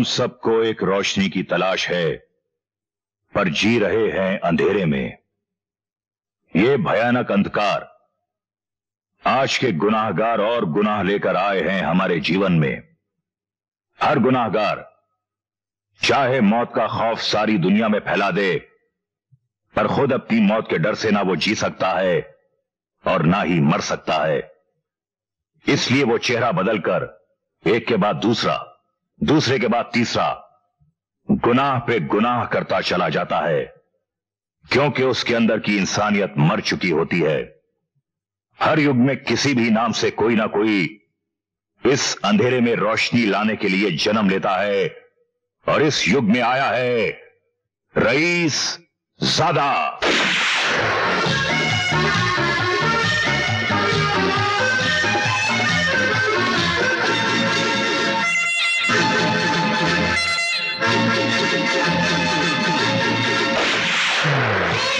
हम सबको एक रोशनी की तलाश है, पर जी रहे हैं अंधेरे में। ये भयानक अंधकार आज के गुनाहगार और गुनाह लेकर आए हैं हमारे जीवन में। हर गुनाहगार, चाहे मौत का खौफ सारी दुनिया में फैला दे, पर खुद अपनी मौत के डर से ना वो जी सकता है और ना ही मर सकता है। इसलिए वो चेहरा बदलकर, एक के बाद दूसरा दूसरे के बाद तीसरा, गुनाह पे गुनाह करता चला जाता है, क्योंकि उसके अंदर की इंसानियत मर चुकी होती है। हर युग में किसी भी नाम से कोई ना कोई इस अंधेरे में रोशनी लाने के लिए जन्म लेता है, और इस युग में आया है, रईस ज़्यादा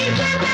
पड़ा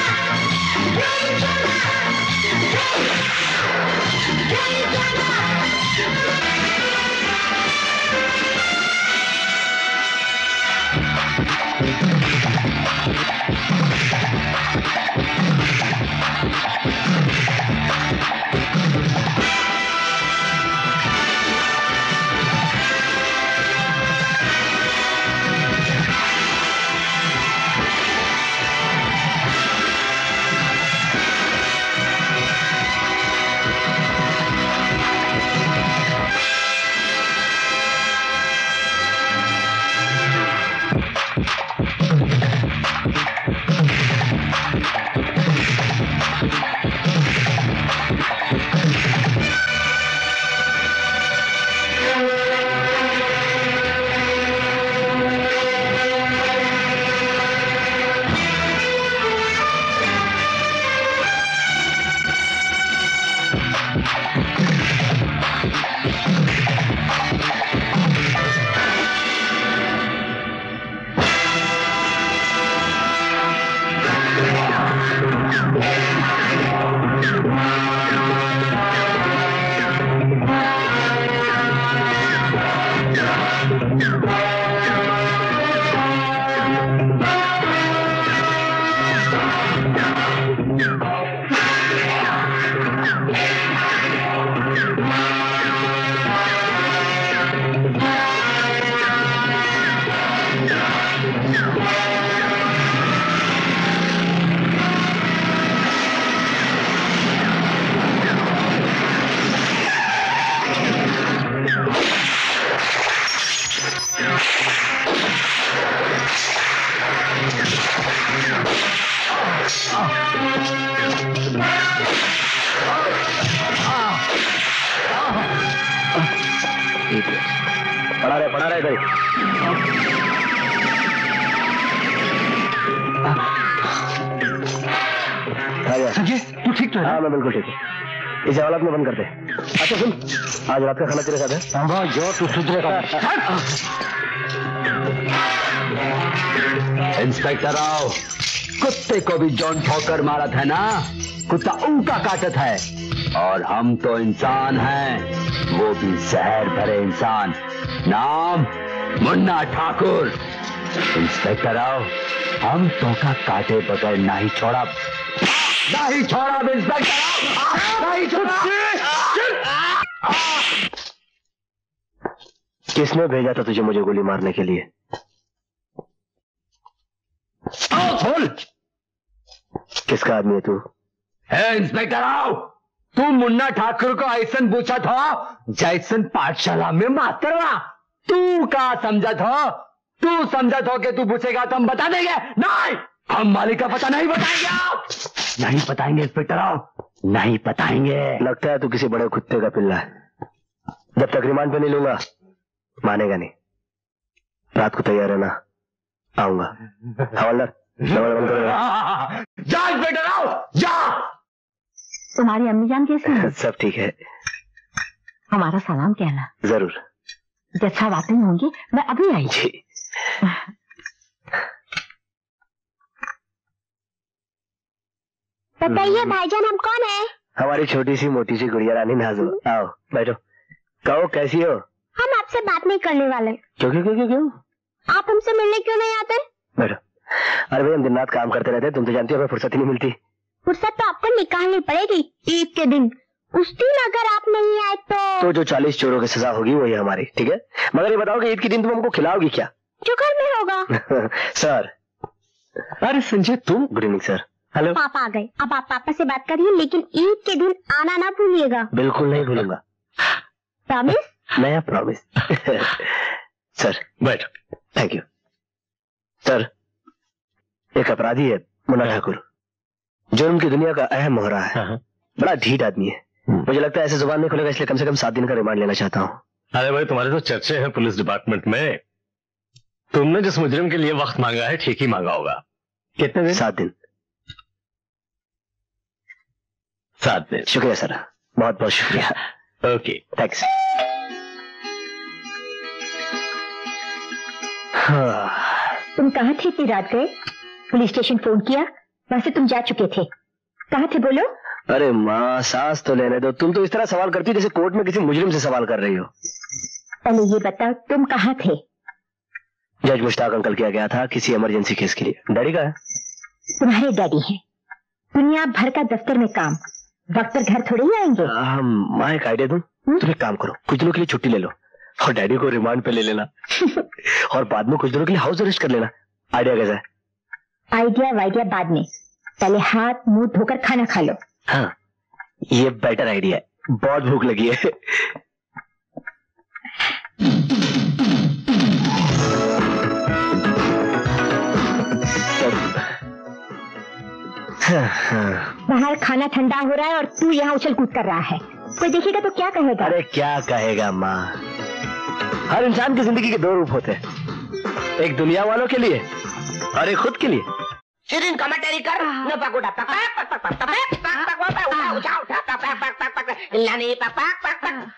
कर दे अच्छा सुन। आज रात का खाना तेरे साथ है। संभव जो तू सुधरेगा इंस्पेक्टर राव कुत्ते को भी जॉन ठोकर मारा था ना? कुत्ता उनका काटत है। और हम तो इंसान हैं। वो भी जहर भरे इंसान। नाम मुन्ना ठाकुर। इंस्पेक्टर आओ। हम तो का काटे बगैर नहीं छोड़ा। नहीं छोड़ा राव नहीं छोड़ा। किसने भेजा था तुझे मुझे गोली मारने के लिए? आओ खोल। किसका आदमी है तू? है इंस्पेक्टर आओ। तू मुन्ना ठाकुर को ऐसन पूछा था जैसन पाठशाला में मास्टरवा तू का समझा था तू समझा था कि तू पूछेगा तो हम बता देंगे। नहीं हम मालिक का पता नहीं बताएँगे। आप नहीं बताएँगे इंस्पेक्टर राव नहीं बताएँगे। लगता है तू किसी बड़े कुत्ते का पिल्ला है। जब तक रिमांड पे नहीं लूँगा मानेगा नहीं। रात को तैयार रहना आऊँगा। हवलदार दरवाज़ा बंद करो। जा इंस्पेक्टर राव जा तुम्हारी अम्मी जान कैसी है सब ठीक है। हमारा सलाम कहना। ज़रूर। जैसा बातें होंगी मैं अभी आई। जी। बताइए भाईजान हम कौन है? हमारी छोटी सी मोटी सी गुड़िया रानी नाजो आओ बैठो। कहो कैसी हो? हम आपसे बात नहीं करने वाले। क्यों क्यों क्यों क्यों? क्यों आप हमसे मिलने क्यों नहीं आते? बैठो। अरे भाई हम दिन रात काम करते रहते हैं तुम तो जानती हो हमें फुर्सत ही नहीं मिलती। फुर्सत तो आपको निकालनी पड़ेगी ईद के दिन। उस दिन अगर आप नहीं आए तो तो जो चालीस चोरों की सजा होगी वही हमारी ठीक है? मगर ये बताओ कि ईद के दिन तुम हमको खिलाओगी क्या? जो घर में होगा। सर। अरे संजय तुम गुड इवनिंग सर हेलो? पापा आ गए। अब आप पापा से बात करिए लेकिन ईद के दिन आना ना भूलिएगा। बिल्कुल नहीं भूलूँगा। प्रॉमिस नया प्रॉमिस सर बैठो। थैंक यू सर एक अपराधी है मुन्ना ठाकुर। जुर्म की दुनिया का अहम मोहरा है। हाँ, हाँ। बड़ा ढीठ आदमी है। हम्म। मुझे लगता है ऐसे ज़ुबान नहीं खुलेगा इसलिए कम से कम सात दिन का रिमांड लेना चाहता हूँ। अरे भाई तुम्हारे तो चर्चे हैं पुलिस डिपार्टमेंट में। तुमने जिस मुजरिम के लिए वक्त मांगा है ठीक ही मांगा होगा। कितने दिन? सात दिन। सात दिन शुक्रिया सर। बहुत बहुत शुक्रिया। ओके। थैंक्स हाँ, तुम कहाँ थे इतनी रात गए? पुलिस स्टेशन फ़ोन किया? वहाँ से तुम जा चुके थे। कहाँ थे बोलो? अरे माँ सांस तो लेने दो। तुम तो इस तरह सवाल करती हो जैसे कोर्ट में किसी मुजरिम से सवाल कर रही हो। पहले ये बताओ तुम कहाँ थे? जज मुश्ताक अंकल किया गया था किसी इमरजेंसी केस के लिए। डैडी का है? तुम्हारे डैडी हैं। दुनिया भर का दफ्तर में काम। पर घर थोड़ी ही आएँगे। हम माँ एक आइडिया दूँ? तुम एक काम करो कुछ दिनों के लिए छुट्टी ले लो और डैडी को रिमांड पे ले लेना। और बाद में कुछ दिनों के लिए हाउस अरेस्ट कर लेना। आइडिया कैसा है? आइडिया वाइडिया बाद में। पहले हाथ मुँह धोकर खाना खा लो। हाँ ये बेटर आइडिया है। बहुत भूख लगी है। बाहर खाना ठंडा हो रहा है और तू यहाँ उछल कूद कर रहा है कोई देखेगा तो क्या कहेगा अरे क्या कहेगा माँ हर इंसान की ज़िंदगी के दो रूप होते हैं एक दुनिया वालों के लिए और एक खुद के लिए कर न पकोड़ा पक पक पक पक पक पक पक पक पक पक पक पक पक पक पक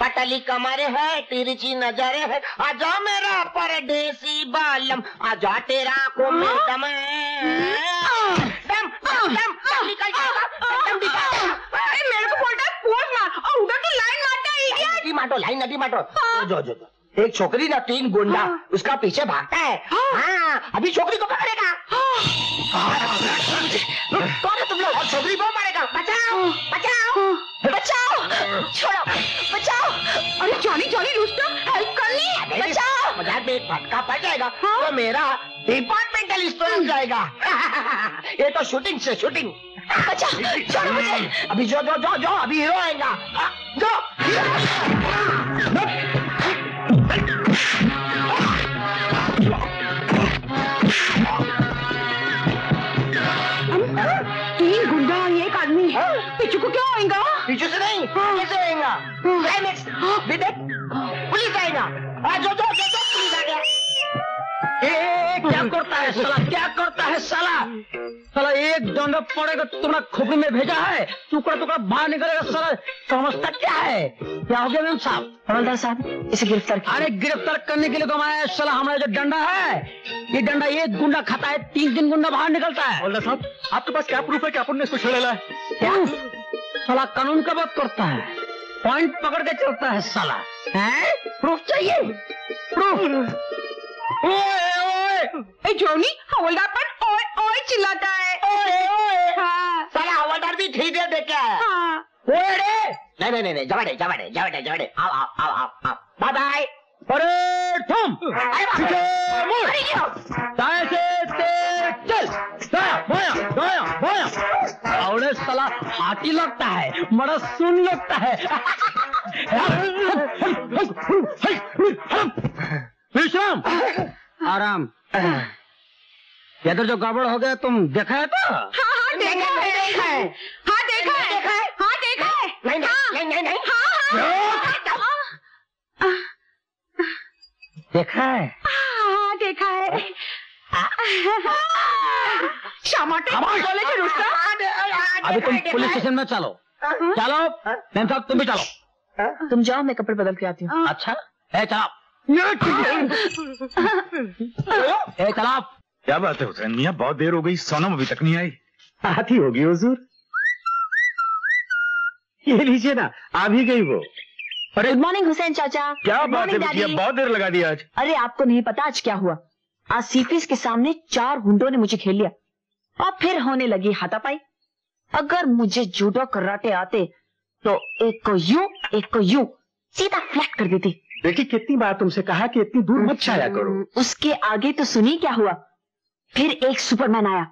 पटली कमर है तिरछी नज़र है। आजा मेरा परदेसी बालम आजा तेरा को मैं दम दम दम निकल जाएगा दम दिखा अरे मेरे को बोलता है पोज मार और उधर तो लाइन मारता है इडियट नटी माटो लाइन नटी माटो। जो जो जो। एक छोकरी ना तीन गुंडा उसका पीछे भागता है। हाँ। अभी छोकरी को पकड़ेगा। कौन है तुम लोग? छोकरी को मारेगा। बचाओ बचाओ। छोड़ो बचाओ। अरे रूस्टर हेल्प कर ली बचाओ। मज़ाक में एक फटका पड़ जाएगा तो मेरा डिपार्टमेंटल स्टोर जाएगा। ये तो शूटिंग से शूटिंग बचाओ छोड़ो मुझे। अभी जो जो जो जो अभी हीरो आएगा। हाँ, जो आएँगे पिचू को आएगा पिचू से नहीं कैसे आएगा पुलिस आएगा करता है साला? क्या करता है साला? साला एक दंड पड़ेगा तो तुम्हारा खोपड़ी में भेजा है। टुकड़ा टुकड़ा बाहर निकलेगा साला। समझता क्या है? क्या हो गया मैम साहब? हवलदार साहब इसे गिरफ़्तार किया अरे गिरफ़्तार करने के लिए तो हमारा साला हमारा जो डंडा है ये डंडा एक गुंडा खाता है तीन दिन गुंडा बाहर निकलता है। हवलदार साहब आपके पास क्या प्रूफ है कि आपने इसको छेड़ा है? क्या? साला कानून का बात करता है। पॉइंट पकड़ के चलता है साला। है? प्रूफ चाहिए? प्रूफ ओए ओए जोनी हवलदार पर ओए ओए चिल्लाता है। ओए ओए। हाँ। साला हवादार भी ठीक है देखा है हाँ। ओए रे। नहीं नहीं नहीं नहीं जवाड़े जवाड़े जवाड़े जवाड़े आओ आओ आओ आओ आओ। बाय बाय अरे थम अरे बाप रे। पीछे मुड़। दाएँ से तेज चल। दाया बाया दाया बाया औड़े साला हाथी लगता है मरा सुन लगता है। विश्राम। आराम। इधर जो गड़बड़ हो गया तुम देखा है तो? हाँ हाँ देखा है देखा है। हाँ देखा है। है। हाँ देखा है। नहीं नहीं नहीं नहीं नहीं। देखा है? हाँ देखा है। बोले थे रुस्तम अभी तुम पुलिस स्टेशन में चलो। चलो। मैम साहब तुम भी चलो। तुम जाओ मैं कपड़े बदल के आती हूँ। अच्छा। है चलो। ए क्या बात है हुसैन मियाँ? बहुत देर हो गई सोनम अभी तक नहीं आई। आती होगी हुजूर। ये लीजिए ना आ भी गई वो। अरे गुड मॉर्निंग हुसैन चाचा। क्या बात है बिटिया बहुत देर लगा दी आज। अरे आपको नहीं पता आज क्या हुआ। आज सीपीस के सामने चार हुंडों ने मुझे खेल लिया। और फिर होने लगी हाथापाई। अगर मुझे जूडो कराटे आते तो एक को यू एक को यू सीधा फ्लैट कर देती। बेटी कितनी बार तुमसे कहा कि इतनी दूर मत छाया करो। हम्म, उसके आगे तो सुनी क्या हुआ? फिर एक सुपरमैन आया।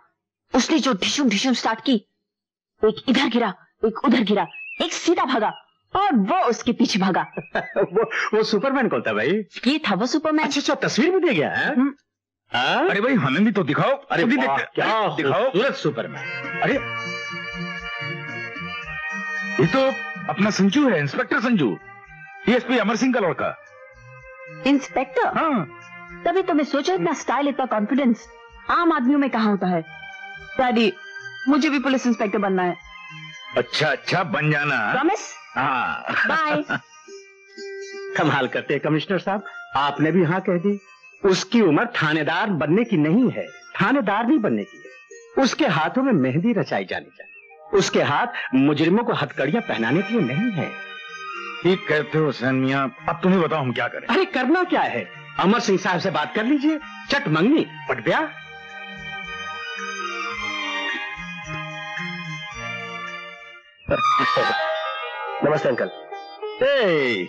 उसने जो ढिशुम ढिशुम स्टार्ट की एक इधर गिरा एक उधर गिरा एक सीधा भागा और वो उसके पीछे भागा। वो वो सुपरमैन कौन था भाई? ये था वो सुपरमैन। अच्छा अच्छा तस्वीर भी दे गया है? हम्म। हाँ? अरे भाई हमें भी तो दिखाओ। अरे वाह, देखते- क्या दिखाओ। खूबसूरत सुपरमैन। अरे। ये तो अपना संजू है इंस्पेक्टर संजू। डीएसपी अमर सिंह का लड़का। इंस्पेक्टर हाँ। तभी तो मैं सोचा इतना स्टाइल इतना कॉन्फिडेंस आम आदमियों में कहा होता है। डैडी मुझे भी पुलिस इंस्पेक्टर बनना है। अच्छा अच्छा बन जाना। प्रॉमिस हाँ। बाय कमाल करते हैं कमिश्नर साहब। आपने भी हाँ कह दी। उसकी उम्र थानेदार बनने की नहीं है। थानेदार नहीं बनने की है। उसके हाथों में मेहंदी रचाई जानी चाहिए। उसके हाथ मुजरिमों को हथकड़ियाँ पहनाने के लिए नहीं है। ठीक कहते हो हुसैन मियाँ अब तुम्हें बताओ हम क्या करें। अरे करना क्या है? अमर सिंह साहब से बात कर लीजिए। चट मंगनी पट गया नमस्ते अंकल। ए,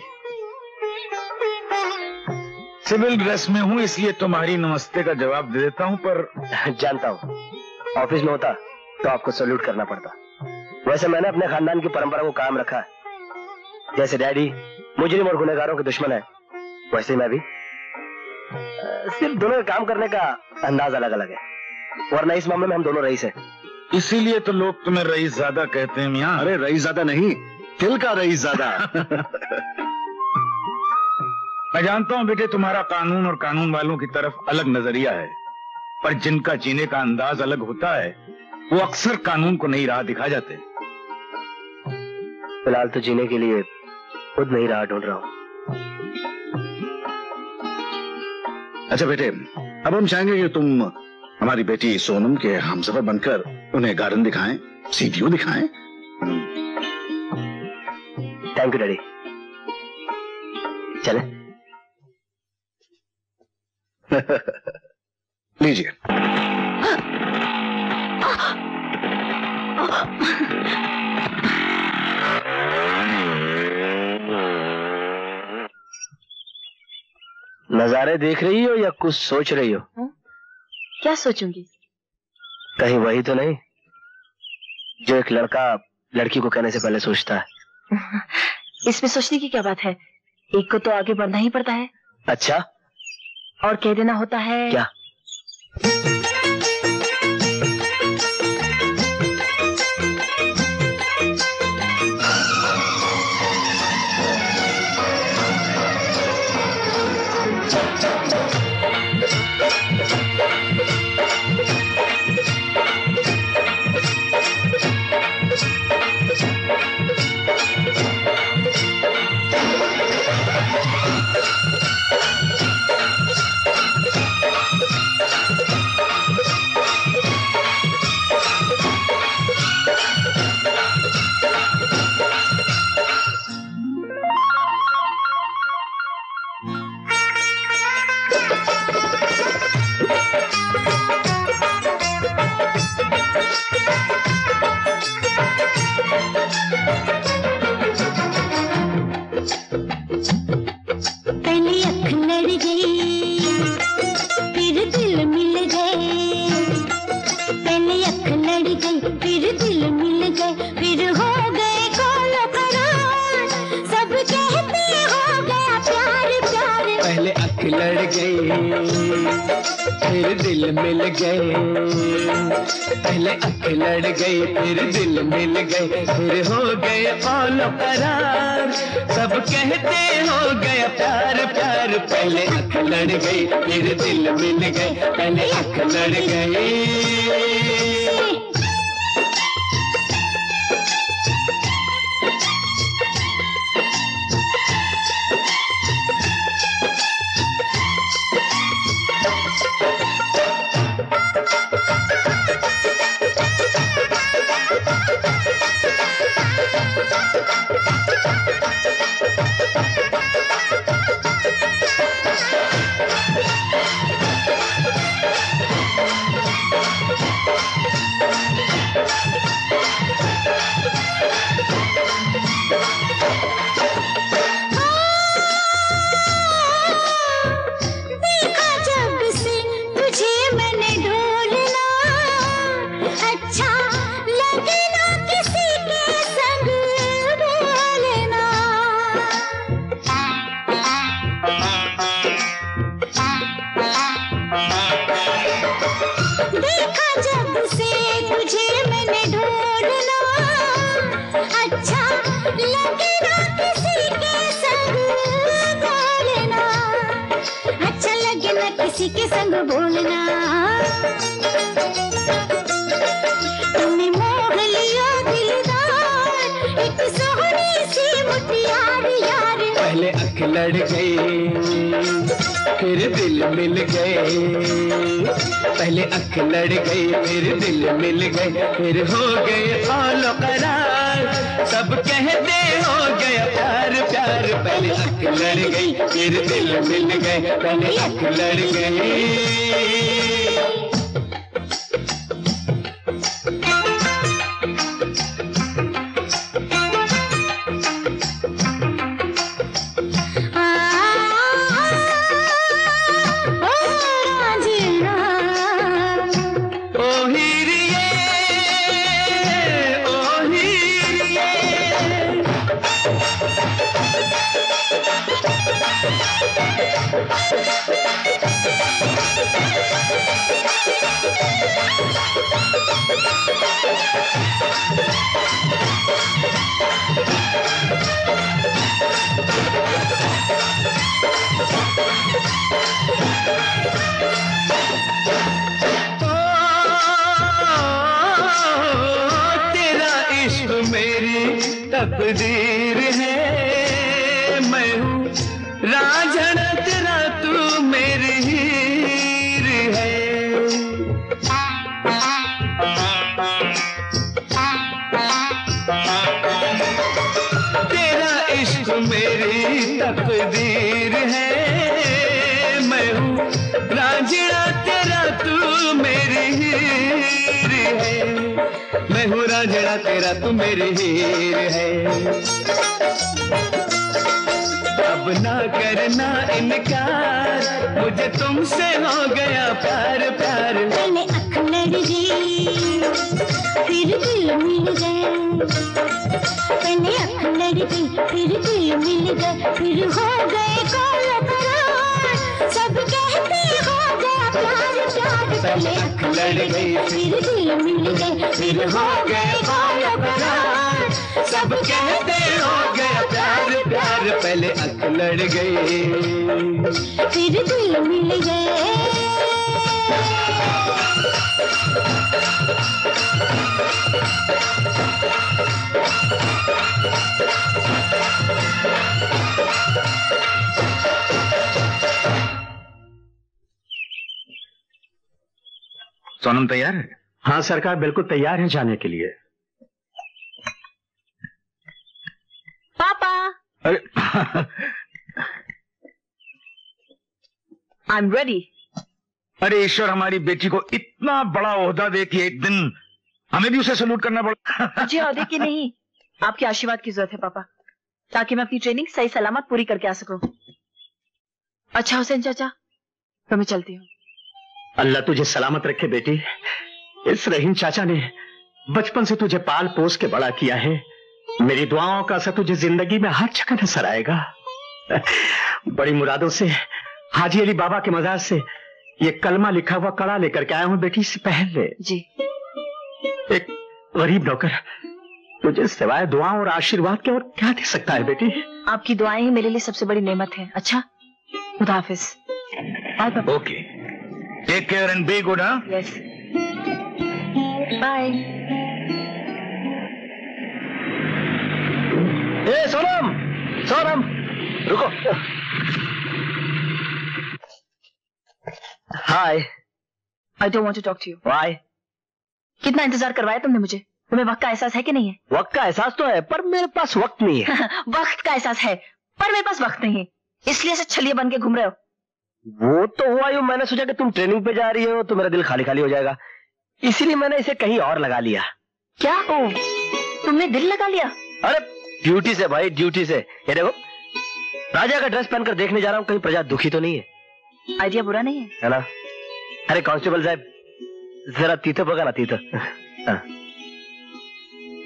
सिविल ड्रेस में हूँ इसलिए तुम्हारी नमस्ते का जवाब दे देता हूँ पर जानता हूँ। ऑफ़िस में होता तो आपको सल्यूट करना पड़ता। वैसे मैंने अपने खानदान की परंपरा को कायम रखा है। जैसे डैडी मुजरिम और गुनहगारों के दुश्मन है। वैसे ही मैं भी। सिर्फ़ दोनों का काम करने का अंदाज अलग अलग है। वरना इस मामले में हम दोनों रईस हैं। इसीलिए तो लोग तुम्हें रईस ज़्यादा कहते हैं मियाँ। अरे रईस ज़्यादा नहीं दिल का रईस ज़्यादा। मैं जानता हूँ बेटे तुम्हारा कानून और कानून वालों की तरफ़ अलग नज़रिया है। पर जिनका जीने का अंदाज अलग होता है वो अक्सर कानून को नई राह दिखा जाते। फ़िलहाल तो जीने के लिए खुद नहीं राह ढूंढ रहा हूँ। अच्छा बेटे अब हम चाहेंगे कि तुम हमारी बेटी सोनम के हमसफर बनकर उन्हें गार्डन दिखाएँ सी व्यू दिखाएँ। थैंक यू डैडी चले। लीजिए। नजारे देख रही हो या कुछ सोच रही हो? हा? क्या सोचूँगी? कहीं वही तो नहीं। जो एक लड़का लड़की को कहने से पहले सोचता है। इसमें सोचने की क्या बात है? एक को तो आगे बढ़ना ही पड़ता है। अच्छा। और कह देना होता है क्या? पहले अख लड़ गई, फिर दिल मिल गए फिर हो गए ऑल करार। सब कहते हो गया प्यार प्यार। पहले अख लड़ गई, फिर दिल मिल गए पहले अख लड़ गई। तेरा तू मेरी हीर है। अब ना करना इनकार, मुझे तुमसे हो गया प्यार प्यार। पहले अख लड़ फिर दिल मिल गए पहले अख लड़ फिर दिल मिल गए फिर हो गए करार, सब कहते हो प्यार लड़ गई फिर दिल मिल गए फिर हो गए सब कहते हो गया प्यार प्यार पहले अख लड़ गई फिर दिल मिल गए सोनम तैयार है? हाँ सरकार बिल्कुल तैयार है जाने के लिए। पापा। अरे। आई एम रेडी अरे ईश्वर हमारी बेटी को इतना बड़ा ओहदा दे कि एक दिन हमें भी उसे सलूट करना पड़ा। मुझे औहदे की नहीं। आपके आशीर्वाद की ज़रूरत है पापा। ताकि मैं अपनी ट्रेनिंग सही सलामत पूरी करके आ सकूँ। अच्छा हुसैन चाचा तो मैं चलती हूँ। अल्लाह तुझे सलामत रखे बेटी। इस रहीम चाचा ने बचपन से तुझे पाल पोस के बड़ा किया है। मेरी दुआओं का असर तुझे ज़िंदगी में हर जगह नज़र आएगा। बड़ी मुरादों से हाजी अली बाबा के मजार से ये कलमा लिखा हुआ कड़ा लेकर के आया हूँ बेटी से पहले। जी। एक गरीब नौकर तुझे सिवाय दुआओं और आशीर्वाद के और क्या दे सकता है बेटी? आपकी दुआएँ ही मेरे लिए सबसे बड़ी नेमत है। अच्छा खुदा हाफिज बाय। पापा okay. Take care and be good हाँ यस बाय ए सोनम सोनम रुको hi I don't want to talk to you why कितना इंतज़ार करवाया तुमने मुझे? तुम्हें वक्त का एहसास है कि नहीं है? वक्त का एहसास तो है पर मेरे पास वक्त नहीं है। वक्त का एहसास है पर मेरे पास वक्त नहीं है। इसलिए ऐसे छलिए बन के घूम रहे हो। वो तो हुआ यूँ मैंने सोचा कि तुम ट्रेनिंग पे जा रही हो तो मेरा दिल खाली खाली हो जाएगा। इसीलिए मैंने इसे कहीं और लगा लिया। क्या? ओ, तुमने दिल लगा लिया? अरे ड्यूटी से भाई ड्यूटी से। ये देखो राजा का ड्रेस पहनकर देखने जा रहा हूँ कहीं प्रजा दुखी तो नहीं है। आइडिया बुरा नहीं है। है ना? अरे कांस्टेबल साहब जरा तीतो पका ना तीतो। हाँ।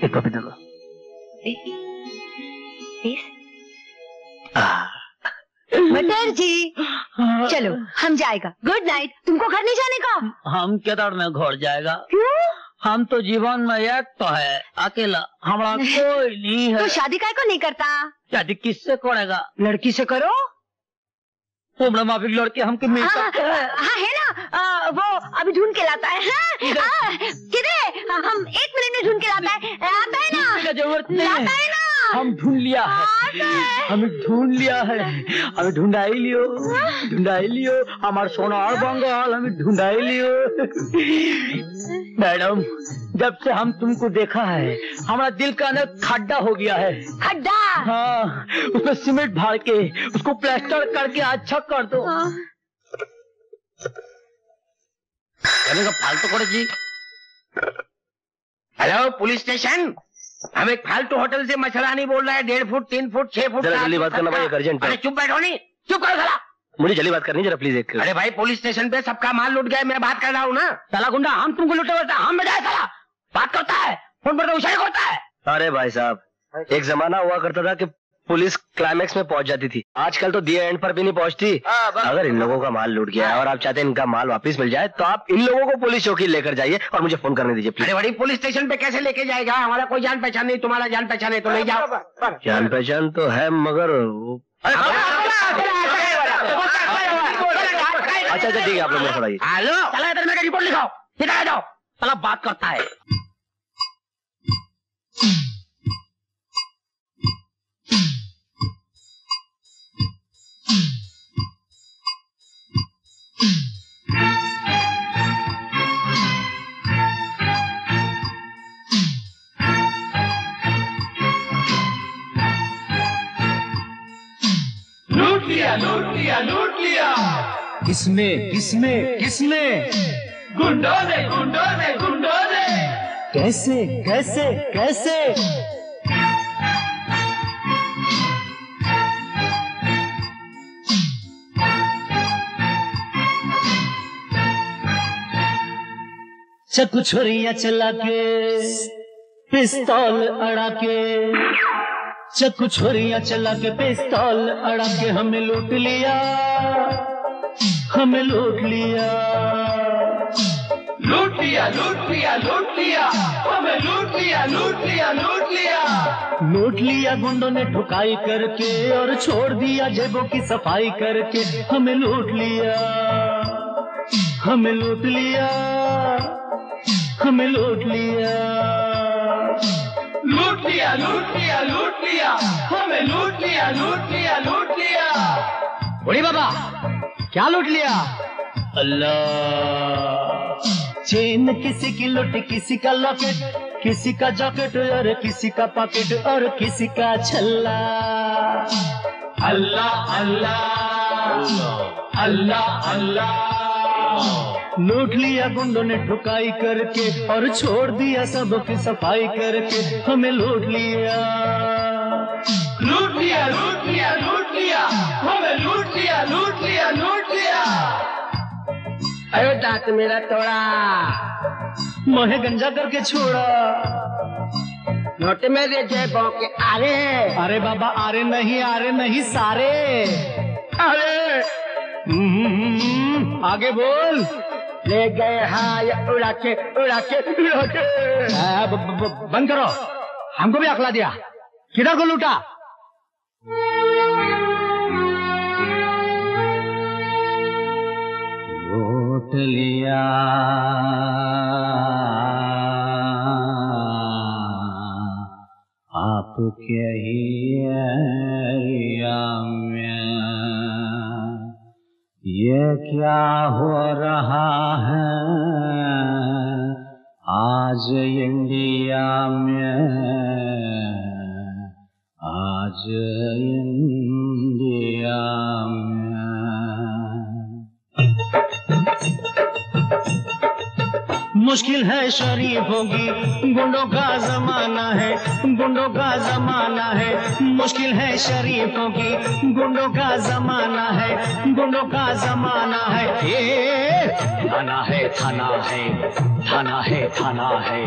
एक कॉपी दे दो। मटर जी। चलो हम जाएगा। गुड नाइट तुमको घर नहीं जाने का? हम केदार में घर जाएगा। क्यों? हम तो जीवन में एक तो है अकेला। हमारा कोई नहीं है। तो शादी काय को नहीं करता? शादी किससे करेगा? लड़की से करो। उम्र माफिक लड़के हमके मिल हाँ, सकते हैं। हाँ है ना? आ, वो अभी ढूंढ के लाता है। हाँ, किधर हम एक मिनट में ढूंढ के लाता है। आता है ना? ज़रूरत नहीं लाता है ना? हम ढूंढ लिया है। है। हमें ढूंढ लिया है। हमें ढूंढाई लियो। ढूंढाई लियो। हमार सोनार बंगाल हमें ढूंढाई लियो। मैडम जब से हम तुमको देखा है हमारा दिल का अंदर खड्डा हो गया है। खड्डा? हाँ उसमें सीमेंट भर के उसको प्लास्टर करके अच्छा कर दो। हाँ, फालतू करे जी। Hello police station? हम एक फालतू होटल से मछला नहीं बोल रहा है डेढ़ फुट तीन फुट छह फुट जल्दी बात करना भाई, है। अरे चुप बैठो नहीं चुप करो साला। मुझे जल्दी बात करनी जरा प्लीज़ एक अरे भाई पुलिस स्टेशन पे सबका माल लूट गया मैं बात कर रहा हूँ ना। साला गुंडा हम तुमको लुटे बोलता हम बजाए साला। बात करता है फ़ोन पर तो करता है। अरे भाई साहब एक जमाना हुआ करता था कि पुलिस क्लाइमेक्स में पहुँच जाती थी आजकल तो दिए एंड पर भी नहीं पहुँचती अगर इन लोगों का माल लूट गया है और आप चाहते हैं इनका माल वापस मिल जाए तो आप इन लोगों को पुलिस चौकी लेकर जाइए और मुझे फ़ोन करने दीजिए अरे बड़ी पुलिस स्टेशन पे कैसे लेके जाएगा हमारा कोई जान पहचान नहीं तुम्हारा जान पहचान है तो नहीं जाओ जान पहचान तो है मगर अच्छा अच्छा ठीक है आप लोग हेलो चला इधर मेरा रिपोर्ट लिखाओ सीधा आ जाओ बात करता है किसने किसने किसने? गुंडों ने गुंडों ने गुंडों ने कैसे कैसे कैसे? चकु छुरिया चला के पिस्तौल अड़ा के चकु छुरिया चला के पिस्तौल अड़ा के हमें लूट लिया। हमें लूट लिया। लूट लिया लूट लिया लूट लिया। हमें लूट लिया लूट लिया लूट लिया। लूट लिया गुंडों ने ठुकाई करके और छोड़ दिया जेबों की सफ़ाई करके। हमें लूट लिया। हमें लूट लिया। हमें लूट लिया। लूट लिया लूट लिया लूट लिया। हमें लूट लिया लूट लिया लूट लिया। बड़ी बाबा। क्या लूट लिया? अल्लाह। चेन किसी की लुट किसी का लॉकेट किसी का जॉकेट और किसी का पॉकेट और किसी का छल्ला। अल्लाह अल्लाह। अल्लाह अल्लाह। लूट लिया गुंडों ने ठुकाई करके और छोड़ दिया सबकी सफ़ाई करके। हमें लूट लिया लूट लिया। लूट लिया लूट अरे दांत मेरा तोड़ा। मोहे गंजा करके छोड़ा। नोट मेरे जेबों के आरे। अरे बाबा आरे नहीं आरे नहीं सारे। अरे। हम्म, आगे बोल। ले गए हाय उड़ा के उड़ा के उड़ा के बंद करो। हमको भी अकला दिया। किधर को लूटा? लूट लिया। आपके ही ये क्या हो रहा है? आज इंडिया में आज इंडिया में मुश्किल है शरीफों की गुंडों का जमाना है गुंडों का जमाना है। मुश्किल है शरीफों की गुंडों का जमाना है गुंडों का जमाना है। ये थाना है थाना है थाना है थाना है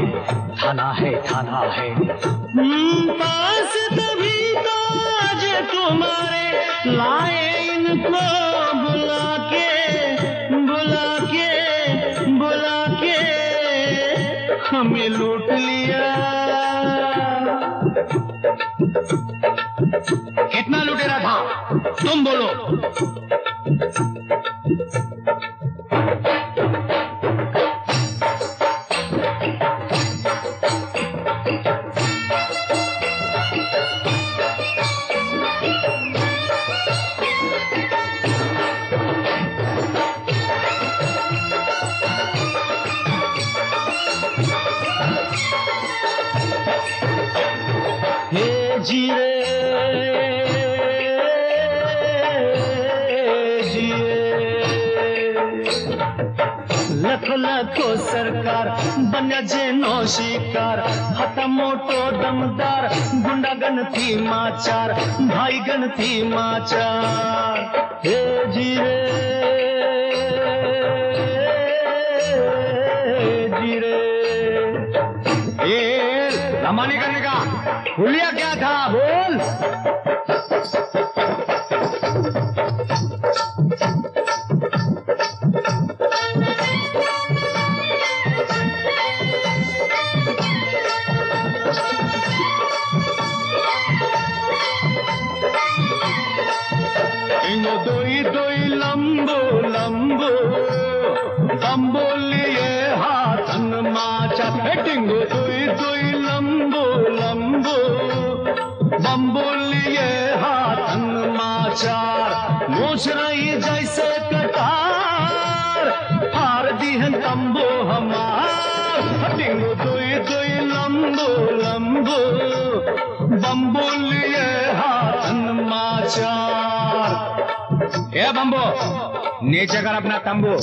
थाना है थाना है। हम्म, पास तभी तो आज तुम्हारे लाए इनको। हमें लूट लिया। कितना लुटेरा था? तुम बोलो। जिए जिए लख सरकार बन जे नो शिकार। हता मोटो दमदार गुंडा गन थी माचार भाई गन थी माचार। बम्बो नीचे कर अपना तंबू।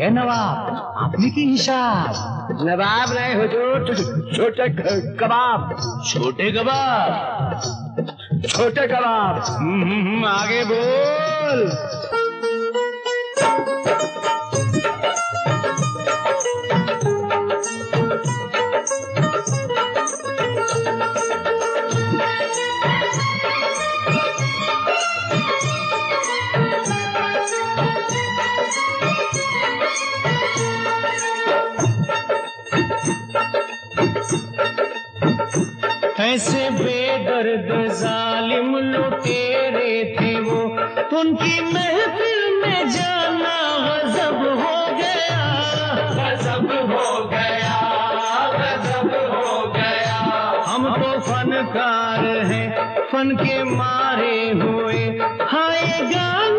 ये नवाब आपने की हिसाब। नवाब नहीं हुजूर छोटे कबाब। छोटे कबाब। छोटे कबाब। हम्म, हम्म, हम्म, आगे बोल। उनकी महफिल में जाना गजब हो गया। गजब हो गया गजब हो गया। हम तो फनकार हैं फन के मारे हुए। हाय गाना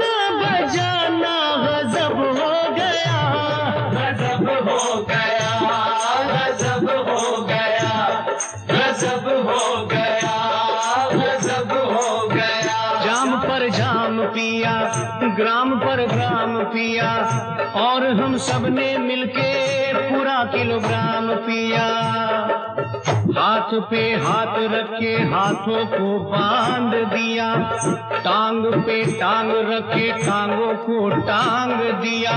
पिया, ग्राम पर ग्राम पिया, और हम सबने मिलके पूरा किलोग्राम पिया। हाथ पे हाथ रख के हाथों को बाँध दिया टांग पे टांग रखे, टांगों को टांग दिया।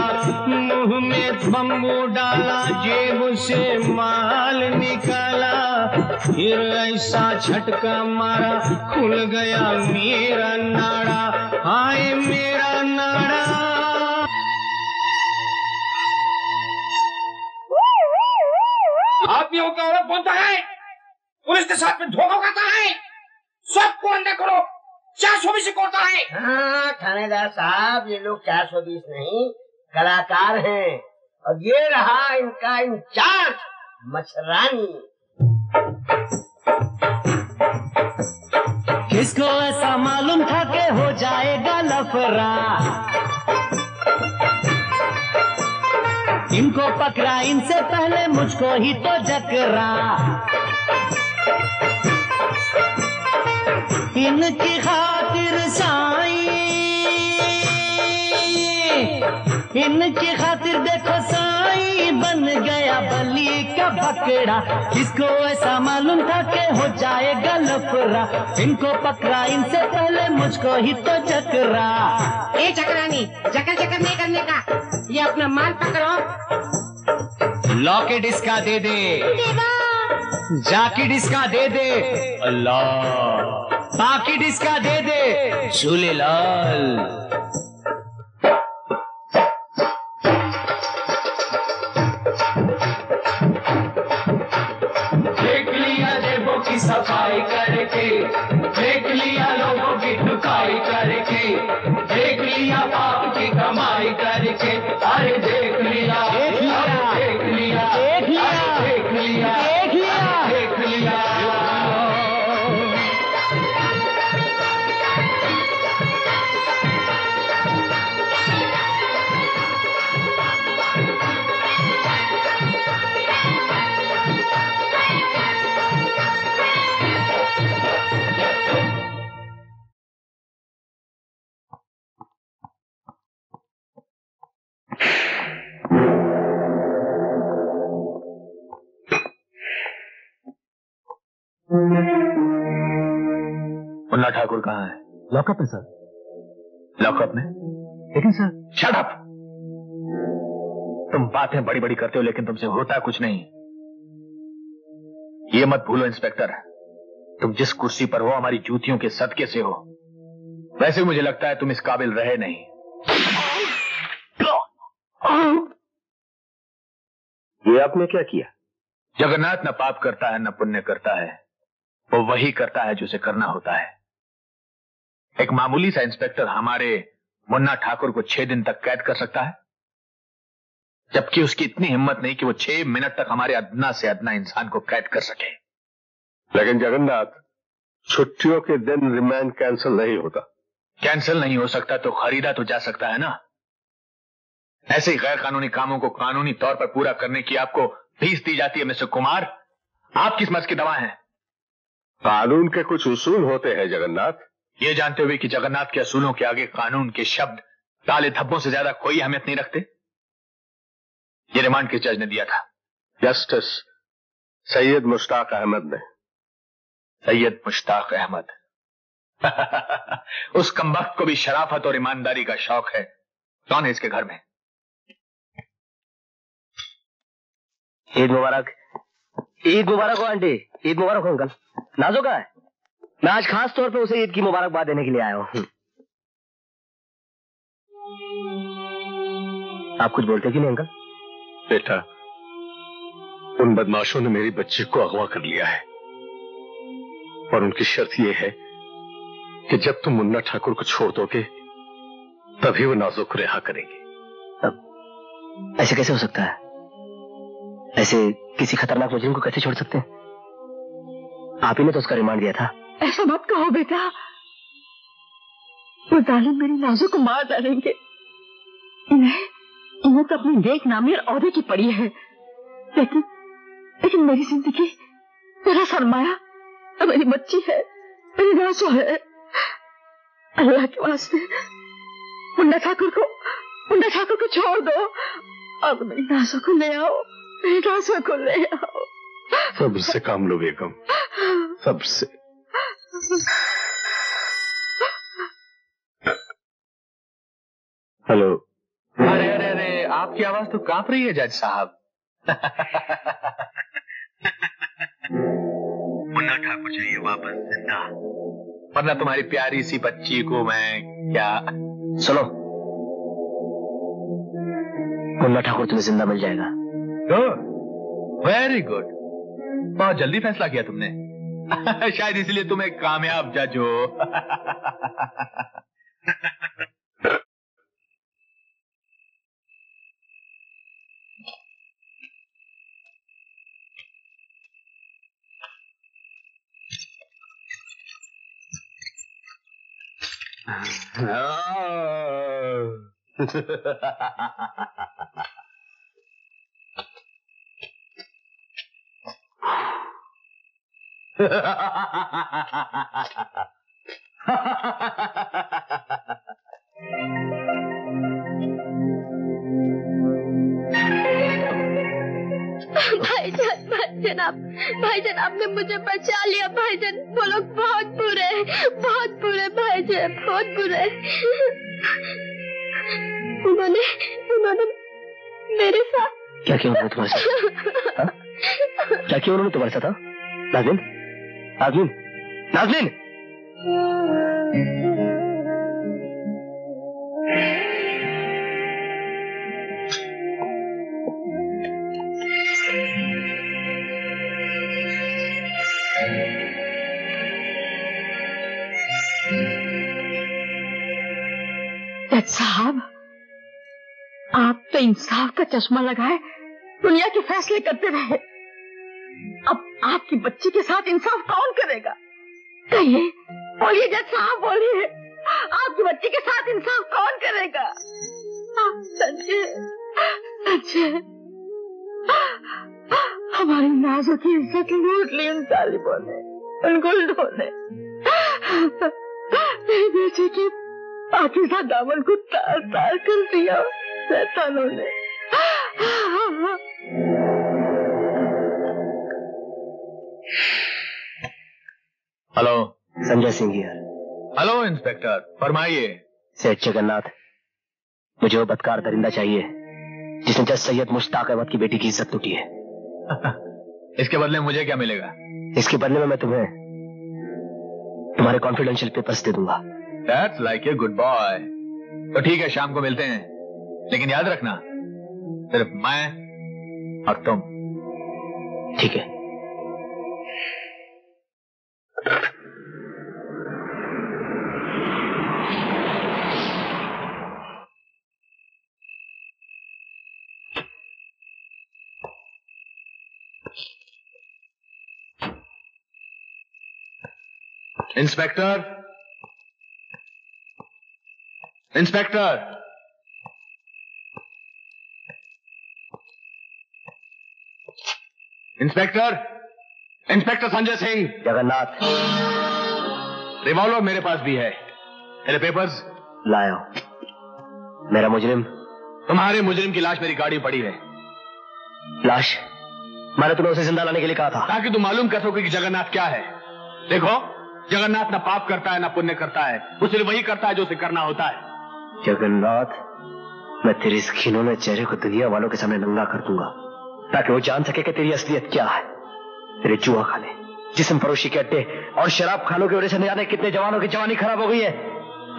मुँह में बम्बू डाला, जेब से माल निकाला। फिर ऐसा झटका मारा, खुल गया मेरा नाड़ा। आए मेरा नाड़ा। आदमियों का औरत बोलता है। पुलिस के साथ में धोखा खाता है। सबको अंडा करो। चार सौ बीस करता है। हाँ थानेदार साहब ये लोग चार सौ बीस नहीं कलाकार हैं। और ये रहा इनका इंचार्ज मच्छरानी किसको ऐसा मालूम था के हो जाएगा लफरा इनको पकड़ा इनसे पहले मुझको ही तो जकरा। इनकी खातिर साई। इनकी खातिर देखो साई बन गया बलि का बकरा। किसको ऐसा मालूम था कि हो जाएगा लफरा। इनको पकड़ा इनसे पहले मुझको ही तो चकरा। ए चक्रानी चक्कर चक्कर नहीं करने का। ये अपना माल पकड़ो। लॉकेट इसका दे दे। जाकिट इसका दे दे। अल्लाह। पाकिट डिस्का दे दे। झूलेलाल। टुकाई लॉकअप है सर लॉकअप में? लेकिन सर शट अप तुम बातें बड़ी बड़ी करते हो लेकिन तुमसे होता कुछ नहीं। ये मत भूलो इंस्पेक्टर। तुम जिस कुर्सी पर हो हमारी जूतियों के सदके से हो वैसे मुझे लगता है तुम इस काबिल रहे नहीं। ये आपने क्या किया? जगन्नाथ न पाप करता है न पुण्य करता है। वो वही करता है जो उसे करना होता है। एक मामूली सा इंस्पेक्टर हमारे मुन्ना ठाकुर को छह दिन तक कैद कर सकता है? जबकि उसकी इतनी हिम्मत नहीं कि वो छह मिनट तक हमारे अदना से अदना इंसान को कैद कर सके। लेकिन जगन्नाथ छुट्टियों के दिन रिमांड कैंसिल नहीं होता। कैंसिल नहीं हो सकता तो खरीदा तो जा सकता है ना? ऐसे ही गैर कानूनी कामों को कानूनी तौर पर पूरा करने की आपको फ़ीस दी जाती है मिस्टर कुमार। आप किस मर्ज की दवा हैं? कानून के कुछ उसूल होते हैं जगन्नाथ। ये जानते हुए कि जगन्नाथ के असूलों के आगे कानून के शब्द काले धब्बों से ज़्यादा कोई अहमियत नहीं रखते? ये रिमांड किस जज ने दिया था? जस्टिस सैयद मुश्ताक अहमद ने। सैयद मुश्ताक अहमद। उस कमबख्त को भी शराफत और ईमानदारी का शौक है। कौन है इसके घर में? ईद मुबारक। ईद मुबारक हो आंटी। ईद मुबारक हो अंकल। नाजो कहाँ है। मैं आज खास तौर पे उसे ईद की मुबारकबाद देने के लिए आया हूँ। आप कुछ बोलते कि नहीं अंकल? बेटा उन बदमाशों ने मेरी बच्ची को अगवा कर लिया है। और उनकी शर्त यह है कि जब तुम मुन्ना ठाकुर को छोड़ दोगे तभी वो नाजो को रिहा करेंगे। अब ऐसे कैसे हो सकता है? ऐसे किसी खतरनाक मुजरिम को कैसे छोड़ सकते हैं? आप ही ने तो उसका रिमांड दिया था। ऐसा मत कहो बेटा। वो जालिम मेरी नाजो को मार डालेंगे। इन्हें इन्हें तो अपनी देख नामी और औहदे की पड़ी है। लेकिन लेकिन मेरी ज़िंदगी, मेरा सरमाया मेरी बच्ची है, मेरी नाजो है। अल्लाह के वास्ते, मुन्ना ठाकुर को, मुन्ना ठाकुर को छोड़ दो। और मेरी नाजो को ले आओ, मेरी नाजो को ले आओ। सबसे काम लो बेगम सबसे हेलो अरे अरे अरे आपकी आवाज़ तो काँप रही है जज साहब। मुन्ना ठाकुर चाहिए वापस ज़िंदा। वरना तुम्हारी प्यारी सी बच्ची को मैं क्या सुनो। मुन्ना ठाकुर तुम्हें ज़िंदा मिल जाएगा। गुड वेरी गुड बहुत जल्दी फैसला किया तुमने। शायद इसलिए तुम एक कामयाब जज हो। भाईजान भाईजान, आप भाईजान, आपने मुझे बचा लिया, भाईजान वो लोग बहुत बुरे बहुत बुरे भाईजान, बहुत बुरे उन्होंने उन्होंने मेरे साथ क्या किया उन्होंने तुम्हारे साथ हाँ? क्या किया उन्होंने तुम्हारे साथ हाँ? नाजनीन नाजनीन साहब आप तो इंसाफ का चश्मा लगाए दुनिया के फैसले करते रहे। आपकी बच्ची के साथ इंसाफ कौन करेगा? कहिए, बोलिए जज साहब बोलिए। आपकी बच्ची के साथ इंसाफ कौन करेगा? संजय संजय हमारी नाजुकी इज़्ज़त लूट ली उन तालिबों ने उन गुंडों ने। मेरी बेटी की पाकिस्तान दामन को तार तार कर दिया, शैतानों ने। Hello Sanjay Singh here hello inspector फरमाइए। सेठ जगन्नाथ मुझे वो बदकार दरिंदा चाहिए जिसने जज सैयद मुश्ताक अहमद की बेटी की इज़्ज़त लूटी है। इसके बदले मुझे क्या मिलेगा? इसके बदले में मैं तुम्हें तुम्हारे कॉन्फिडेंशियल पेपर्स दे दूँगा। That's like a good boy तो ठीक है शाम को मिलते हैं। लेकिन याद रखना सिर्फ़ मैं और तुम। ठीक है। Inspector inspector inspector inspector Sanjay Singh Jagannath. Revolver मेरे पास भी है। मेरे पेपर्स लायो मेरा मुजरिम? तुम्हारे मुजरिम की लाश मेरी गाड़ी में पड़ी है। लाश? मैंने तुम्हें उसे ज़िंदा लाने के लिए कहा था। ताकि तुम मालूम कर सको कि जगन्नाथ क्या है। देखो जगन्नाथ ना पाप करता है ना पुण्य करता है। वो सिर्फ़ वही करता है जो उसे करना होता है। जगन्नाथ मैं तेरे इस खिनौने चेहरे को दुनिया वालों के सामने नंगा कर दूँगा ताकि वो जान सके कि तेरी असलियत क्या है। तेरे जुआ खाने जिसम फरोशी के अड्डे और शराब खानों की वजह से न जाने कितने जवानों की जवानी खराब हो गई है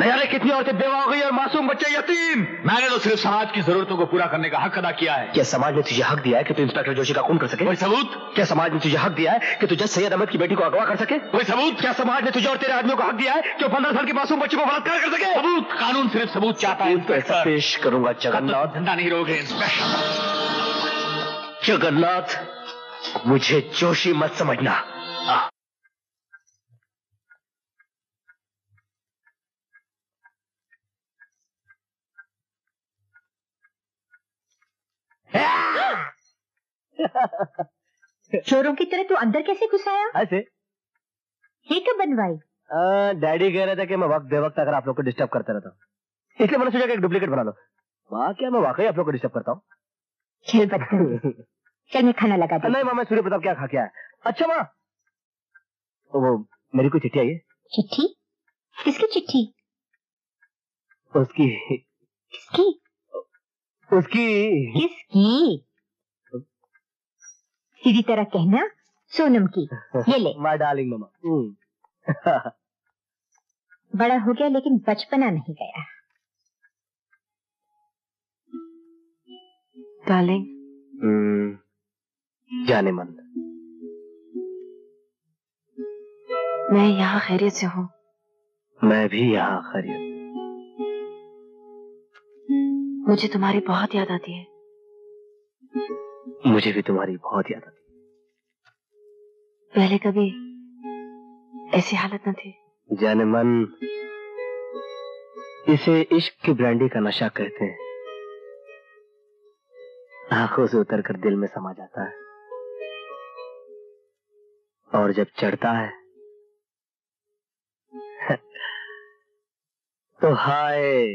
न जाने कितनी औरतें बेवा हो गई और मासूम बच्चे यतीम। मैंने तो सिर्फ़ समाज की जरूरतों को पूरा करने का हक अदा किया है। क्या समाज ने तुझे हक दिया है कि तू इंस्पेक्टर जोशी का खून कर सके? कोई सबूत? क्या समाज ने तुझे हक दिया है कि तू जज सैयद अहमद की बेटी को अगवा कर सके? कोई सबूत? क्या समाज ने तुझे और तेरे आदमियों को हक दिया है कि वो पंद्रह साल के मासूम बच्चों को बलात्कार कर सके? सबूत? कानून सिर्फ़ सबूत चाहता है तो पेश करूँगा जगन्नाथ। धंधा नहीं रोगे इंस्पेक्टर। जगन्नाथ मुझे जोशी मत समझना। आ, चोरों की तरह तू अंदर कैसे घुस आया? ऐसे ये कब बनवाई? डैडी कह रहे थे कि मैं वक्त बेवक्त अगर आप लोग को डिस्टर्ब करते रहता हूँ। इसलिए मैंने सोचा कि एक डुप्लीकेट बना लो। वाह क्या मैं वाकई आप लोग को डिस्टर्ब करता हूँ? चल मैं खाना लगा दी नहीं मामा सूर्य प्रताप क्या खा क्या आया? अच्छा माँ वो मेरी कोई चिट्ठी आई है? चिट्ठी? किसकी चिट्ठी? उसकी। किसकी? उसकी। किसकी? सीधी तरह कहना सोनम की। ये ले। माय डार्लिंग मामा बड़ा हो गया लेकिन बचपना नहीं गया। डार्लिंग जाने मन। मैं यहाँ खैरियत से हूँ। मैं भी यहाँ खैरियत मुझे तुम्हारी बहुत याद आती है। मुझे भी तुम्हारी बहुत याद आती पहले कभी ऐसी हालत न थी। जाने मन इसे इश्क की ब्रांडी का नशा कहते हैं। आँखों से उतर कर दिल में समा जाता है। और जब चढ़ता है तो हाय।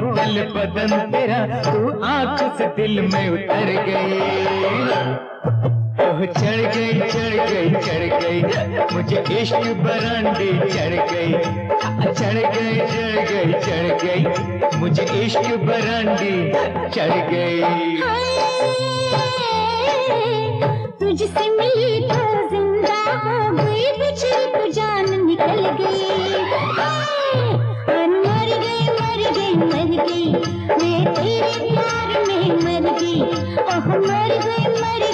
मुरल बदन तेरा तू आँख से दिल में उतर गई। ओह, चढ़ गई चढ़ गई चढ़ गई। मुझे इश्क बरांडी चढ़ गई। चढ़ गई चढ़ गई चढ़ गई। मुझे इश्क बरांडी चढ़ गई। तुझसे मिली तो ज़िंदा हो गई बिछड़ी तो जान निकल गई। मैं तेरे प्यार में मर गई। ओह मर गई मर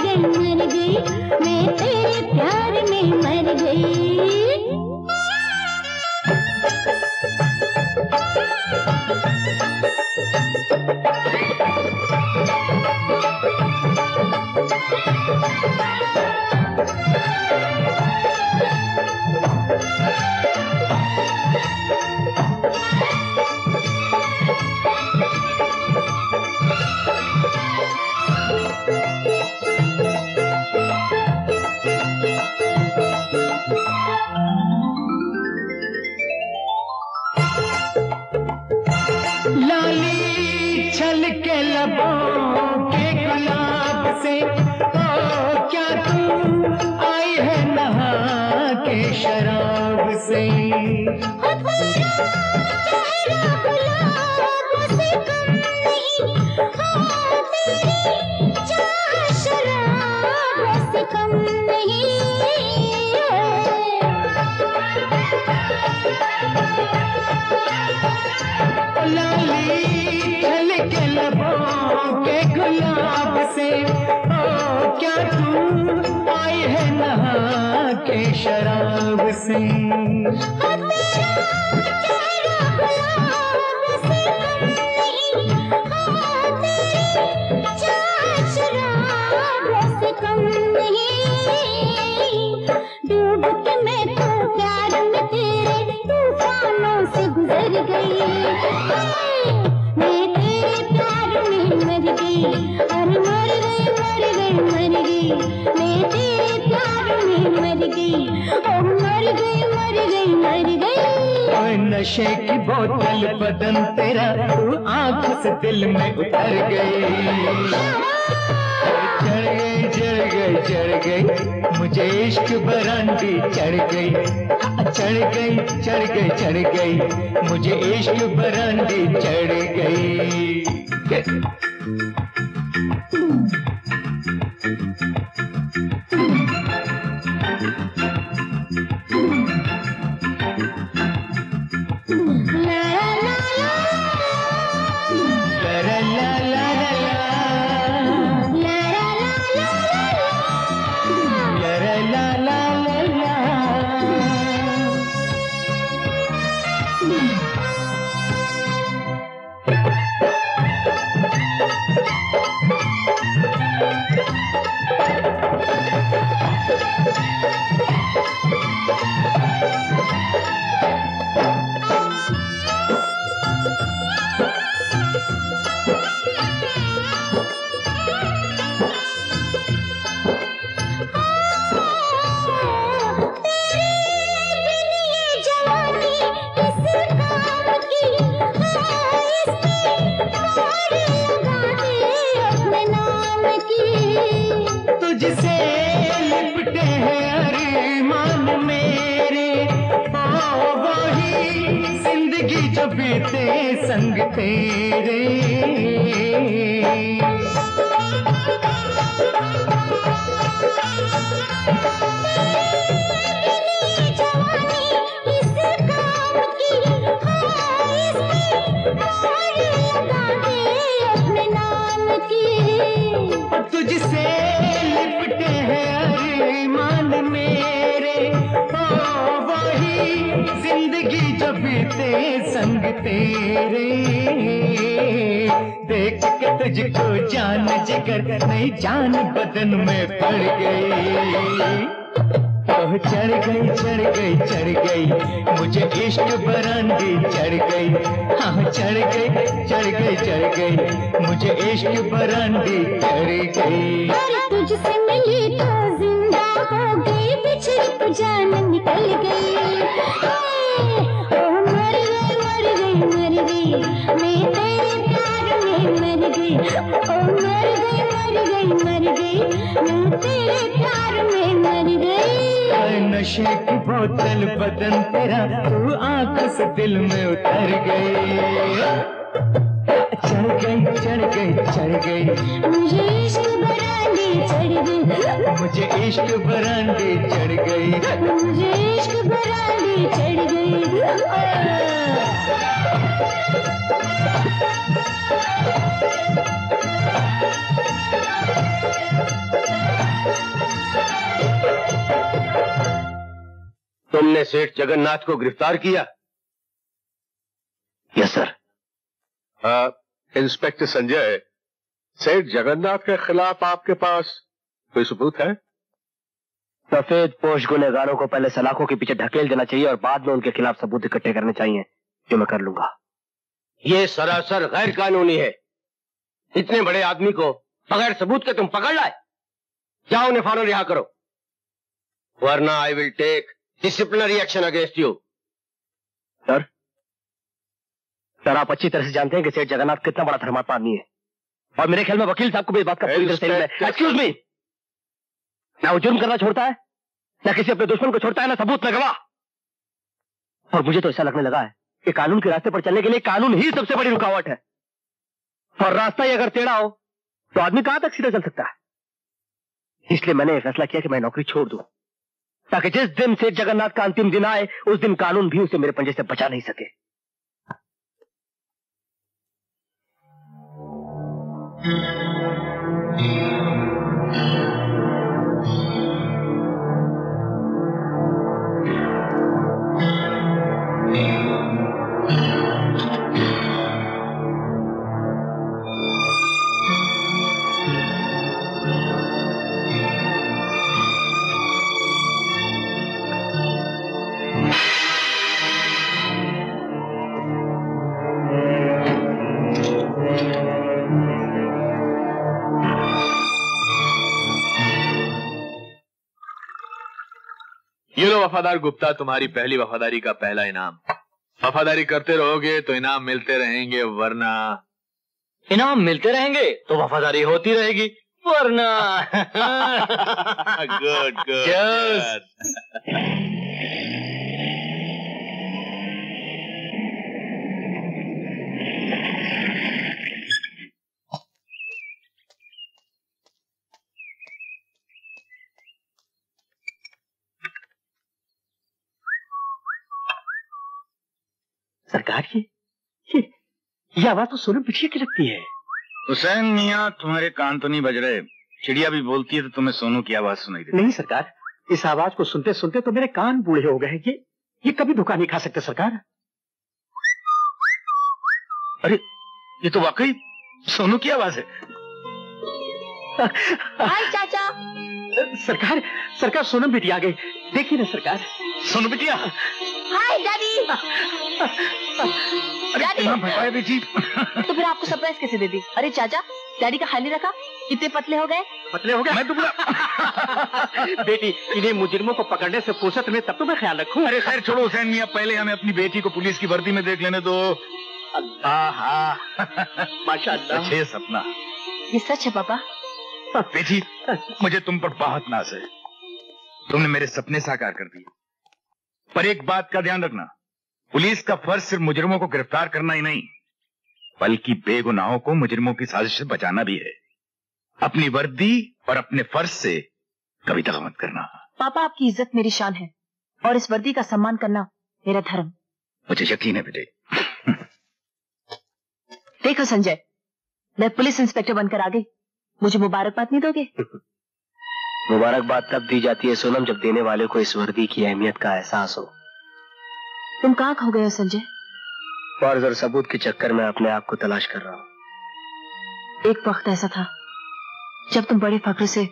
बरांडे चढ़ गई। रहते संग तेरे Thank you. बीते संग तेरे देख के तुझको जान जिगर नहीं जान बदन में पड़ गई। चढ़ गई चढ़ गई चढ़ गई। मुझे इश्क बरांडी चढ़ गई। हाँ चढ़ गई चढ़ गई चढ़ गई। मुझे इश्क बरांडी चढ़ गई। तुझसे मिली तो गई ओ मर गई मर गई मर गई मैं तेरे प्यार में मर गई। नशे की बोतल बदन तेरा तू आँख से दिल में उतर गई। चढ़ गई चढ़ गई चढ़ गई। मुझे इश्क बरांडी चढ़ गई मुझे इश्क बरांडे चढ़ गई। मुझे इश्क बरांडी चढ़ गई तुमने सेठ जगन्नाथ को गिरफ़्तार किया? यस सर हाँ, इंस्पेक्टर संजय सेठ जगन्नाथ के खिलाफ आपके पास कोई सबूत है? सफ़ेद पोश गुनेगारों को पहले सलाखों के पीछे ढकेल देना चाहिए और बाद में उनके खिलाफ सबूत इकट्ठे करने चाहिए जो मैं कर लूँगा। ये सरासर गैर कानूनी है। इतने बड़े आदमी को बगैर सबूत के तुम पकड़ लाए। जाओ उन्हें फ़ौरन रिहा करो। वरना I will take disciplinary action against you sir sir आप अच्छी तरह से जानते हैं कि सेठ जगन्नाथ कितना बड़ा धर्मात्मा आदमी है। और मेरे ख्याल में वकील साहब को भी इस बात का एक्सक्यूज मी ना वो जुर्म करना छोड़ता है ना किसी अपने दुश्मन को छोड़ता है ना सबूत ना गवाह। और मुझे तो ऐसा लगने लगा है कि कानून के रास्ते पर चलने के लिए कानून ही सबसे बड़ी रुकावट है। और रास्ता ही अगर टेढ़ा हो तो आदमी कहाँ तक सीधा चल सकता है? इसलिए मैंने फैसला किया कि मैं नौकरी छोड़ दूँ। ताकि जिस दिन से जगन्नाथ का अंतिम दिन आए, उस दिन कानून भी उसे मेरे पंजे से बचा नहीं सके। ये लो वफादार गुप्ता तुम्हारी पहली वफादारी का पहला इनाम। वफादारी करते रहोगे तो इनाम मिलते रहेंगे वरना इनाम मिलते रहेंगे तो वफादारी होती रहेगी वरना गुड गुड सरकार ये ये, ये आवाज़ तो सोनम पिछले की लगती है। हुसैन मियाँ तुम्हारे कान तो नहीं बज रहे। चिड़िया भी बोलती है तो तुम्हें सोनू की आवाज़ सुनाई देती नहीं सरकार इस आवाज़ को सुनते सुनते तो मेरे कान बूढ़े हो गए ये ये कभी धोखा नहीं खा सकते सरकार। अरे ये तो वाकई सोनू की आवाज़ है। हाय चाचा। सरकार सरकार सोनम बेटी आ गई। देखिए ना सरकार। सोनू बिटिया हाय डैडी डैडी भटकाया बेटी तो फिर आपको सरप्राइज़ कैसे दे दी? अरे चाचा डैडी का खाली रखा? कितने पतले हो गए। पतले हो गए? मैं दुबला। बेटी इन्हें मुजरिमों को पकड़ने से फुर्सत में तब तो मैं ख्याल रखूँ। अरे खैर छोड़ो हुसैन मियाँ पहले हमें अपनी बेटी को पुलिस की वर्दी में देख लेने दो। आहा माशाल्लाह। अच्छे सपना। ये सच है पापा? बेटी मुझे तुम पर बहुत नाज है। तुमने मेरे सपने साकार कर दिए। पर एक बात का ध्यान रखना। पुलिस का फ़र्ज़ सिर्फ़ मुजरिमों को गिरफ़्तार करना ही नहीं बल्कि बेगुनाहों को मुजरिमों की साजिश से बचाना भी है। अपनी वर्दी और अपने फ़र्ज़ से कभी तक मत करना। पापा आपकी इज़्ज़त मेरी शान है और इस वर्दी का सम्मान करना मेरा धर्म। मुझे यकीन है बेटे। देखो संजय मैं पुलिस इंस्पेक्टर बनकर आ गई। मुझे मुबारकबाद नहीं दोगे? मुबारकबाद तब दी जाती है सोनम जब देने वाले को इस वर्दी की अहमियत का एहसास हो। तुम कहाँ खो गए संजय? फ़र्ज़ और सबूत के चक्कर में अपने आप को तलाश कर रहा हूँ। एक वक्त ऐसा था जब तुम बड़े फख्र से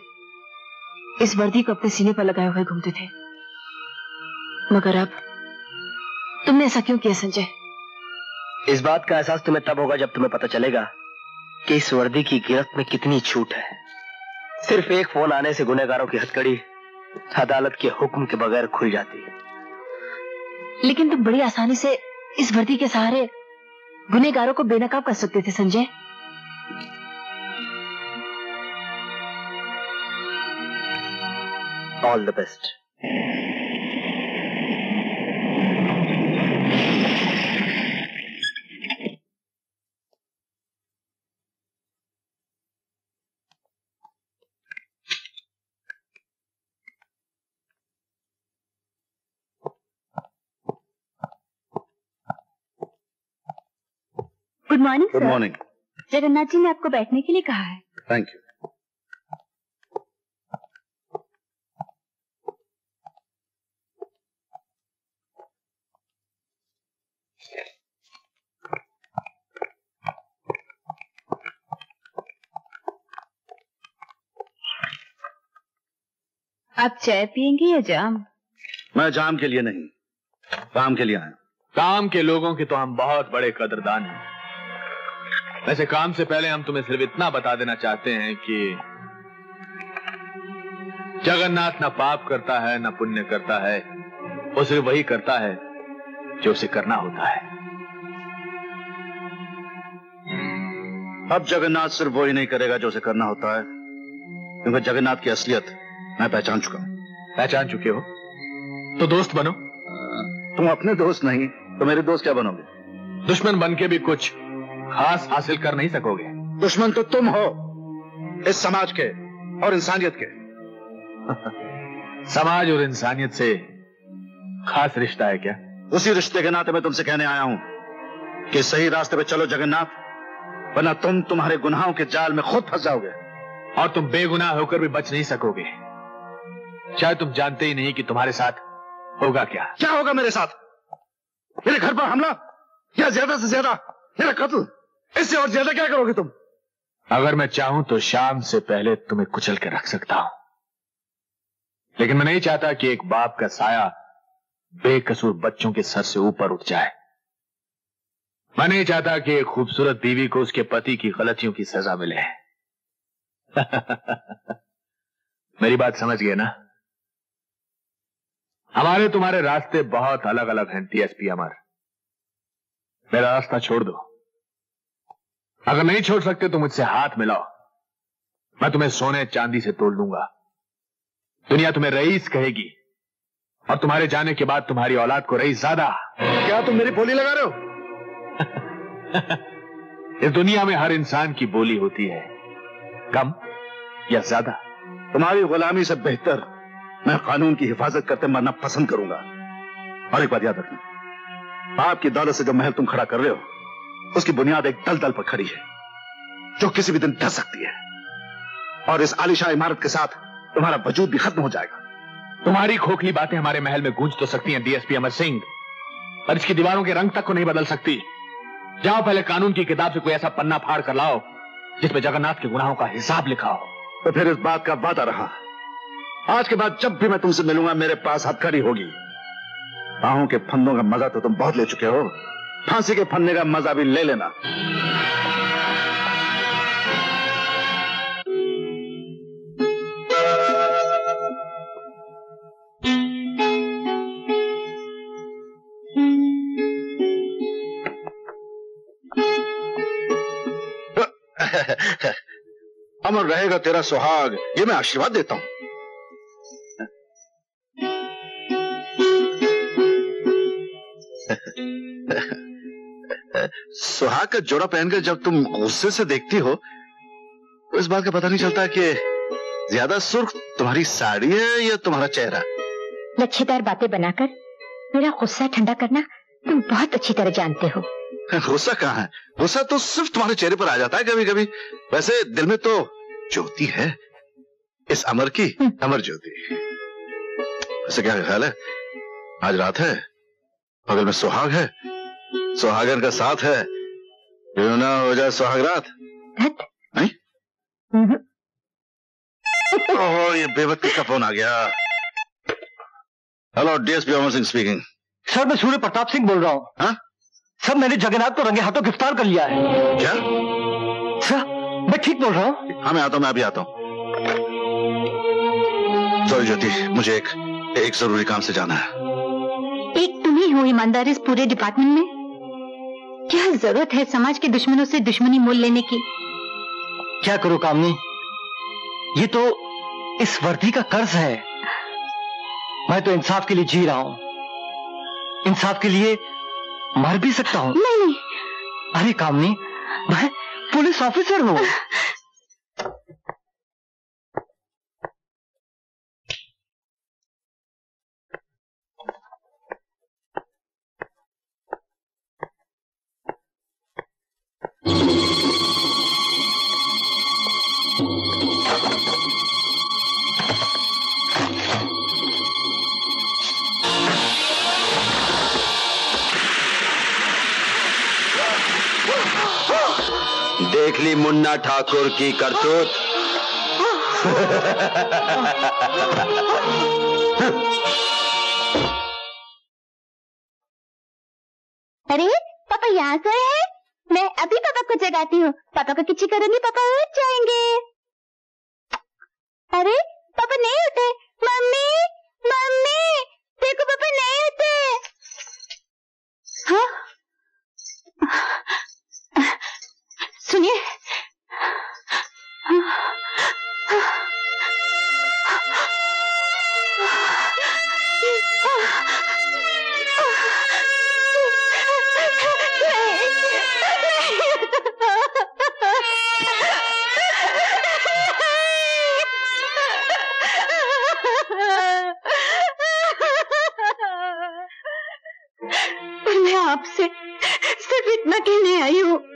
इस वर्दी को अपने सीने पर लगाए हुए घूमते थे। मगर अब तुमने ऐसा क्यों किया संजय? इस बात का एहसास तुम्हें तब होगा जब तुम्हें पता चलेगा कि इस वर्दी की गिरफ्त में कितनी छूट है। सिर्फ़ एक फ़ोन आने से गुनेगारों की हथकड़ी अदालत के हुक्म के बगैर खुल जाती है। लेकिन तुम बड़ी आसानी से इस वर्दी के सहारे गुनेगारों को बेनकाब कर सकते थे Sanjay. All the best morning good morning Jagannath ji ने आपको बैठने के लिए कहा है। थैंक यू आप चाय पियेंगे या जाम? मैं जाम के लिए नहीं काम के लिए आया काम के लोगों के तो हम बहुत बड़े कदरदान हैं। वैसे काम से पहले हम तुम्हें सिर्फ़ इतना बता देना चाहते हैं कि जगन्नाथ ना पाप करता है ना पुण्य करता है। वो सिर्फ़ वही करता है जो उसे करना होता है। अब जगन्नाथ सिर्फ़ वही नहीं करेगा जो उसे करना होता है क्योंकि जगन्नाथ की असलियत मैं पहचान चुका हूँ। पहचान चुके हो? तो दोस्त बनो। तुम अपने दोस्त नहीं तो मेरे दोस्त क्या बनोगे? दुश्मन बन के भी कुछ खास हासिल कर नहीं सकोगे। दुश्मन तो तुम हो इस समाज के और इंसानियत के। समाज और इंसानियत से खास रिश्ता है क्या? उसी रिश्ते के नाते मैं तुमसे कहने आया हूँ कि सही रास्ते पे चलो जगन्नाथ वरना तुम तुम्हारे गुनाहों के जाल में खुद फंस जाओगे। और तुम बेगुनाह होकर भी बच नहीं सकोगे। शायद तुम जानते ही नहीं कि तुम्हारे साथ होगा क्या। क्या होगा मेरे साथ? मेरे घर पर हमला? या ज़्यादा से ज़्यादा मेरा कत्ल? इससे और ज़्यादा क्या करोगे तुम? अगर मैं चाहूँ तो शाम से पहले तुम्हें कुचल के रख सकता हूँ। लेकिन मैं नहीं चाहता कि एक बाप का साया बेकसूर बच्चों के सर से ऊपर उठ जाए। मैं नहीं चाहता कि एक खूबसूरत बीवी को उसके पति की गलतियों की सजा मिले। मेरी बात समझ गए ना? हमारे तुम्हारे रास्ते बहुत अलग अलग हैं टीएसपी अमर मेरा रास्ता छोड़ दो। अगर नहीं छोड़ सकते तो मुझसे हाथ मिलाओ। मैं तुम्हें सोने चांदी से तोड़ लूँगा दुनिया तुम्हें रईस कहेगी और तुम्हारे जाने के बाद तुम्हारी औलाद को रईस ज़्यादा। क्या तुम मेरी बोली लगा रहे हो? इस दुनिया में हर इंसान की बोली होती है कम या ज़्यादा। तुम्हारी गुलामी से बेहतर मैं कानून की हिफाजत करते मरना पसंद करूँगा। और एक बात याद रखना बाप की दौलत से जो महल तुम खड़ा कर रहे हो उसकी बुनियाद एक दलदल पर खड़ी है जो किसी भी दिन धस सकती है। और इस आलिशाह इमारत के साथ तुम्हारा वजूद भी खत्म हो जाएगा। तुम्हारी खोखली बातें हमारे महल में गूंज तो सकती हैं डीएसपी अमर सिंह। पर इसकी दीवारों के रंग तक को नहीं बदल सकती। जाओ पहले कानून की किताब से कोई ऐसा पन्ना फाड़ कर लाओ जिसमें जगन्नाथ के गुनाहों का हिसाब लिखा हो। तो फिर इस बात का वादा रहा। आज के बाद जब भी मैं तुमसे मिलूँगा मेरे पास हथकड़ी होगी। बाहों के फंदों का मज़ा तो तुम बहुत ले चुके हो। फांसी के फंदे का मज़ा भी ले लेना। अमर रहेगा तेरा सुहाग, ये मैं आशीर्वाद देता हूँ। सुहाग का जोड़ा पहनकर जब तुम गुस्से से देखती हो तो इस बात का पता नहीं चलता कि ज़्यादा सुर्ख तुम्हारी साड़ी है या तुम्हारा चेहरा। लच्छेदार बातें बनाकर मेरा गुस्सा ठंडा करना तुम बहुत अच्छी तरह जानते हो। गुस्सा कहाँ है? गुस्सा तो सिर्फ़ तुम्हारे चेहरे पर आ जाता है कभी कभी वैसे दिल में तो ज्योति है इस अमर की अमर ज्योति। वैसे क्या ख्याल है? आज रात है बगल में सुहाग है सुहागन का साथ है। क्यों ना हो जाए सुहाग रात ओह ये बेवत का फ़ोन आ गया? Hello DSP Amar Singh speaking sir मैं सूर्य प्रताप सिंह बोल रहा हूँ। हाँ? सर मैंने जगन्नाथ को रंगे हाथों गिरफ़्तार कर लिया है। क्या? सर मैं ठीक बोल रहा हूँ। हाँ मैं आता हूँ मैं अभी आता हूँ। सॉरी ज्योति मुझे एक एक ज़रूरी काम से जाना है। एक तुम ही हो ईमानदार इस पूरे डिपार्टमेंट में? क्या ज़रूरत है समाज के दुश्मनों से दुश्मनी मोल लेने की? क्या करो कामनी? ये तो इस वर्दी का कर्ज है। मैं तो इंसाफ के लिए जी रहा हूँ। इंसाफ के लिए मर भी सकता हूँ। नहीं। नहीं अरे कामनी मैं पुलिस ऑफिसर हूँ। देख ली मुन्ना ठाकुर की करतूत। अरे, पापा यहाँ से है? मैं अभी पापा को जगाती हूँ। पापा को किसी करूँगी, पापा उठ जाएँगे। अरे, पापा नहीं उठे। मम्मी मम्मी, देखो पापा नहीं उठे। हाँ? सुनिए। मैं आपसे सिर्फ़ इतना कहने आई हूँ।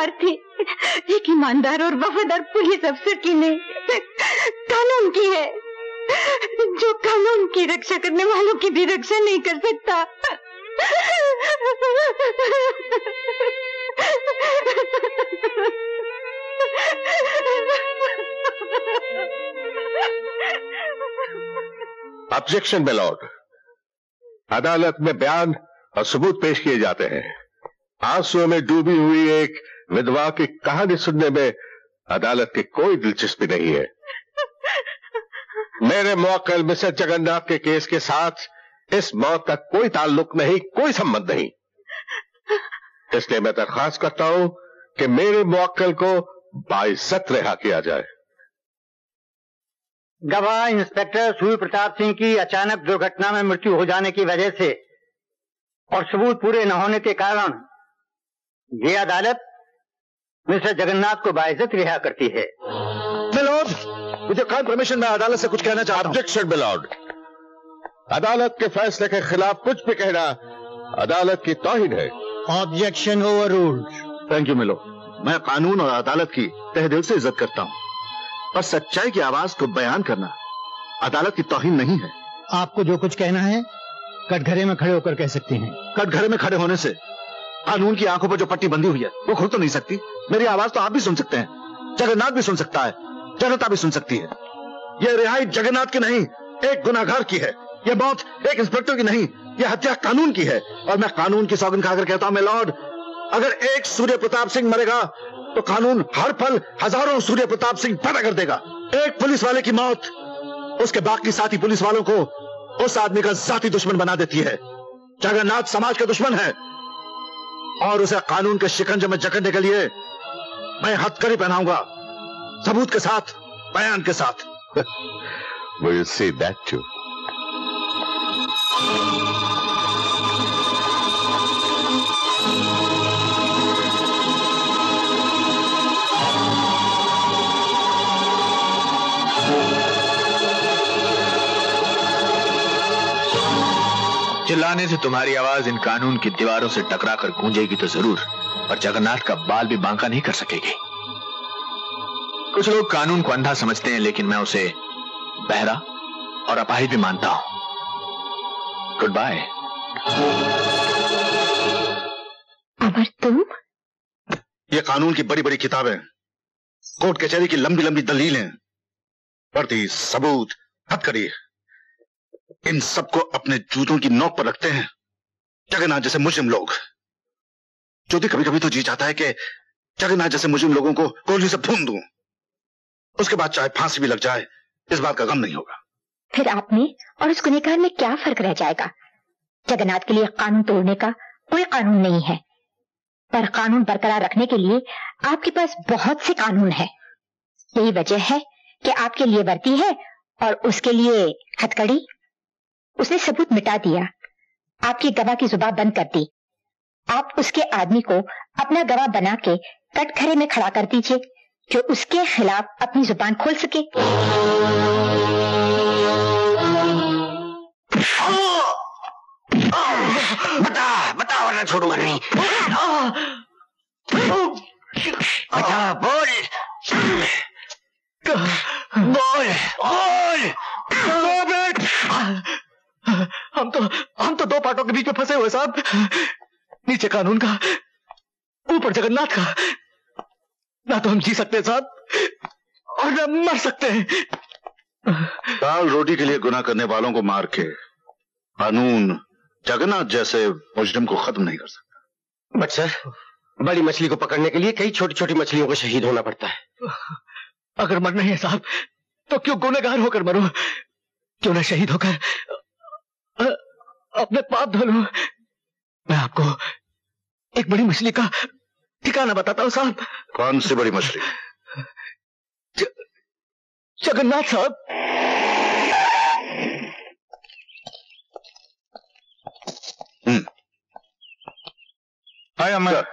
कि वो अर्थी एक ईमानदार और वफादार पुलिस अफसर की नहीं, कानून की है, जो कानून की रक्षा करने वालों की भी रक्षा नहीं कर सकता। ऑब्जेक्शन बेलॉर्ड अदालत में बयान और सबूत पेश किए जाते हैं। आंसुओं में डूबी हुई एक विधवा की कहानी सुनने में अदालत की कोई दिलचस्पी नहीं है। मेरे मौकल मिस्टर जगन्नाथ के केस के साथ इस मौत का कोई ताल्लुक नहीं, कोई संबंध नहीं। इसलिए मैं दरखास्त करता हूँ कि मेरे मौकल को बाइज्जत रिहा किया जाए। गवाह इंस्पेक्टर सूर्य प्रताप सिंह की अचानक दुर्घटना में मृत्यु हो जाने की वजह से और सबूत पूरे न होने के कारण ये अदालत मिस्टर जगन्नाथ को बाइज्जत रिहा करती है। मिलोड मुझे कान परमिशन में अदालत से कुछ कहना चाहता हूँ। ऑब्जेक्शन अदालत के फैसले के खिलाफ कुछ भी कहना अदालत की तौहिन है। Objection over rule thank you मिलो। मैं कानून और अदालत की तह दिल से इज़्ज़त करता हूँ। पर सच्चाई की आवाज़ को बयान करना अदालत की तोहिन नहीं है। आपको जो कुछ कहना है कटघरे में खड़े होकर कह सकते हैं। कटघरे में खड़े होने से कानून की आँखों पर जो पट्टी बंधी हुई है वो खुल तो नहीं सकती। मेरी आवाज़ तो आप भी सुन सकते हैं। जगन्नाथ भी सुन सकता है। जनता भी सुन सकती है। यह रिहाई जगन्नाथ की नहीं, एक गुनाहगार की है। यह मौत एक इंस्पेक्टर की नहीं, यह हत्या कानून की है। और मैं कानून की सौगंध खाकर कहता हूँ, मैं लॉर्ड, अगर एक सूर्य प्रताप सिंह मरेगा तो कानून हर पल हज़ारों सूर्य प्रताप सिंह पैदा कर देगा। एक पुलिस वाले की मौत, उसके बाकी साथी पुलिस वालों को उस आदमी का जाति दुश्मन बना देती है। जगन्नाथ समाज का दुश्मन है। और उसे कानून के शिकंजे में जकड़ने के लिए मैं हथकड़ी पहनाऊँगा। सबूत के साथ बयान के साथ। We'll see that too. चिल्लाने से तुम्हारी आवाज़ इन कानून की दीवारों से टकराकर गूंजेगी तो ज़रूर। पर जगन्नाथ का बाल भी बांका नहीं कर सकेगी। कुछ लोग कानून को अंधा समझते हैं लेकिन मैं उसे बहरा और अपाहिज भी मानता हूँ। गुड बाय अमर तुम? ये कानून की बड़ी बड़ी किताबें कोर्ट कचहरी की लंबी लंबी दलीलें वर्दी सबूत हथकड़ी इन सबको अपने जूतों की नोक पर रखते हैं। जगन्नाथ जैसे मुस्लिम लोग। ज्योति कभी कभी तो जी चाहता है कि जगन्नाथ जैसे मुस्लिम लोगों को गोली से भून दूँ। उसके बाद चाहे फांसी भी लग जाए, इस बात का गम नहीं होगा। फिर आप में और उस गुनेगार में क्या फ़र्क रह जाएगा? जगन्नाथ के लिए कानून तोड़ने का कोई कानून नहीं है। पर कानून बरकरार रखने के लिए आपके पास बहुत से कानून है। यही वजह है कि आपके लिए वर्ती है और उसके लिए हथकड़ी। उसने सबूत मिटा दिया। आपकी गवाह की ज़ुबान बंद कर दी। आप उसके आदमी को अपना गवाह बना के कटघरे में खड़ा कर दीजिए जो उसके खिलाफ अपनी ज़ुबान खोल सके। बता बता वरना छोड़ूँगा नहीं बता बोल। बोल बोल। हम तो हम तो दो पार्टों के बीच में फंसे हुए साहब। नीचे कानून का ऊपर जगन्नाथ का। ना तो हम जी सकते हैं साहब और ना मर सकते हैं। दाल रोटी के लिए गुनाह करने वालों को मार के कानून जगन्नाथ जैसे मुजरिम को खत्म नहीं कर सकता। बट सर बड़ी मछली को पकड़ने के लिए कई छोटी छोटी मछलियों को शहीद होना पड़ता है। अगर मरना ही है साहब तो क्यों गुनेगार होकर मरो? क्यों ना शहीद होकर? अपने पाप धो लूँ? मैं आपको एक बड़ी मछली का ठिकाना बताता हूँ साहब। कौन सी बड़ी मछली? जगन्नाथ साहब। हाय अमर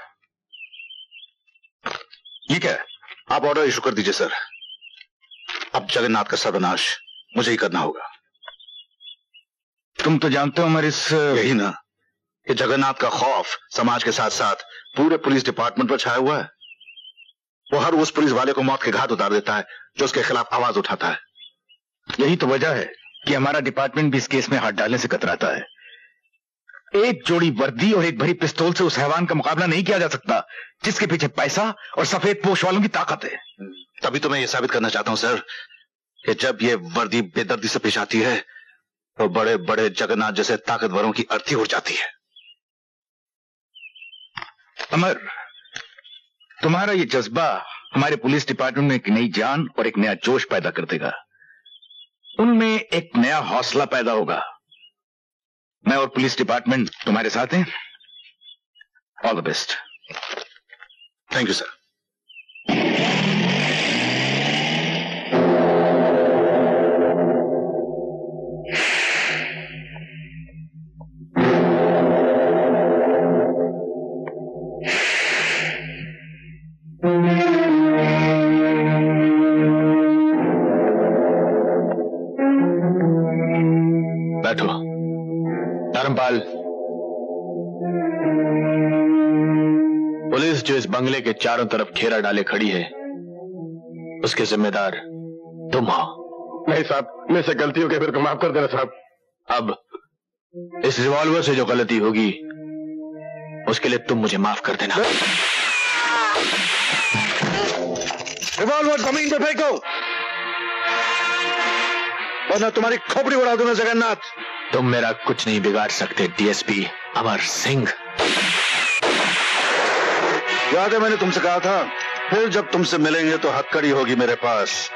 ये क्या है? आप ऑर्डर इशू कर दीजिए सर। अब जगन्नाथ का सर्वनाश मुझे ही करना होगा। तुम तो जानते हो हमारे इस यही ना। कि जगन्नाथ का खौफ समाज के साथ साथ पूरे पुलिस डिपार्टमेंट पर छाया हुआ है। वो हर उस पुलिस वाले को मौत के घाट उतार देता है, जो उसके खिलाफ आवाज़ उठाता है। यही तो वजह है कि हमारा डिपार्टमेंट भी इस केस में हाथ डालने से कतराता है। एक जोड़ी वर्दी और एक भरी पिस्तौल से उस हैवान का मुकाबला नहीं किया जा सकता, जिसके पीछे पैसा और सफ़ेद पोश वालों की ताकत है। तभी तो मैं ये साबित करना चाहता हूँ, सर, कि जब ये वर्दी बेदर्दी से पेश आती है तो बड़े बड़े जगन्नाथ जैसे ताकतवरों की अर्थी उड़ जाती है। अमर, तुम्हारा ये जज्बा हमारे पुलिस डिपार्टमेंट में एक नई जान और एक नया जोश पैदा कर देगा। उनमें एक नया हौसला पैदा होगा। मैं और पुलिस डिपार्टमेंट तुम्हारे साथ हैं। All the best thank you sir बंगले के चारों तरफ़ घेरा डाले खड़ी है। उसके जिम्मेदार तुम हो। नहीं साहब मेरे से गलती हो गई को माफ़ कर देना साहब। अब इस रिवॉल्वर से जो गलती होगी उसके लिए तुम मुझे माफ़ कर देना। रिवॉल्वर ज़मीन पे फेंको। वरना तुम्हारी खोपड़ी उड़ा दूँगा जगन्नाथ। तुम मेरा कुछ नहीं बिगाड़ सकते डीएसपी अमर सिंह। याद है मैंने तुमसे कहा था फिर जब तुमसे मिलेंगे तो हक्कड़ी होगी मेरे पास।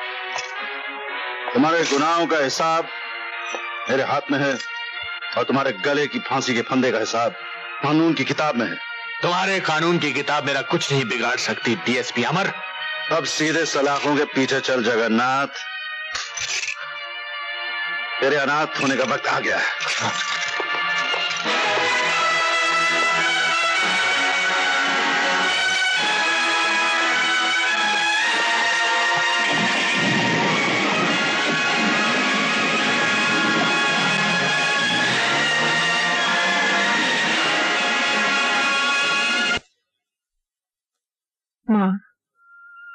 तुम्हारे गुनाहों का हिसाब मेरे हाथ में है और तुम्हारे गले की फांसी के फंदे का हिसाब कानून की किताब में है। तुम्हारे कानून की किताब मेरा कुछ नहीं बिगाड़ सकती डीएसपी अमर। अब सीधे सलाखों के पीछे चल जगन्नाथ। तेरे अनाथ होने का वक्त आ गया है।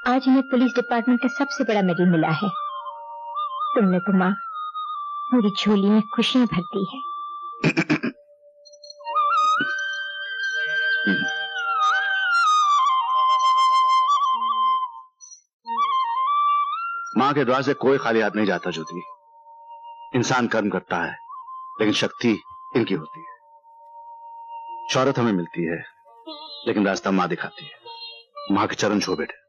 आज हमें पुलिस डिपार्टमेंट का सबसे बड़ा मेडल मिला है। तुमने तो माँ, मेरी झोली में खुशियाँ भर दी है। माँ के द्वार से कोई खाली हाथ नहीं जाता, ज्योति। इंसान कर्म करता है, लेकिन शक्ति इनकी होती है। शौहरत हमें मिलती है, लेकिन रास्ता माँ दिखाती है। माँ के चरण छो बेटे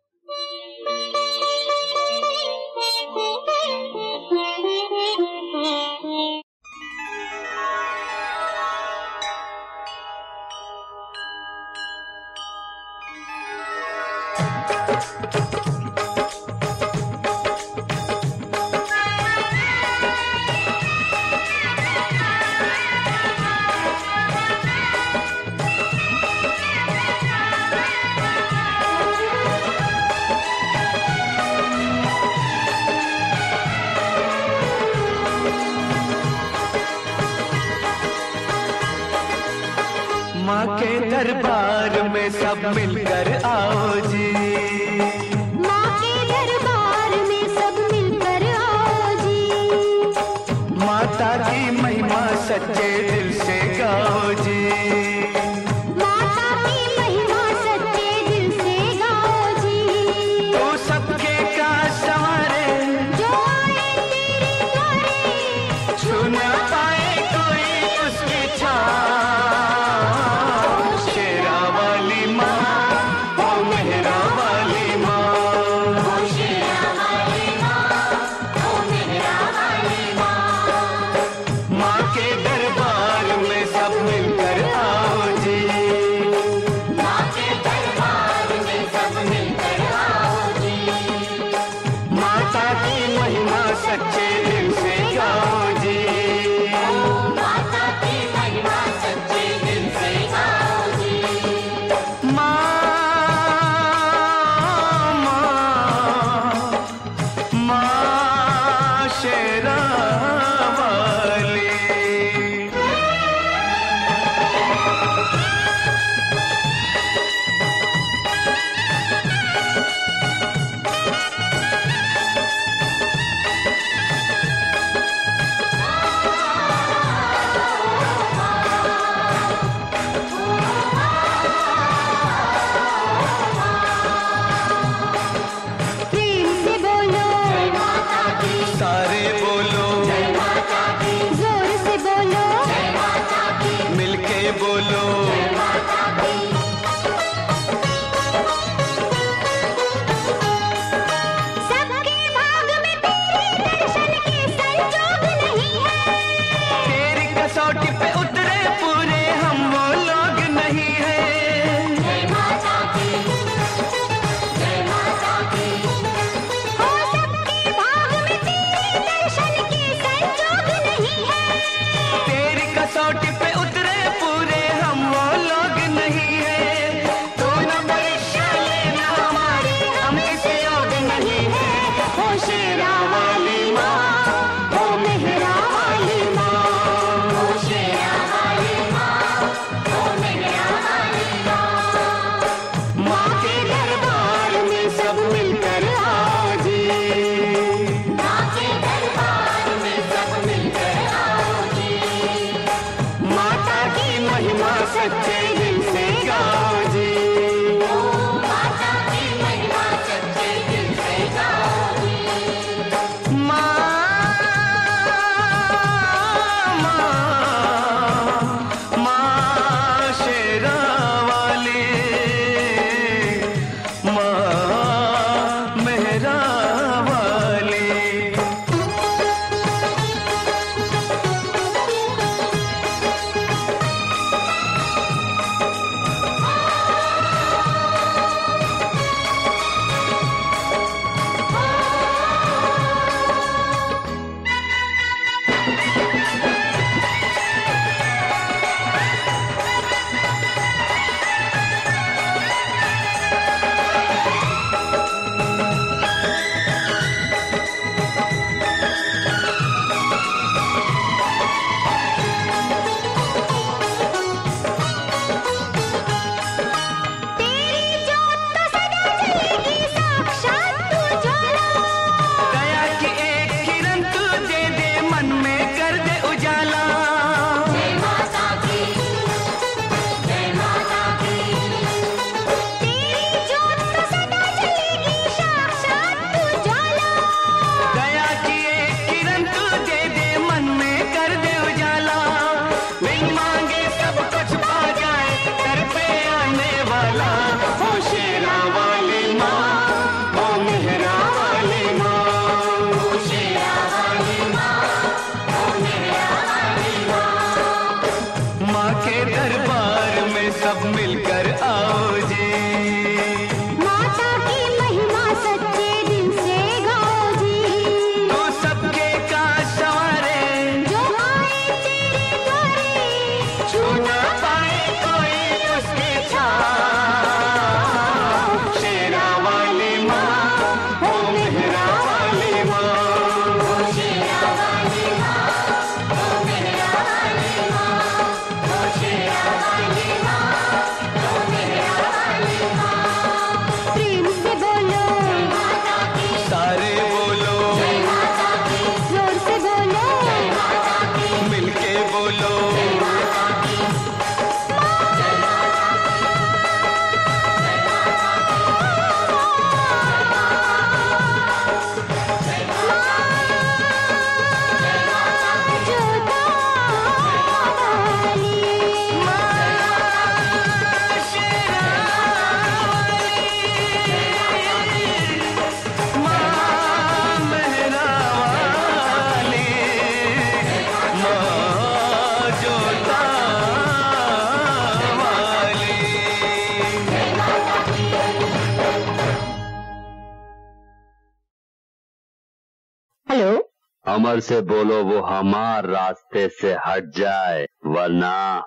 अमर से बोलो वो हमार रास्ते से हट जाए वरना।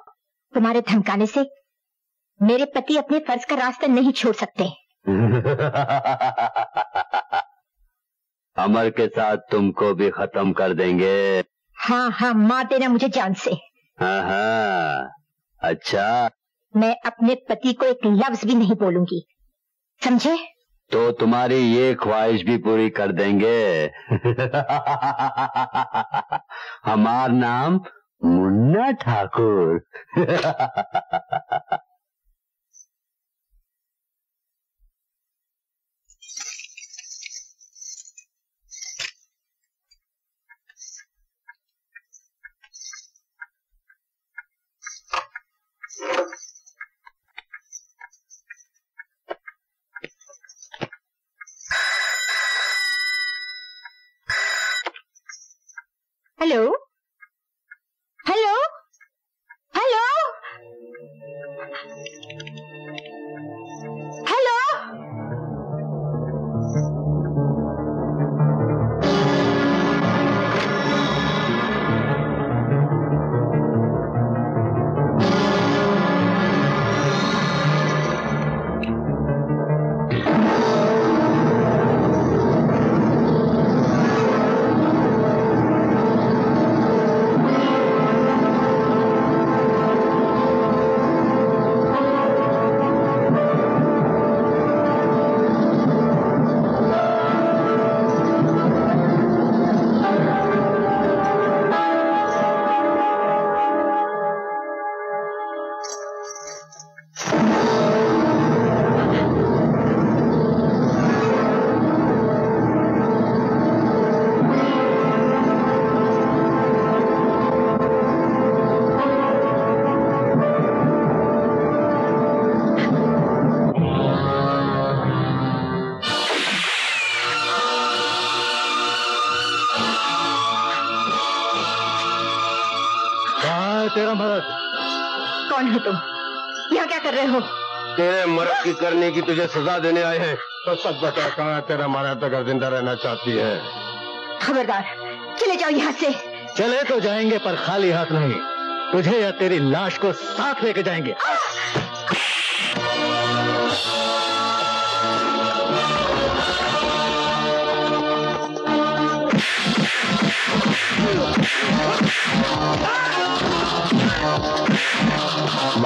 तुम्हारे धमकाने से मेरे पति अपने फ़र्ज़ का रास्ता नहीं छोड़ सकते। अमर के साथ तुमको भी खत्म कर देंगे। हाँ हाँ मार देना मुझे जान से। हाँ हाँ अच्छा। मैं अपने पति को एक लफ्ज भी नहीं बोलूँगी। समझे? तो तुम्हारी ये ख्वाहिश भी पूरी कर देंगे। हमार नाम Munna Thakur. Hello hello hello कर रहे हो? तेरे मर्द की करने की तुझे सजा देने आए हैं। तो सब बता कहाँ तेरा मर्द अगर ज़िंदा रहना चाहती है। खबरदार चले जाओ यहाँ से। चले तो जाएँगे पर खाली हाथ नहीं। तुझे या तेरी लाश को साथ लेके जाएँगे।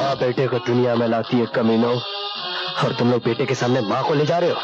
माँ बेटे को दुनिया में लाती है कमीनों और तुम लोग बेटे के सामने माँ को ले जा रहे हो।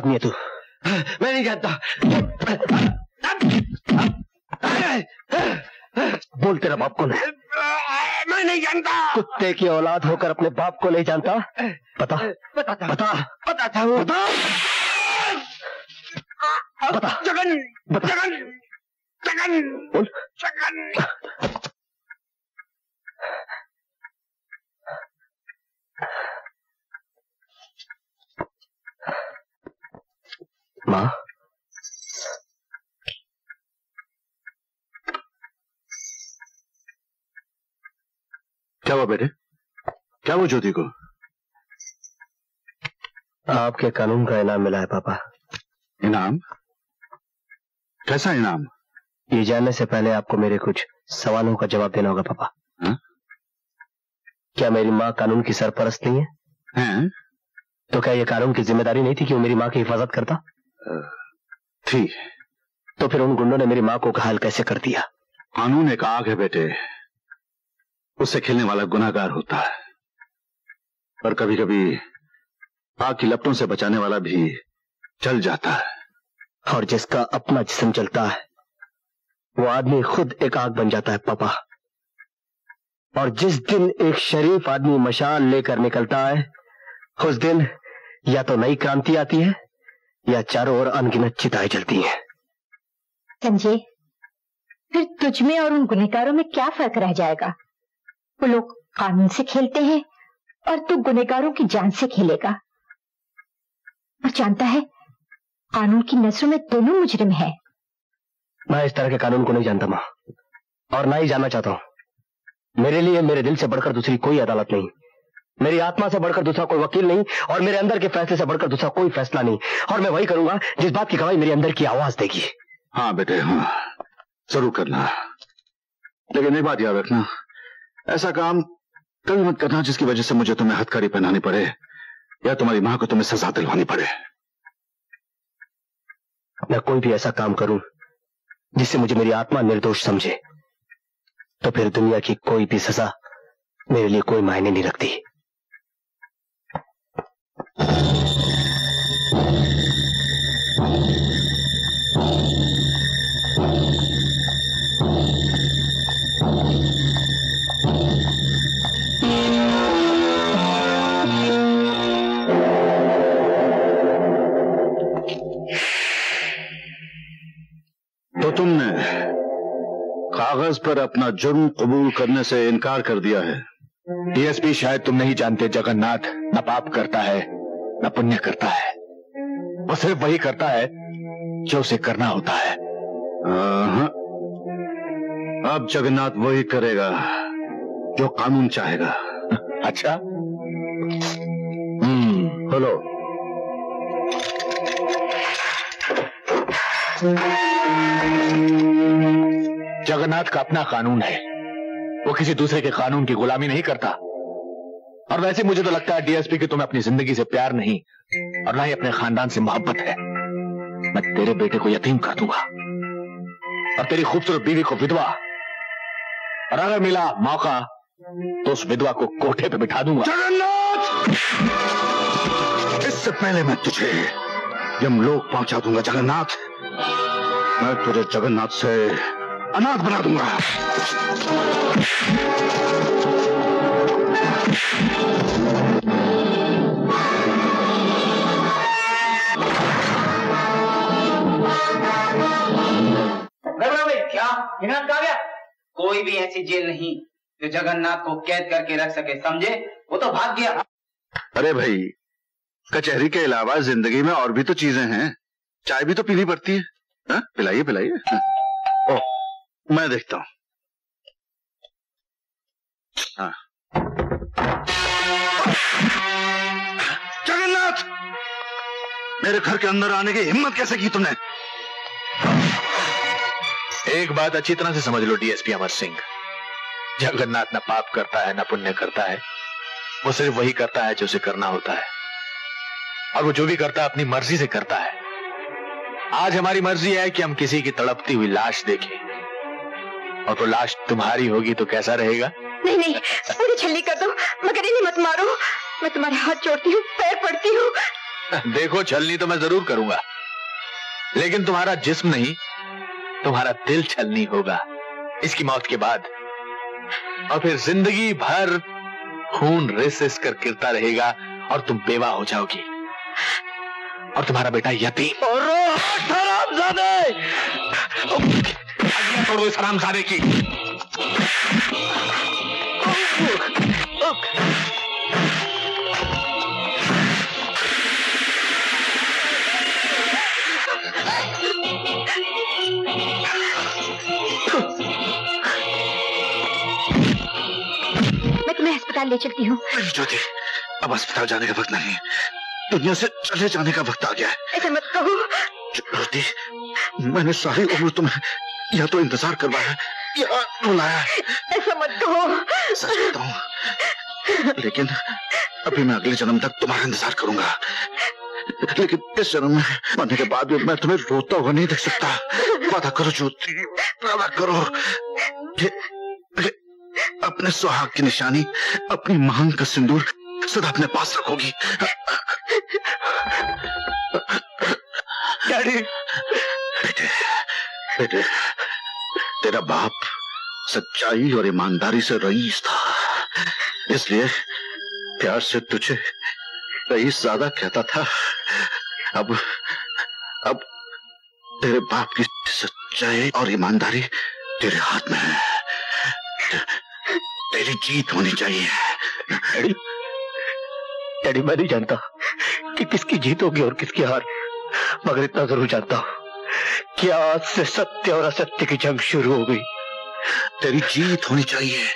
आदमी है तू। मैं नहीं जानता। बोल तेरा बाप कौन है? मैं नहीं जानता। कुत्ते की औलाद होकर अपने बाप को नहीं जानता। बता पता। था बता पता था वो। बता बता जगन। बता जगन। जगन। बोल। जगन। माँ क्या हुआ बेटे? क्या हुआ ज्योति को? आपके कानून का इनाम मिला है पापा। इनाम? कैसा इनाम? ये जानने से पहले आपको मेरे कुछ सवालों का जवाब देना होगा पापा। हाँ? क्या मेरी माँ कानून की सरपरस्त नहीं है? हैं? तो क्या ये कानून की ज़िम्मेदारी नहीं थी कि वो मेरी माँ की हिफाजत करता? थी। तो फिर उन गुंडों ने मेरी माँ को घायल कैसे कर दिया? कानून एक आग है बेटे। उससे खेलने वाला गुनाहगार होता है। और कभी कभी आग की लपटों से बचाने वाला भी चल जाता है। और जिसका अपना जिस्म चलता है वो आदमी खुद एक आग बन जाता है पापा। और जिस दिन एक शरीफ आदमी मशाल लेकर निकलता है उस दिन या तो नई क्रांति आती है या चारों ओर अनगिनत चिताएँ जलती हैं। संजय फिर तुझ में और उन गुनहगारों में क्या फ़र्क रह जाएगा? वो लोग कानून से खेलते हैं और तू गुनहगारों की जान से खेलेगा। और जानता है कानून की नज़रों में दोनों मुजरिम है। मैं इस तरह के कानून को नहीं जानता माँ। और ना ही जानना चाहता हूँ। मेरे लिए मेरे दिल से बढ़कर दूसरी कोई अदालत नहीं। मेरी आत्मा से बढ़कर दूसरा कोई वकील नहीं और मेरे अंदर के फैसले से बढ़कर दूसरा कोई फैसला नहीं। और मैं वही करूँगा जिस बात की गवाही मेरे अंदर की आवाज़ देगी। हाँ बेटे हाँ। ज़रूर करना। लेकिन एक बात याद रखना। ऐसा काम कभी मत करना जिसकी वजह से मुझे तुम्हें हथकड़ी पहनानी पड़े या तुम्हारी माँ को तुम्हें सजा दिलवानी पड़े। मैं कोई भी ऐसा काम करूँ जिससे मुझे मेरी आत्मा निर्दोष समझे तो फिर दुनिया की कोई भी सजा मेरे लिए कोई मायने नहीं रखती। कागज़ पर अपना जुर्म कबूल करने से इनकार कर दिया है। डीएसपी शायद तुम नहीं जानते, जगन्नाथ न पाप करता है। न पुण्य करता है। वो सिर्फ़ वही करता है जो उसे करना होता है। अब जगन्नाथ वही करेगा जो कानून चाहेगा। अच्छा? हम्म बोलो। जगन्नाथ का अपना कानून है। वो किसी दूसरे के कानून की गुलामी नहीं करता। और वैसे मुझे तो लगता है डीएसपी कि तुम्हें अपनी ज़िंदगी से प्यार नहीं और ना ही अपने खानदान से मोहब्बत है। मैं तेरे बेटे को यतीम कर दूँगा और तेरी खूबसूरत बीवी को विधवा। और अगर मिला मौका तो उस विधवा को कोठे पे बिठा दूँगा। जगन्नाथ! इससे पहले मैं तुझे यमलोक पहुँचा दूँगा, जगन्नाथ। मैं तुझे जगन्नाथ से अनाथ बना दूँगा। क्या कहा गया। कोई भी ऐसी जेल नहीं जो जगन्नाथ को कैद करके रख सके, समझे? वो तो भाग गया। अरे भाई, कचहरी के अलावा ज़िंदगी में और भी तो चीज़ें हैं। चाय भी तो पीनी पड़ती है। हाँ? पिलाइए पिलाइए। हाँ। मैं देखता हूँ। हाँ। जगन्नाथ! मेरे घर के अंदर आने की हिम्मत कैसे की तुमने? एक बात अच्छी तरह से समझ लो डीएसपी अमर सिंह। जगन्नाथ न पाप करता है न पुण्य करता है वो सिर्फ़ वही करता है जो उसे करना होता है। और वो जो भी करता है अपनी मर्ज़ी से करता है। आज हमारी मर्ज़ी है कि हम किसी की तड़पती हुई लाश देखें। और वो लाश तुम्हारी होगी तो कैसा रहेगा? नहीं नहीं मुझे छल्ली कर दो। मगर इन्हें मत मारो। मैं तुम्हारे हाथ जोड़ती हूँ पैर पड़ती हूँ। देखो छलनी तो मैं ज़रूर करूँगा। लेकिन तुम्हारा जिस्म नहीं तुम्हारा दिल छलनी होगा। इसकी मौत के बाद। और फिर ज़िंदगी भर खून रिस रिस कर गिरता रहेगा और तुम बेवा हो जाओगी। और तुम्हारा बेटा यतीम। तोड़ो इस हरामजादे की। मैं तुम्हें अस्पताल ले चलती हूँ। ज्योति अब अस्पताल जाने का वक्त नहीं है। दुनिया से चले जाने का वक्त आ गया है। ऐसा मत कहो। ज्योति मैंने सारी उम्र तुम्हें या तो इंतज़ार करवाया या रुलाया है। ऐसा मत कहो। सच बताऊँ लेकिन अभी मैं अगले जन्म तक तुम्हारा इंतज़ार करूँगा। लेकिन इस जन्म में मरने के बाद भी मैं तुम्हें रोता हुआ नहीं देख सकता। वादा करो ज्योति वादा करो। ये, ये अपने सुहाग की निशानी अपनी मांग का सिंदूर सदा अपने पास रखोगी। डैडी। बेटे बेटे तेरा बाप सच्चाई और ईमानदारी से रईस था। इसलिए प्यार से तुझे रईस ज़्यादा कहता था। अब अब तेरे बाप की सच्चाई और ईमानदारी तेरे हाथ में है। ते- तेरी जीत होनी चाहिए। डैडी डैडी मैं नहीं जानता कि किसकी जीत होगी और किसकी हार मगर इतना ज़रूर जानता हूँ कि आज से सत्य और असत्य की जंग शुरू हो गई। तेरी जीत होनी चाहिए।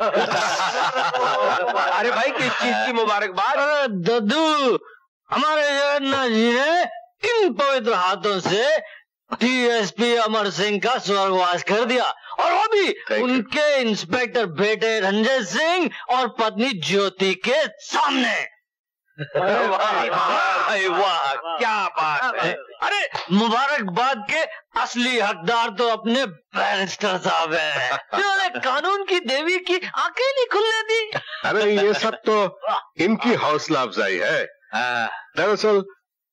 अरे भाई किस चीज़ की मुबारकबाद? ददू हमारे जगन्नाथ जी ने इन पवित्र हाथों से डीएसपी अमर सिंह का स्वर्गवास कर दिया। और वो भी उनके इंस्पेक्टर बेटे रंजय सिंह और पत्नी ज्योति के सामने। वाह क्या बात है। अरे मुबारकबाद के असली हकदार तो अपने बैरिस्टर साहब हैं। जिन्होंने कानून की देवी की आँखें नहीं खुलने दी। अरे ये सब तो इनकी हौसला अफजाई है। दरअसल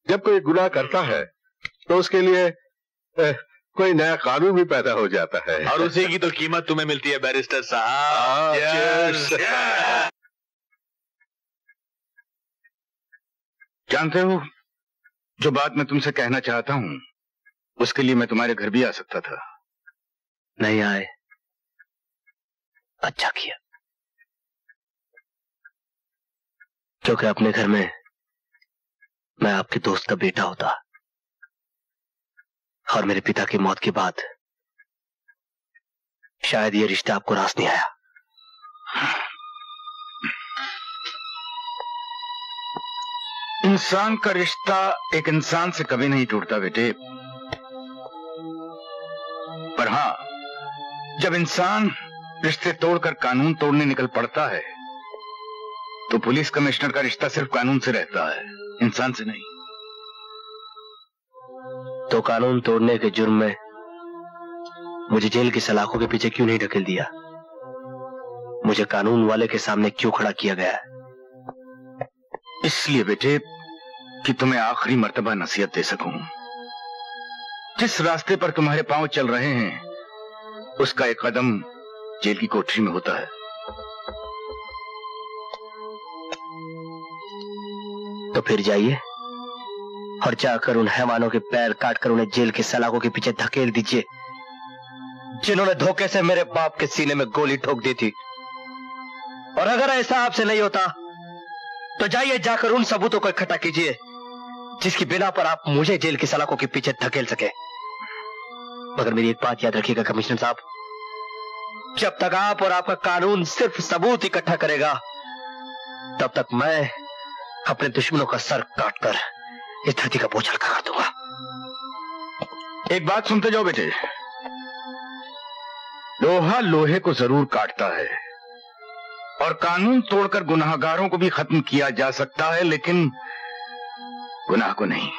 जब कोई गुनाह करता है तो उसके लिए eh, कोई नया कानून भी पैदा हो जाता है। और उसी की तो कीमत तुम्हें मिलती है बैरिस्टर साहब। जानते हो, जो बात मैं तुमसे कहना चाहता हूँ, उसके लिए मैं तुम्हारे घर भी आ सकता था। नहीं आए। अच्छा किया। क्योंकि अपने घर में मैं आपके दोस्त का बेटा होता और मेरे पिता की मौत के बाद शायद ये रिश्ता आपको रास नहीं आया। इंसान का रिश्ता एक इंसान से कभी नहीं टूटता बेटे। पर हाँ जब इंसान रिश्ते तोड़कर कानून तोड़ने निकल पड़ता है तो पुलिस कमिश्नर का रिश्ता सिर्फ़ कानून से रहता है इंसान से नहीं। तो कानून तोड़ने के जुर्म में मुझे जेल की सलाखों के पीछे क्यों नहीं ढकेल दिया? मुझे कानून वाले के सामने क्यों खड़ा किया गया? है इसलिए बेटे कि तुम्हें आखिरी मर्तबा नसीहत दे सकूँ। जिस रास्ते पर तुम्हारे पाँव चल रहे हैं, उसका एक कदम जेल की कोठरी में होता है। तो फिर जाइए और जाकर उन हैवानों के पैर काटकर उन्हें जेल के सलाखों के पीछे धकेल दीजिए, जिन्होंने धोखे से मेरे बाप के सीने में गोली ठोक दी थी। और अगर ऐसा आपसे नहीं होता तो जाइए जाकर उन सबूतों को इकट्ठा कीजिए। जिसकी बिना पर आप मुझे जेल की सलाखों के पीछे धकेल सके। मगर मेरी एक बात याद रखिएगा, कमिश्नर साहब। जब तक आप और आपका कानून सिर्फ़ सबूत इकट्ठा करेगा, तब तक मैं अपने दुश्मनों का सर काटकर इस धरती का बोझ हल्का कर दूँगा। एक बात सुनते जाओ बेटे। लोहा लोहे को ज़रूर काटता है, और कानून तोड़कर गुनाहगारों को भी खत्म किया जा सकता है, लेकिन गुनाह को नहीं।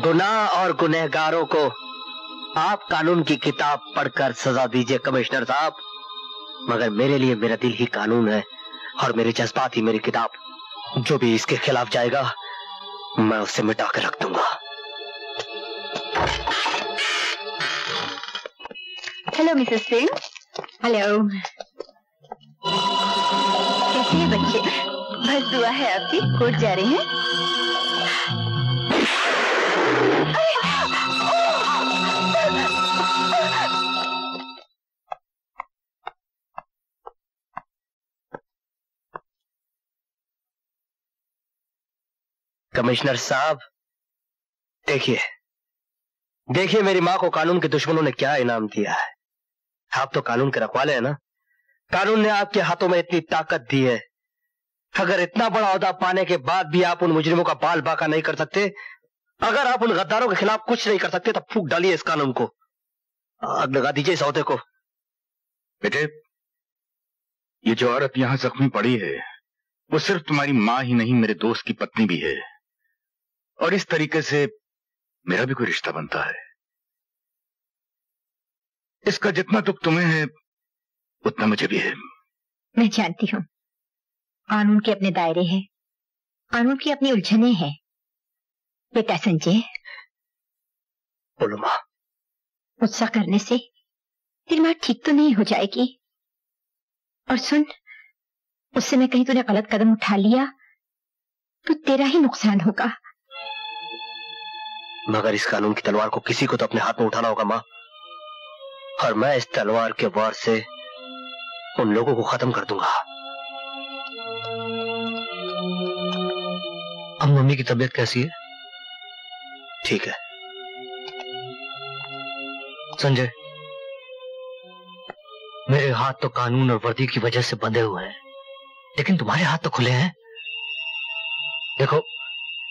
गुनाह और गुनहगारों को आप कानून की किताब पढ़कर सजा दीजिए कमिश्नर साहब। मगर मेरे लिए मेरा दिल ही कानून है और मेरे जज्बात ही मेरी किताब। जो भी इसके खिलाफ जाएगा मैं उसे मिटा कर रख दूँगा। हेलो मिसेस सिंह हेलो कैसे हैं बच्चे? बस दुआ है आपकी। कोर्ट जा रहे हैं? कमिश्नर साहब, देखिए देखिए मेरी माँ को कानून के दुश्मनों ने क्या इनाम दिया है। आप तो कानून के रखवाले हैं ना? कानून ने आपके हाथों में इतनी ताकत दी है। अगर इतना बड़ा अहदा पाने के बाद भी आप उन मुजरिमों का बाल बाका नहीं कर सकते, अगर आप उन गद्दारों के खिलाफ कुछ नहीं कर सकते तो फूक डालिए इस कानून को। आग लगा दीजिए इस अहदे को। बेटे, ये जो औरत यहाँ जख्मी पड़ी है, वो सिर्फ़ तुम्हारी माँ ही नहीं, मेरे दोस्त की पत्नी भी है। और इस तरीके से मेरा भी कोई रिश्ता बनता है। इसका जितना दुख तुम्हें है उतना मुझे भी है। मैं जानती हूँ। कानून के अपने दायरे हैं। कानून की अपनी उलझने हैं। बेटा संजय बोलो माँ। गुस्सा करने से तेरी माँ ठीक तो नहीं हो जाएगी। और सुन उससे मैं कहीं तूने गलत कदम उठा लिया तो तेरा ही नुकसान होगा। मगर इस कानून की तलवार को किसी को तो अपने हाथ में उठाना होगा, माँ। और मैं इस तलवार के वार से उन लोगों को खत्म कर दूँगा। अब मम्मी की तबीयत कैसी है? ठीक है। संजय, मेरे हाथ तो कानून और वर्दी की वजह से बंधे हुए हैं, लेकिन तुम्हारे हाथ तो खुले हैं। देखो,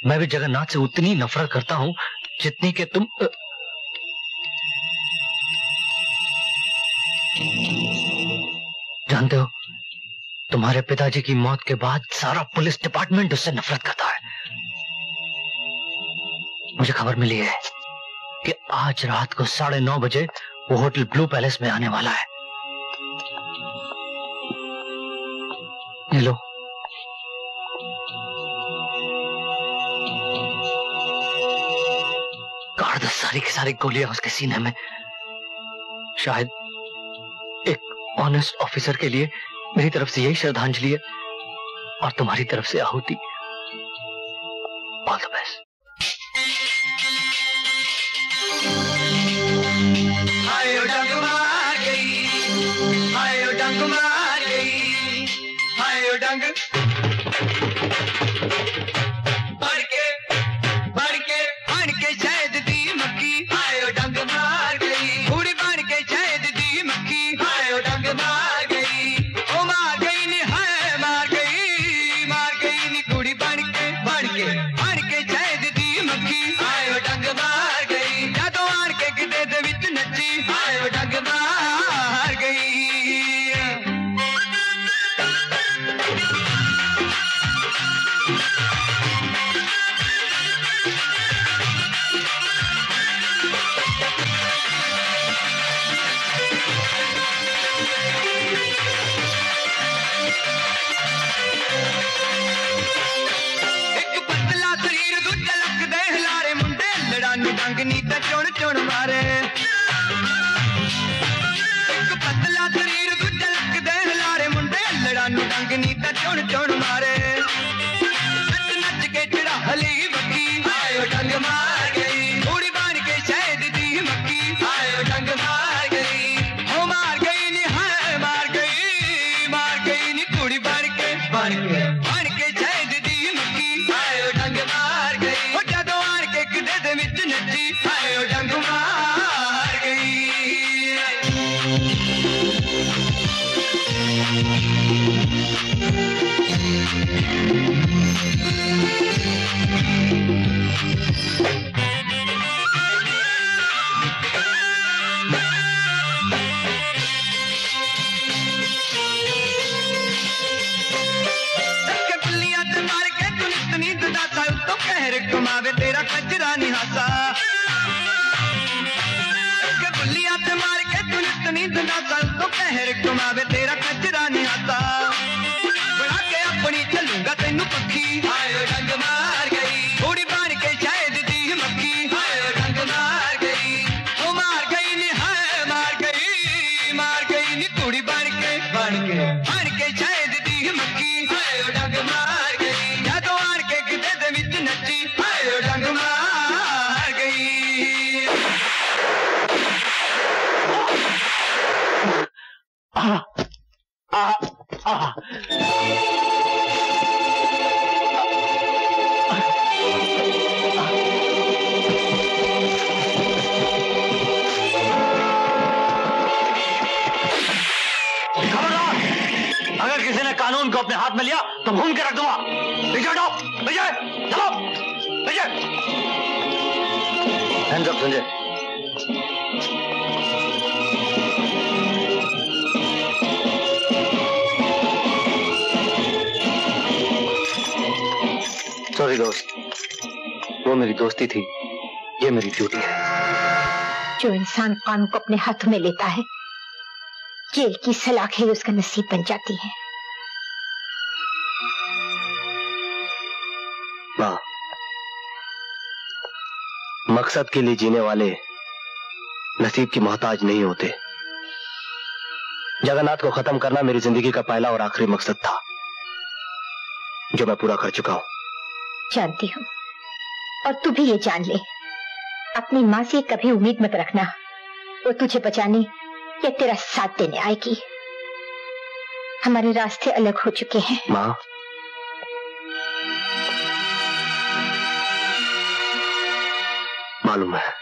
मैं भी जगन्नाथ से उतनी नफरत करता हूँ जितनी के तुम जानते हो, तुम्हारे पिताजी की मौत के बाद सारा पुलिस डिपार्टमेंट उससे नफरत करता है। मुझे खबर मिली है कि आज रात को साढ़े नौ बजे वो होटल ब्लू पैलेस में आने वाला है। काट दो सारी की सारी गोलियाँ उसके सीने में। शायद एक ऑनेस्ट ऑफिसर के लिए मेरी तरफ़ से यही श्रद्धांजलि है और तुम्हारी तरफ़ से आहुति। तूफ़ान को अपने हाथ में लेता है। जेल की सलाखें उसका नसीब बन जाती है। मकसद के लिए जीने वाले नसीब की मोहताज नहीं होते। जगन्नाथ को खत्म करना मेरी ज़िंदगी का पहला और आखिरी मकसद था जो मैं पूरा कर चुका हूँ। जानती हूँ। और तू भी ये जान ले। अपनी माँ से कभी उम्मीद मत रखना। वो तुझे बचाने या तेरा साथ देने आएगी। हमारे रास्ते अलग हो चुके हैं। माँ। मालूम है।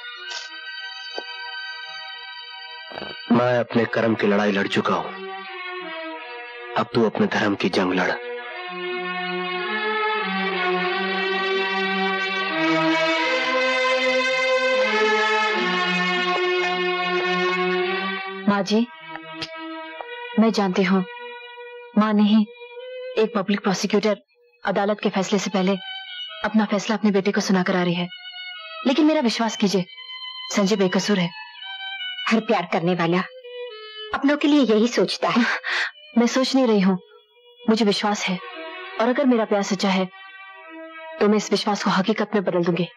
मैं अपने कर्म की लड़ाई लड़ चुका हूँ। अब तू अपने धर्म की जंग लड़। जी। मैं जानती हूँ। माँ नहीं, एक पब्लिक प्रोसिक्यूटर अदालत के फैसले से पहले अपना फैसला अपने बेटे को सुनाकर आ रही है। लेकिन मेरा विश्वास कीजिए, संजय बेकसूर है। हर प्यार करने वाला अपनों के लिए यही सोचता है। मैं सोच नहीं रही हूँ। मुझे विश्वास है। और अगर मेरा प्यार सच्चा है तो मैं इस विश्वास को हकीकत में बदल दूँगी।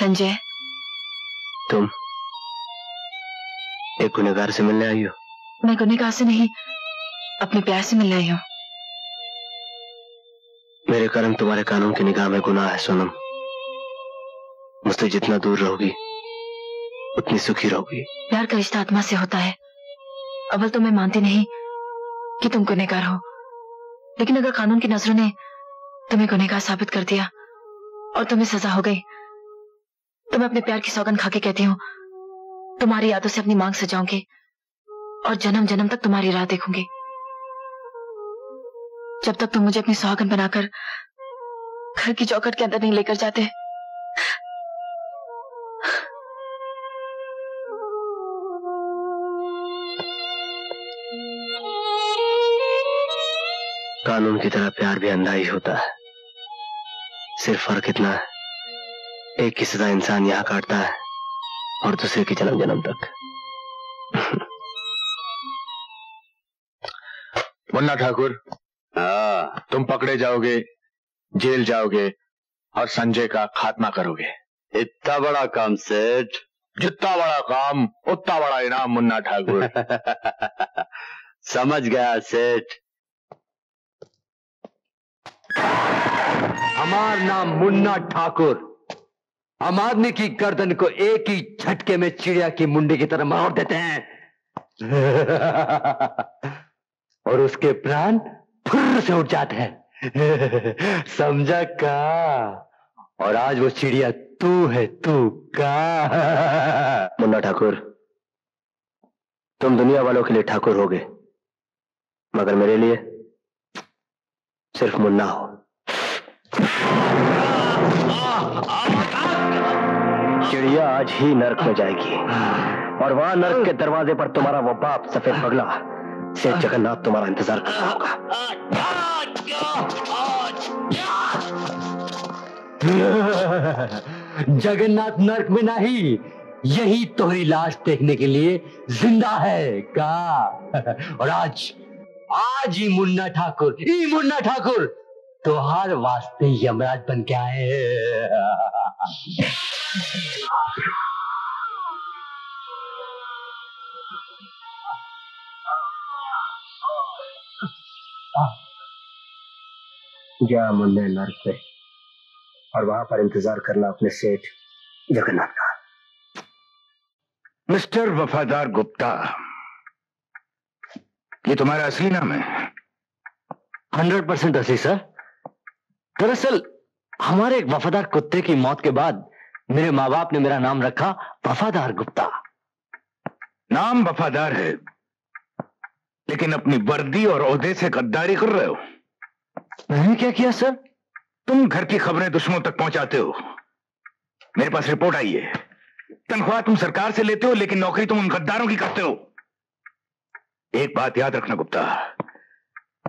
संजय। तुम एक गुनहगार से मिलने आई हो? मैं गुनेगार से नहीं अपने प्यार से मिल रही हूँ। मेरे कर्म तुम्हारे कानून की निगाह में गुनाह है सोनम। मुझसे जितना दूर रहोगी उतनी सुखी रहोगी। प्यार का रिश्ता आत्मा से होता है। अव्वल तो मैं मानती नहीं कि तुम गुनेगार हो। लेकिन अगर कानून की नज़रों ने तुम्हें गुनेगार साबित कर दिया और तुम्हें सजा हो गई मैं अपने प्यार की सौगंध खा के कहती हूँ, तुम्हारी यादों से अपनी मांग सजाऊँगी और जन्म जन्म तक तुम्हारी राह देखूँगी। जब तक तुम मुझे अपनी सुहागन बनाकर घर की चौकट के अंदर नहीं लेकर जाते, कानून की तरह प्यार भी अंधा ही होता है। सिर्फ़ फ़र्क इतना है एक की सजा इंसान यहाँ काटता है और दूसरे की जन्म जन्म तक। मुन्ना ठाकुर तुम पकड़े जाओगे जेल जाओगे और संजय का खात्मा करोगे। इतना बड़ा काम सेठ। जितना बड़ा काम उतना बड़ा इनाम मुन्ना ठाकुर। समझ गया सेठ। हमार नाम मुन्ना ठाकुर। हम आदमी की गर्दन को एक ही झटके में चिड़िया की मुंडी की तरह मार देते हैं। और उसके प्राण फुर से उठ जाते हैं। समझा का? और आज वो चिड़िया तू है, तू का? मुन्ना ठाकुर, तुम दुनिया वालों के लिए ठाकुर होगे, मगर मेरे लिए सिर्फ़ मुन्ना हो। चिड़िया आज ही नरक में जाएगी। और वहाँ नरक के दरवाजे पर तुम्हारा वो बाप सफ़ेद पगला से जगन्नाथ तुम्हारा इंतज़ार कर रहा होगा। जगन्नाथ नरक में नहीं, यही तोहरी लाश देखने के लिए ज़िंदा है, का? और आज आज ही मुन्ना ठाकुर ही मुन्ना ठाकुर तोहार वास्ते यमराज बन के आए जा मुन्ने नरक पे? और वहाँ पर इंतज़ार करना अपने सेठ जगन्नाथ का। मिस्टर वफादार गुप्ता ये तुम्हारा असली नाम है? हंड्रेड परसेंट असली सर। दरअसल हमारे एक वफादार कुत्ते की मौत के बाद मेरे माँ बाप ने मेरा नाम रखा वफादार गुप्ता। नाम वफादार है लेकिन अपनी वर्दी और ओहदे से गद्दारी कर रहे हो। मैंने क्या किया सर? तुम घर की खबरें दुश्मनों तक पहुंचाते हो। मेरे पास रिपोर्ट आई है। तनख्वाह तुम सरकार से लेते हो लेकिन नौकरी तुम उन गद्दारों की करते हो। एक बात याद रखना गुप्ता।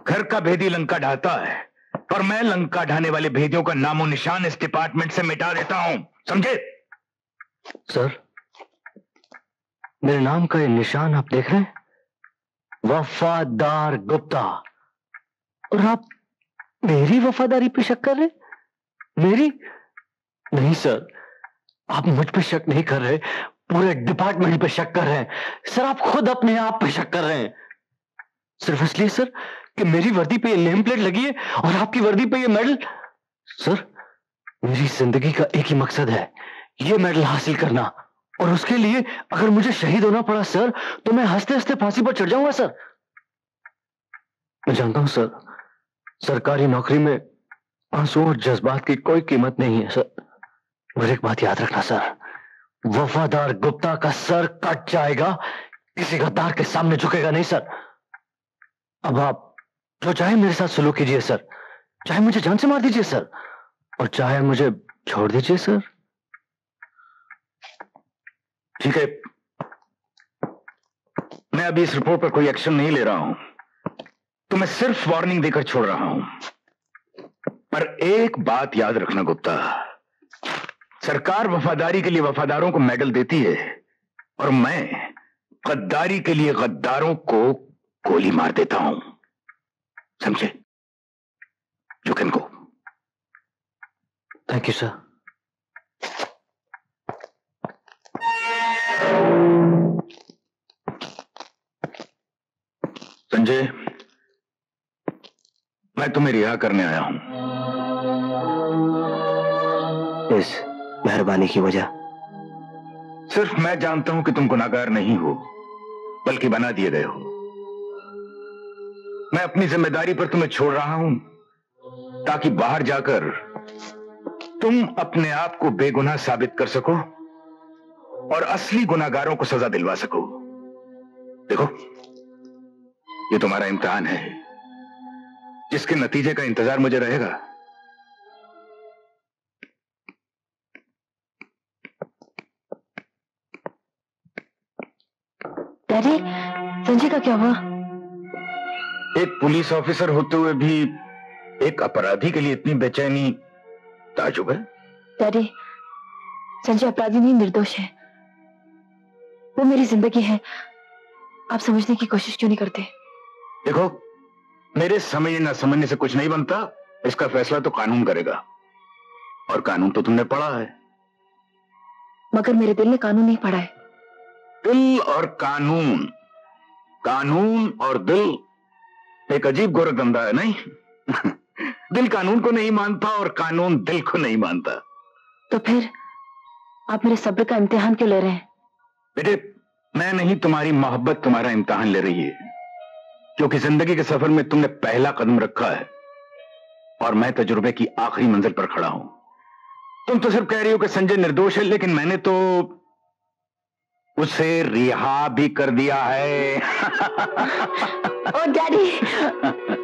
घर का भेदी लंका ढाता है। और मैं लंका ढाने वाले भेदियों का नामो निशान इस डिपार्टमेंट से मिटा देता हूँ। समझे? सर, मेरे नाम का ये निशान आप देख रहे हैं? वफादार गुप्ता। और आप मेरी वफादारी पे शक कर रहे मेरी? नहीं, सर। आप मुझ पे शक नहीं कर रहे, पूरे डिपार्टमेंट पे शक कर रहे हैं। सर, आप खुद अपने आप पे शक कर रहे हैं। सिर्फ़ इसलिए, सर कि मेरी वर्दी पे ये नेम प्लेट लगी है और आपकी वर्दी पे ये मेडल? सर, मेरी ज़िंदगी का एक ही मकसद है, ये मेडल हासिल करना। और उसके लिए अगर मुझे शहीद होना पड़ा, सर तो मैं हँसते हँसते फांसी पर चढ़ जाऊँगा, सर। मैं जानता हूँ, सर, सरकारी नौकरी में आँसू और जज्बात की कोई कीमत नहीं है, सर। और एक बात याद रखना, सर, वफादार गुप्ता का सर कट जाएगा, किसी गद्दार के सामने झुकेगा नहीं, सर। अब आप जो चाहे मेरे साथ सुलूक कीजिए, सर। चाहे मुझे जान से मार दीजिए, सर। और चाहे मुझे छोड़ दीजिए, सर। ठीक है। मैं अभी इस रिपोर्ट पर कोई एक्शन नहीं ले रहा हूँ। तो मैं सिर्फ़ वार्निंग देकर छोड़ रहा हूँ। पर एक बात याद रखना, गुप्ता। सरकार वफादारी के लिए वफादारों को मेडल देती है और मैं गद्दारी के लिए गद्दारों को गोली मार देता हूँ। समझे? You can go thank you sir Sanjay मैं तुम्हें रिहा करने आया हूँ। इस मेहरबानी की वजह। सिर्फ़ मैं जानता हूँ कि तुम गुनाहगार नहीं हो बल्कि बना दिए गए हो। मैं अपनी ज़िम्मेदारी पर तुम्हें छोड़ रहा हूँ, ताकि बाहर जाकर तुम अपने आप को बेगुनाह साबित कर सको और असली गुनागारों को सजा दिलवा सको। देखो, ये तुम्हारा इम्तिहान है, जिसके नतीजे का इंतज़ार मुझे रहेगा। डैडी, संजय का क्या हुआ? एक पुलिस ऑफिसर होते हुए भी एक अपराधी के लिए इतनी बेचैनी ताजुब है? डैडी संजय अपराधी नहीं निर्दोष है। वो मेरी ज़िंदगी है। आप समझने की कोशिश क्यों नहीं करते? देखो मेरे समझने न समझने से कुछ नहीं बनता। इसका फैसला तो कानून करेगा। और कानून तो तुमने पढ़ा है। मगर मेरे दिल ने कानून नहीं पढ़ा है। दिल और कानून। कानून और दिल एक अजीब गोरख धंधा है नहीं? दिल कानून को नहीं मानता और कानून दिल को नहीं मानता। तो फिर आप मेरे सब्र का इम्तिहान क्यों ले रहे हैं? बेटे मैं नहीं तुम्हारी मोहब्बत तुम्हारा इम्तिहान ले रही है। क्योंकि ज़िंदगी के सफ़र में तुमने पहला कदम रखा है और मैं तजुर्बे की आखिरी मंजिल पर खड़ा हूँ। तुम तो सिर्फ़ कह रही हो कि संजय निर्दोष है लेकिन मैंने तो उसे रिहा भी कर दिया है। ओ डैडी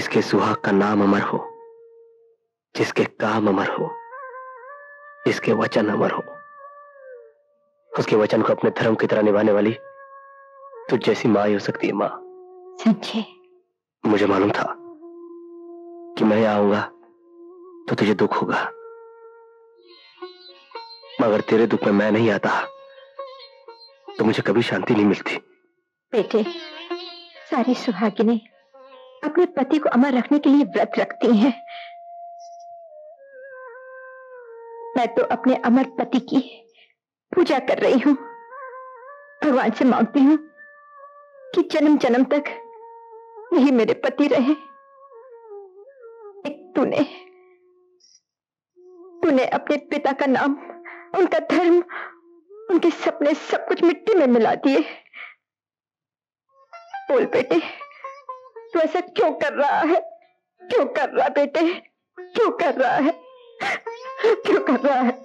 जिसके सुहाग का नाम अमर हो जिसके काम अमर हो जिसके वचन अमर हो उसके वचन को अपने धर्म की तरह निभाने वाली तुझ जैसी माँ ही हो सकती है माँ। संजय मुझे मालूम था कि मैं आऊँगा तो तुझे दुख होगा। मगर तेरे दुख में मैं नहीं आता तो मुझे कभी शांति नहीं मिलती। बेटे सारी सुहागिनें अपने पति को अमर रखने के लिए व्रत रखती हैं। मैं तो अपने अमर पति की पूजा कर रही हूँ। भगवान से मांगती हूँ कि जन्म जन्म तक यही मेरे पति रहे। तूने तूने अपने पिता का नाम, उनका धर्म, उनके सपने सब कुछ मिट्टी में मिला दिए। बोल बेटे तू ऐसा क्यों कर रहा है? क्यों कर रहा बेटे? क्यों कर रहा है? क्यों कर रहा है?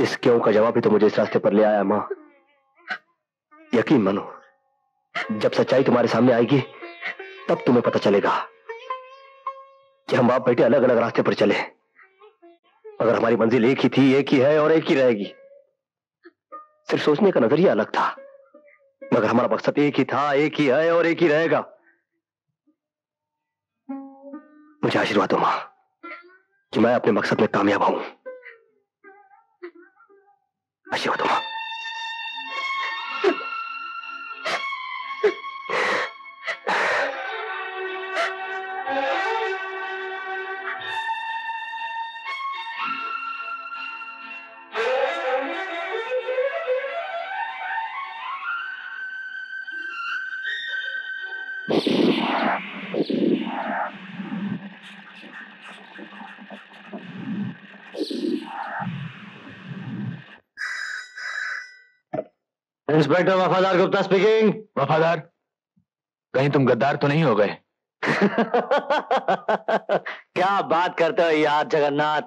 इस क्यों का जवाब भी तो मुझे इस रास्ते पर ले आया, माँ। यकीन मानो, जब सच्चाई तुम्हारे सामने आएगी, तब तुम्हें पता चलेगा कि हम बाप बेटे अलग अलग रास्ते पर चले। अगर हमारी मंजिल एक ही थी, एक ही है और एक ही रहेगी। सिर्फ़ सोचने का नज़रिया अलग था। मगर हमारा मकसद एक ही था, एक ही है और एक ही रहेगा। मुझे आशीर्वाद दो माँ, कि मैं अपने मकसद में कामयाब हूँ। आशीर्वाद दो माँ। इंस्पेक्टर वफादार गुप्ता स्पीकिंग वफादार? कहीं तुम गद्दार तो नहीं हो गए? क्या बात करते हो यार जगन्नाथ?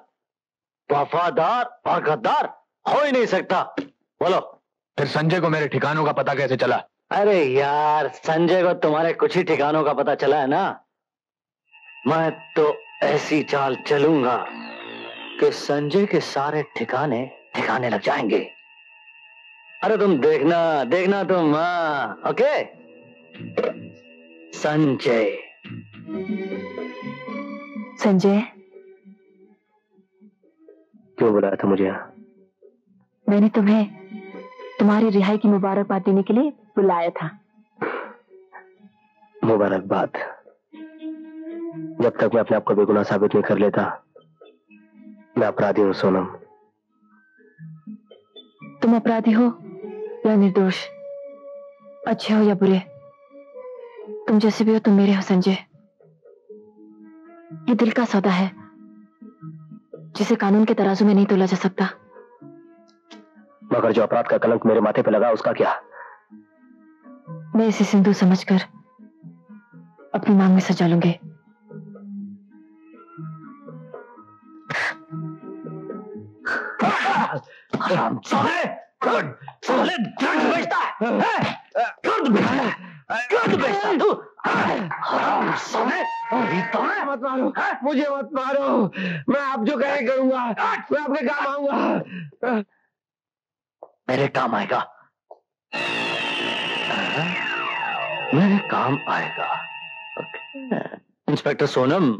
वफादार और गद्दार हो ही नहीं सकता। बोलो। फिर संजय को मेरे ठिकानों का पता कैसे चला? अरे यार संजय को तुम्हारे कुछ ही ठिकानों का पता चला है ना? मैं तो ऐसी चाल चलूँगा कि संजय के सारे ठिकाने ठिकाने लग जाएँगे। अरे तुम देखना देखना तुम हाँ ओके? संजय। संजय? क्यों बुलाया था मुझे? यहाँ मैंने तुम्हें तुम्हारी रिहाई की मुबारकबाद देने के लिए बुलाया था। मुबारकबाद। जब तक मैं अपने आप को बेगुनाह साबित नहीं कर लेता मैं अपराधी हूँ सोनम। तुम अपराधी हो? या निर्दोष। अच्छे हो या बुरे तुम जैसे भी हो तुम मेरे हो संजय। ये दिल का सौदा है जिसे कानून के तराजू में नहीं तोला जा सकता। मगर जो अपराध का कलंक मेरे माथे पे लगा उसका क्या? मैं इसे सिंधु समझकर अपनी मांग में सजा लूँगी। साले साले ड्रग्स बेचता है? कर्द बेचता है कर्द बेचता तू हराम अभी तो मत मारो मुझे मत मारो। मैं आप जो कहे करूँगा मैं आपके काम आऊँगा। मेरे काम आएगा। मेरे काम आएगा। Inspector Sonam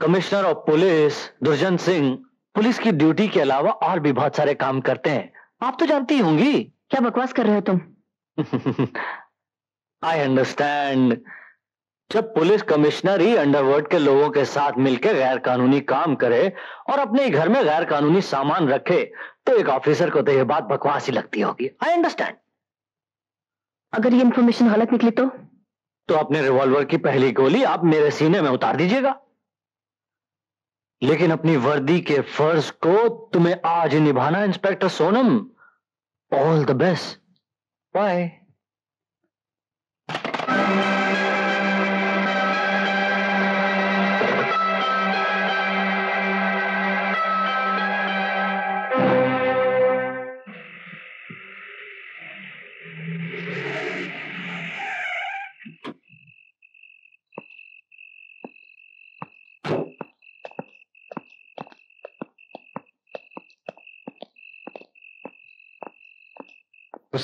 commissioner of police Durjan Singh police की ड्यूटी के अलावा और भी बहुत सारे काम करते हैं। आप तो जानती होंगी। क्या बकवास कर रहे हो तुम? आई अंडरस्टैंड जब पुलिस कमिश्नर ही अंडरवर्ल्ड के लोगों के साथ मिलकर गैर कानूनी काम करे और अपने ही घर में गैर कानूनी सामान रखे तो एक ऑफिसर को तो यह बात बकवास ही लगती होगी। आई अंडरस्टैंड अगर ये इंफॉर्मेशन गलत निकली तो? तो अपने रिवॉल्वर की पहली गोली आप मेरे सीने में उतार दीजिएगा। लेकिन अपनी वर्दी के फ़र्ज़ को तुम्हें आज निभाना, inspector Sonam. All the best bye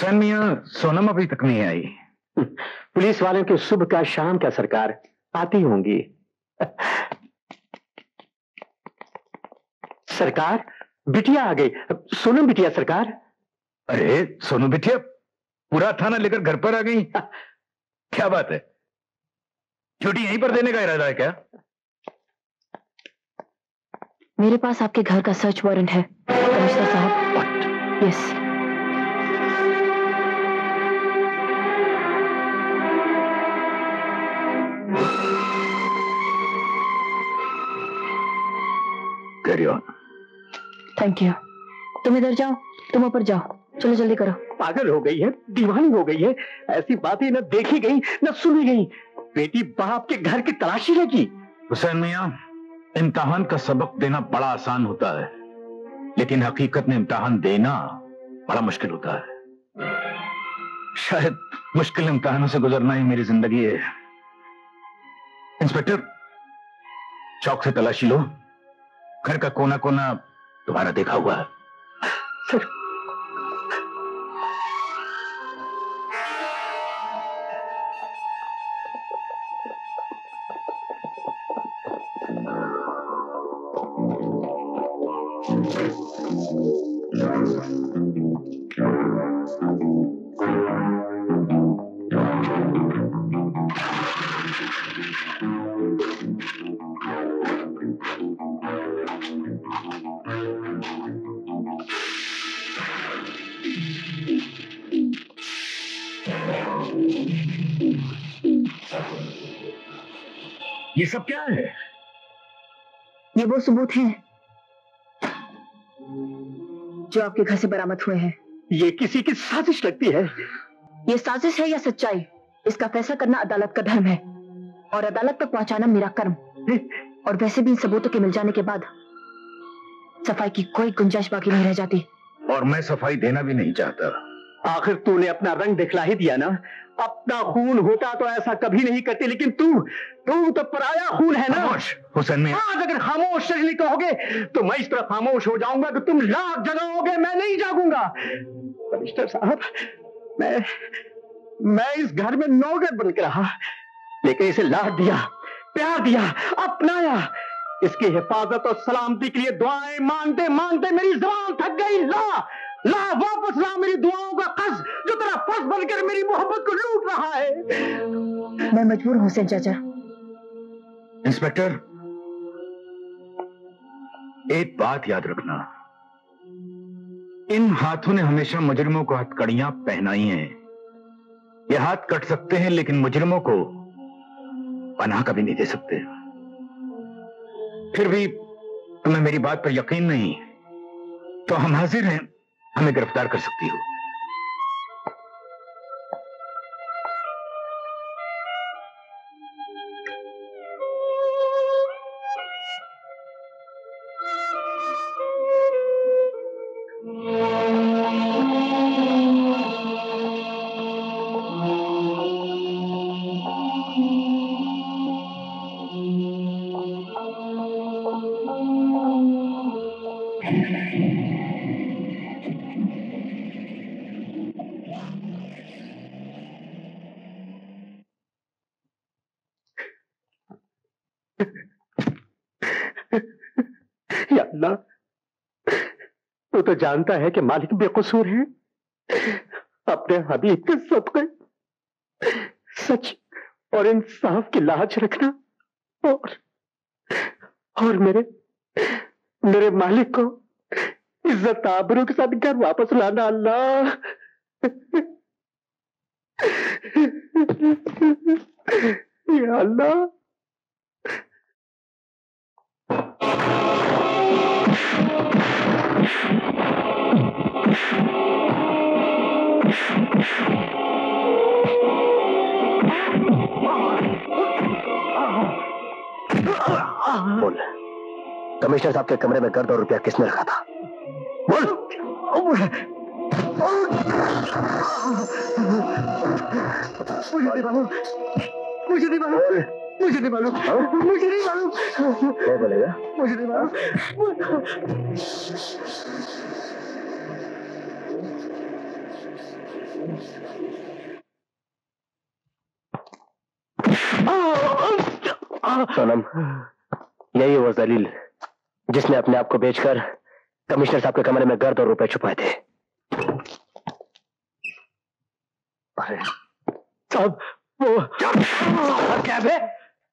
Hussain मियाँ सोनम अभी तक नहीं आई। पुलिस वालों के सुबह का शाम का सरकार आती होंगी। सरकार बिटिया आ गई। सोनम बिटिया सरकार? अरे सोनू बिटिया पूरा थाना लेकर घर पर आ गई। क्या बात है? छुट्टी यहीं पर देने का इरादा है क्या? मेरे पास आपके घर का सर्च वारंट है कमिश्नर साहब। यस थैंक यू तुम इधर जाओ तुम ऊपर जाओ। चलो जल्दी करो। पागल हो गई है दीवानी हो गई है। ऐसी बातें न देखी गई न सुनी गई। बेटी बाप के घर की तलाशी लगी। हुसैन मियाँ इम्तहान का सबक देना बड़ा आसान होता है। लेकिन हकीकत में इम्तहान देना बड़ा मुश्किल होता है। शायद मुश्किल इम्तहानों से गुजरना ही मेरी ज़िंदगी है। इंस्पेक्टर चौक से तलाशी लो। घर का कोना कोना तुम्हारा देखा हुआ है। ये सबूत हैं। जो आपके घर से बरामद हुए हैं। ये किसी की साजिश लगती है। ये साजिश है या सच्चाई? इसका फैसला करना अदालत का धर्म है। और अदालत तक पहुंचाना मेरा कर्म। और वैसे भी इन सबूतों के मिल जाने के बाद सफ़ाई की कोई गुंजाइश बाकी नहीं रह जाती। और मैं सफ़ाई देना भी नहीं चाहता। आखिर तूने अपना रंग दिखला ही दिया ना? अपना खून होता तो ऐसा कभी नहीं करते लेकिन तू तू तो पराया खून है ना। हुसैन में आज अगर खामोश नहीं कहोगे तो मैं इस तरह खामोश हो जाऊँगा कि तुम लाख जगाओगे मैं नहीं जागूँगा। कमिश्नर साहब मैं मैं इस घर में नौकर बन के रहा लेकिन इसे लाड दिया प्यार दिया अपनाया। इसकी हिफाजत और सलामती के लिए दुआएँ मांगते मांगते मेरी जबान थक गई ला। ला वापस ला मेरी दुआओं का कस जो तेरा फस बनकर मेरी मोहब्बत को लूट रहा है। मैं मजबूर हूँ हुसैन चाचा। इंस्पेक्टर एक बात याद रखना। इन हाथों ने हमेशा मुजरिमों को हथकड़ियाँ पहनाई हैं। ये हाथ कट सकते हैं लेकिन मुजरिमों को पनाह कभी नहीं दे सकते। फिर भी तुम्हें मेरी बात पर यकीन नहीं तो हम हाजिर हैं। हमें गिरफ़्तार कर सकती हो। तू जानता है कि मालिक बेकसूर है। अपने हबीब के सदके, सच और इंसाफ की लाज रखना और और मेरे मेरे मालिक को इज़्ज़त आबरू के साथ घर वापस लाना अल्लाह। अल्लाह। बोल। कमिश्नर साहब के कमरे में गर्द और रुपया किसने रखा था? बोल। मुझे नहीं मालूम। मुझे नहीं मालूम। मुझे नहीं मालूम। मुझे नहीं मालूम। क्या बोलेगा? मुझे नहीं मालूम। सोनम यही वो जलील जिसने अपने आप को बेचकर कमिश्नर साहब के कमरे में गर्द और रुपए छुपाए थे। अरे साहब वो क्या? है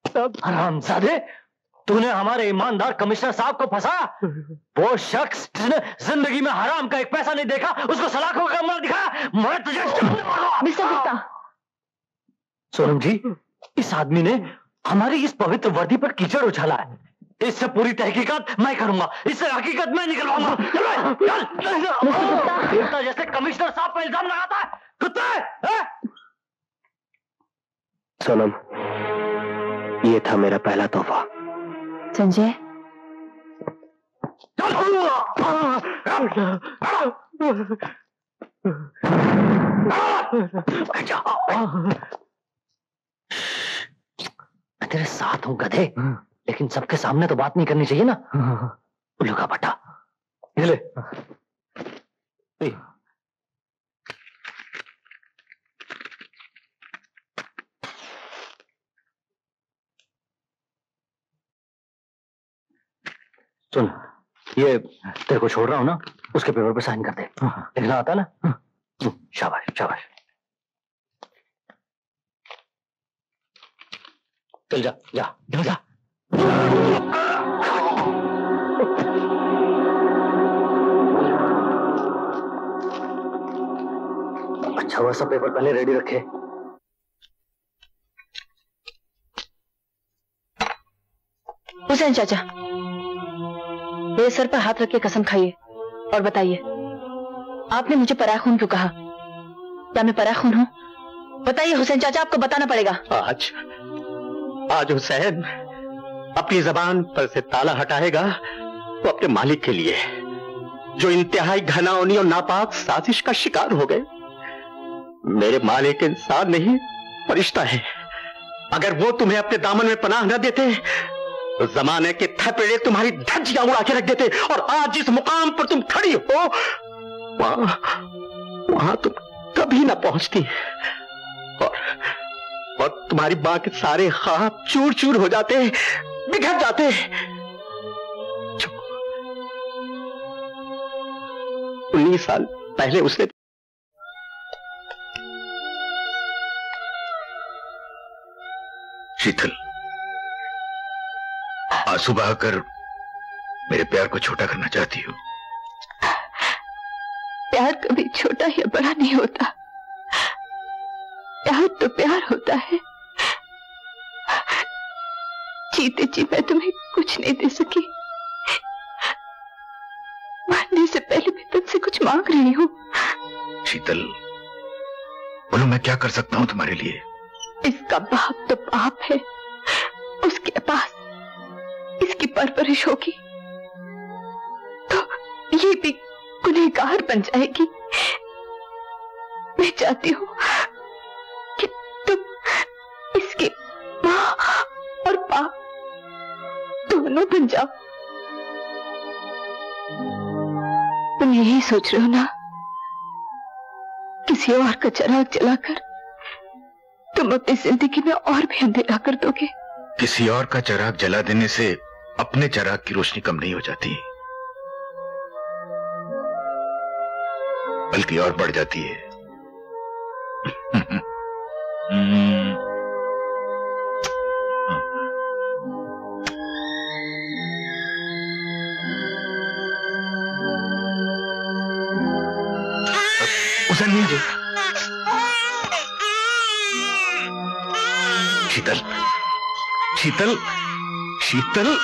सब हरामजादे तूने हमारे ईमानदार कमिश्नर साहब को फंसा? वो शख्स जिसने ज़िंदगी में हराम का एक पैसा नहीं देखा उसको सलाखों का कमरा दिखाया मैं तुझे। मिस्टर गुप्ता। सोनम जी इस आदमी ने हमारी इस पवित्र वर्दी पर कीचड़ उछाला है। इससे पूरी तहकीकात मैं करूँगा। इससे हकीकत मैं निकलवाऊँगा। चल, चल। देवता जैसे कमिश्नर साहब पर इल्ज़ाम लगाता है। कुत्ते सोनम ये था मेरा पहला तोहफा। संजय? मैं तेरे साथ हूँ गधे, लेकिन सबके सामने तो बात नहीं करनी चाहिए ना। उल्लू का बटा ले ए, सुन ये तेरे को छोड़ रहा हूँ ना उसके पेपर पे साइन कर दे। लिखना आता है ना? हम्म, शाबाश शाबाश। चल जा जा। जा जा। अच्छा हुआ सब पेपर पहले रेडी रखे। हुसैन चाचा मेरे सर पर हाथ रख के कसम खाइए। और बताइए, आपने मुझे पराया खून क्यों कहा? क्या मैं पराया खून हूँ? बताइए, हुसैन चाचा, आपको बताना पड़ेगा। आज आज हुसैन अपनी जबान पर से ताला हटाएगा, वो अपने मालिक के लिए, जो इंतहाई घनावनी और नापाक साजिश का शिकार हो गए। मेरे मालिक इंसान नहीं, फरिश्ता है। अगर वो तुम्हें अपने दामन में पनाह न देते जमाने के थपेड़े तुम्हारी धज्जियाँ उड़ा के रख देते और आज जिस मुकाम पर तुम खड़ी हो, वहाँ वहाँ तुम कभी ना पहुँचती। और और तुम्हारी माँ के सारे ख्वाब चूर चूर हो जाते, बिखर जाते। उन्नीस साल पहले उसने शीतल आँसू बहाकर मेरे प्यार को छोटा करना चाहती हो। प्यार कभी छोटा या बड़ा नहीं होता। प्यार तो प्यार होता है। जीते जी मैं तुम्हें कुछ नहीं दे सकी। मरने से पहले मैं तुमसे कुछ मांग रही हूँ। शीतल बोलो मैं क्या कर सकता हूँ तुम्हारे लिए? इसका बाप तो बाप है। उसके पास परवरिश होगी। तो ये भी गुनहगार बन जाएगी। मैं चाहती हूँ कि तुम इसकी माँ और बाप दोनों बन जाओ। तुम यही सोच रहे हो ना? किसी और का चराग जलाकर तुम अपनी ज़िंदगी में और भी अंधेरा कर दोगे। किसी और का चराग जला देने से अपने चराग की रोशनी कम नहीं हो जाती। बल्कि और बढ़ जाती है। उसे नहीं। शीतल। शीतल? शीतल?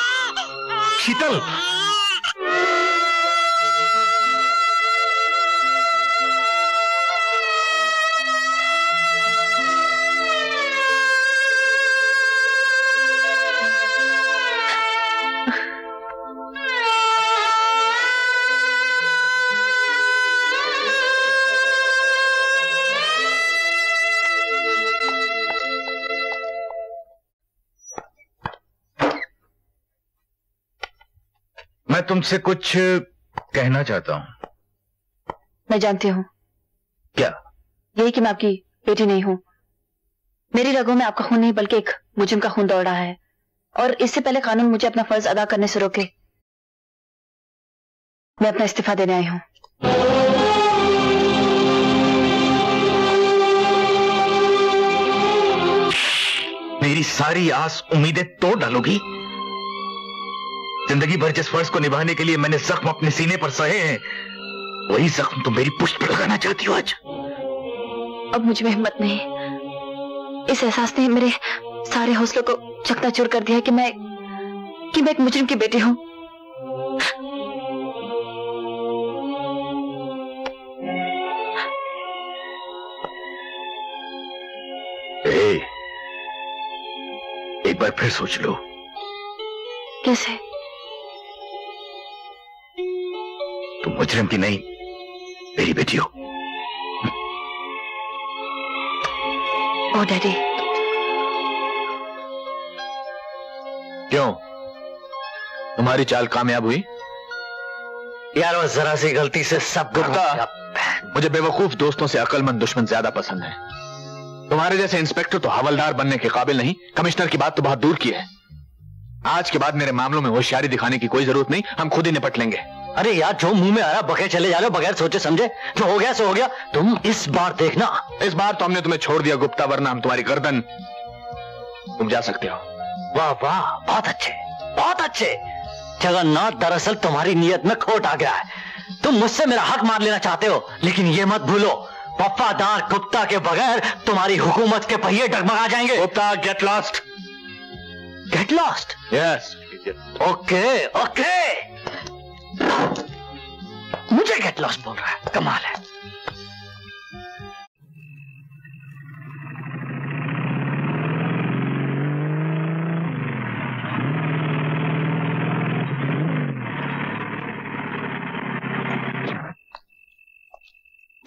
शीतल। तुमसे कुछ कहना चाहता हूँ। मैं जानती हूँ। क्या? यही कि मैं आपकी बेटी नहीं हूँ। मेरी रगों में आपका खून नहीं बल्कि एक मुजरिम का खून दौड़ रहा है। और इससे पहले कानून मुझे अपना फ़र्ज़ अदा करने से रोके। मैं अपना इस्तीफा देने आई हूँ। मेरी सारी आस उम्मीदें तोड़ डालोगी। ज़िंदगी भर जिस फ़र्ज़ को निभाने के लिए मैंने जख्म अपने सीने पर सहे हैं वही जख्म तुम मेरी पुष्ट पर लगाना चाहती हो आज। अब मुझमें हिम्मत नहीं। इस एहसास ने मेरे सारे हौसलों को चकनाचूर कर दिया कि मैं कि मैं एक मुजरिम की बेटी हूँ। ए, एक बार फिर सोच लो। कैसे? तुम मुजरिम की नहीं मेरी बेटी हो ओ डैडी। क्यों? तुम्हारी चाल कामयाब हुई? यार वो जरा सी गलती से सब गुप्ता मुझे बेवकूफ़ दोस्तों से अकलमंद दुश्मन ज़्यादा पसंद है। तुम्हारे जैसे इंस्पेक्टर तो हवलदार बनने के काबिल नहीं कमिश्नर की बात तो बहुत दूर की है। आज के बाद मेरे मामलों में होशियारी दिखाने की कोई ज़रूरत नहीं हम खुद ही निपट लेंगे। अरे यार जो मुँह में आया बगैर चले जा रहे हो बगैर सोचे समझे। जो हो गया सो हो गया। तुम इस बार देखना। इस बार तो हमने तुम्हें छोड़ दिया गुप्ता वरना हम तुम्हारी गर्दन। तुम जा सकते हो। वाह वाह बहुत अच्छे बहुत अच्छे। जगन्नाथ दरअसल तुम्हारी नीयत में खोट आ गया है। तुम मुझसे मेरा हक मार लेना चाहते हो लेकिन ये मत भूलो। वफादार गुप्ता के बगैर तुम्हारी हुकूमत के पहिए डगमगा जाएँगे। Gupta get lost get lost yes okay okay मुझे गेट लॉस बोल रहा है। कमाल है।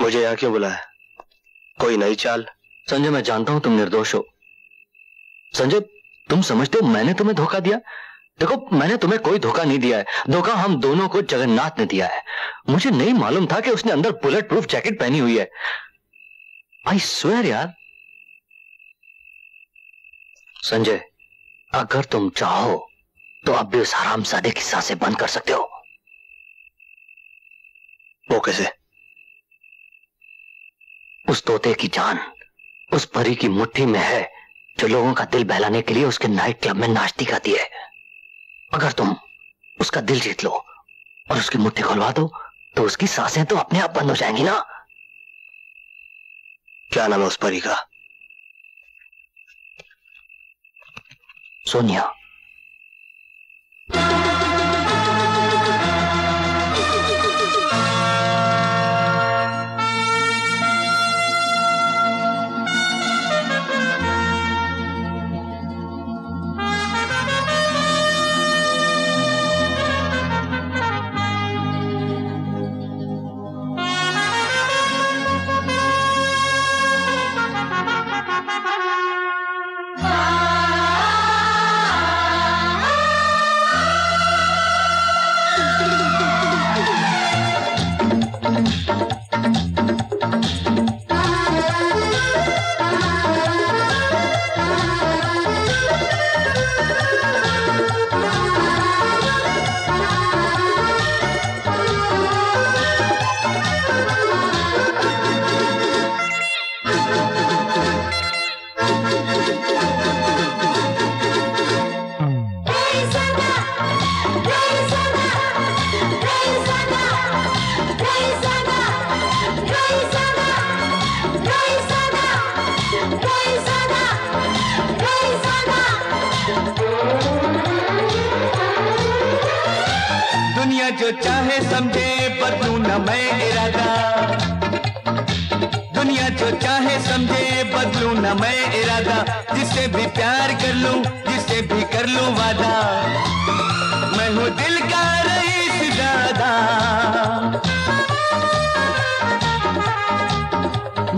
मुझे यहाँ क्यों बुलाया? कोई नई चाल? संजय मैं जानता हूँ तुम निर्दोष हो। संजय तुम समझते हो मैंने तुम्हें धोखा दिया? देखो, मैंने तुम्हें कोई धोखा नहीं दिया है। धोखा हम दोनों को जगन्नाथ ने दिया है। मुझे नहीं मालूम था कि उसने अंदर बुलेट प्रूफ जैकेट पहनी हुई है। आई स्वेर यार। संजय, अगर तुम चाहो तो अब भी उस हरामजादे की साँसें बंद कर सकते हो। वो कैसे? उस तोते की जान, उस परी की मुट्ठी में है, जो लोगों का दिल बहलाने के लिए उसके नाइट क्लब में नाश्ती गाती है। अगर तुम उसका दिल जीत लो और उसकी मुट्ठी खुलवा दो तो उसकी साँसें तो अपने आप बंद हो जाएँगी ना? क्या नाम है उस परी का? सोनिया। चाहे समझे बदलू न मैं इरादा। दुनिया जो चाहे समझे बदलू न मैं इरादा। जिससे भी प्यार कर लूँ, जिससे भी कर लूँ वादा। मैं हूँ दिल का रईस दादा।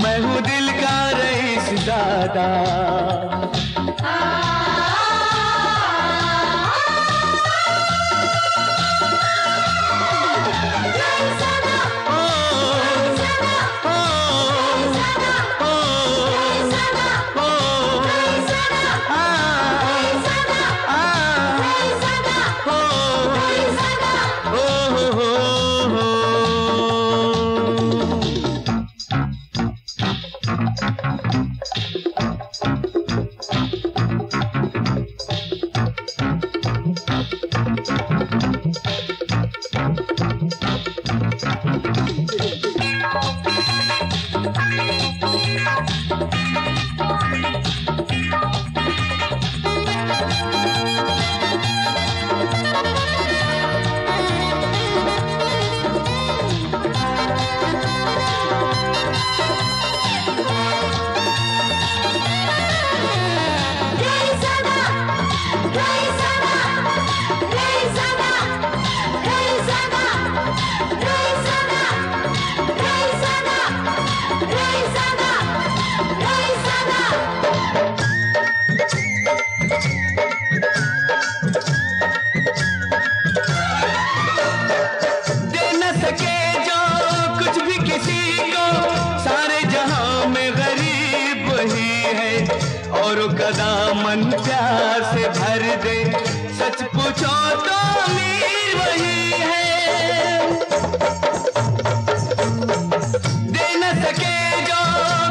मैं हूँ दिल का रईस दादा। मन प्यार से भर दे। सच पूछो तो मीर वही है। दे न सके जो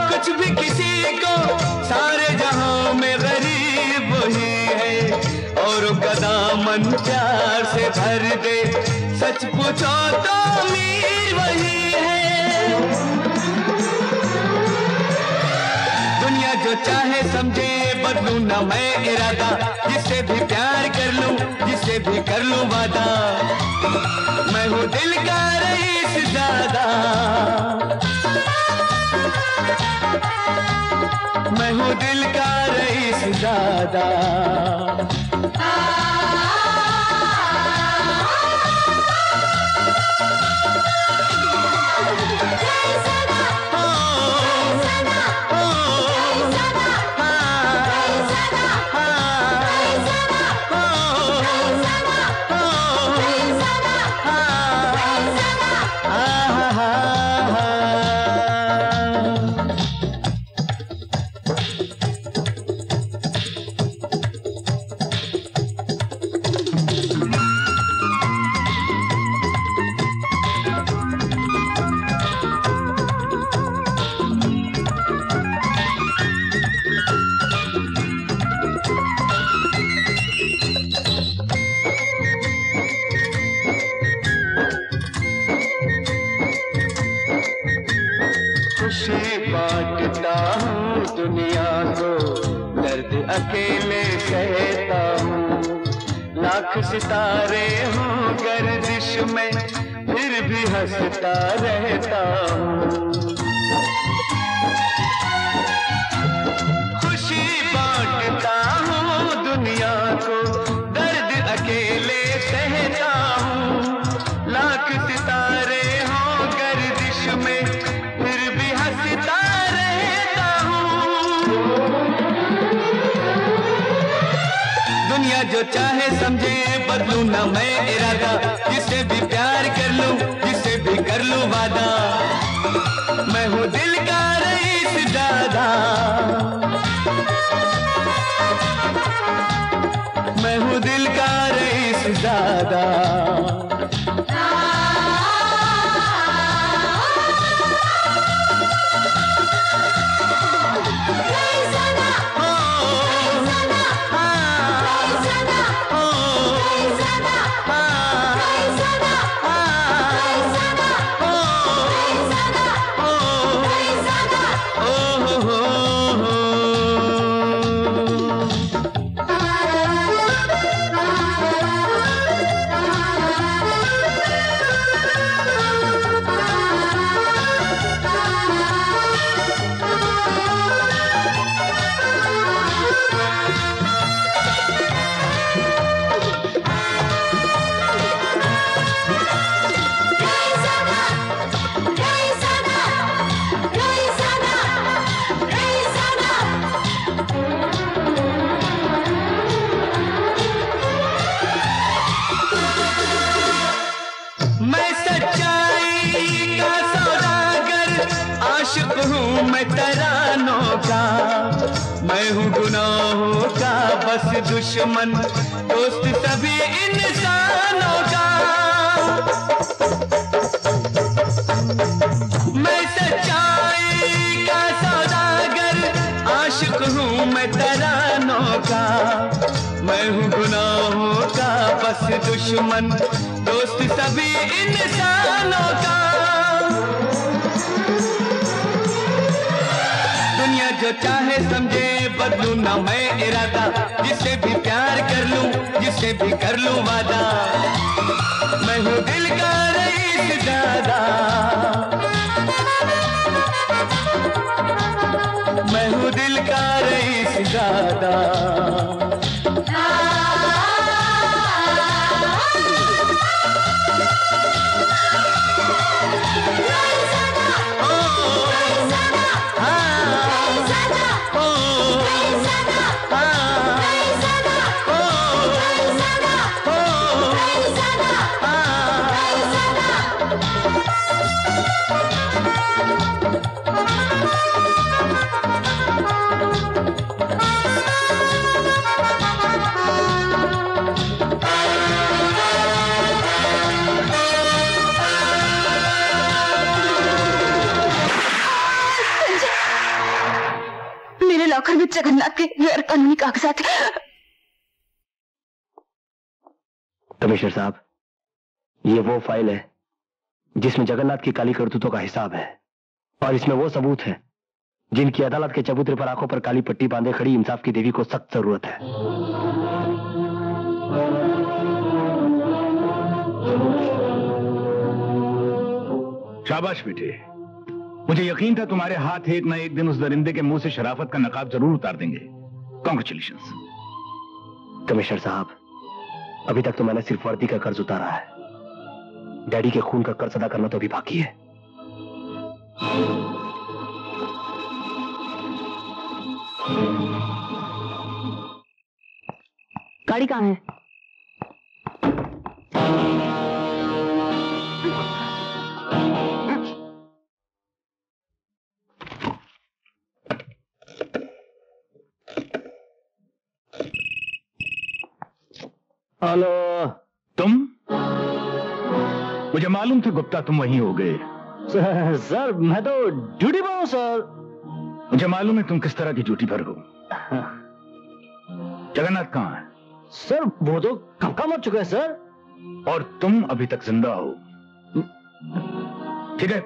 कुछ भी किसी को, सारे जहाँ में गरीब वही है। और गदा मन प्यार से भर दे। सच पूछो तो अमीर वही है। बदलू ना मैं इरादा। जिससे भी प्यार कर लूँ, जिससे भी कर लूँ वादा। मैं हूँ दिल का रईस ज़्यादा। मैं हूँ दिल का रईस खुशी बदलू ना मैं इरादा। किसे भी प्यार कर लू किसे भी कर लू वादा। मैं हूँ दिल का रईस दादा। मैं हूँ दिल का रईस दादा। दुश्मन, दोस्त सभी इंसानों का। दुनिया जो चाहे समझे, बदलू ना मैं इरादा। जिससे भी प्यार कर लूँ, जिससे भी कर लूँ वादा। मैं हूँ दिल का रईस दादा। मैं हूँ दिल का रईस दादा। कानूनी कागजात। कमिश्नर साहब ये वो फ़ाइल है जिसमें जगन्नाथ की काली करतूतों का हिसाब है और इसमें वो सबूत है जिनकी अदालत के चबूतरे पर आँखों पर काली पट्टी बांधे खड़ी इंसाफ की देवी को सख्त ज़रूरत है। शाबाश बेटे। मुझे यकीन था तुम्हारे हाथ एक ना एक दिन उस दरिंदे के मुँह से शराफत का नकाब ज़रूर उतार देंगे। कॉन्ग्रेचुलेशन कमिश्नर साहब, अभी तक तो मैंने सिर्फ़ वर्दी का कर्ज उतारा है। डैडी के खून का कर्ज अदा करना तो अभी बाकी है। गाड़ी कहाँ है? हेलो। तुम? मुझे मालूम था गुप्ता तुम वहीं हो गए। सर, सर मैं तो ड्यूटी पर हूँ सर। मुझे मालूम है तुम किस तरह की ड्यूटी पर हो। जगन्नाथ कहाँ है? सर वो तो कब मर चुका है सर। और तुम अभी तक ज़िंदा हो। ठीक है।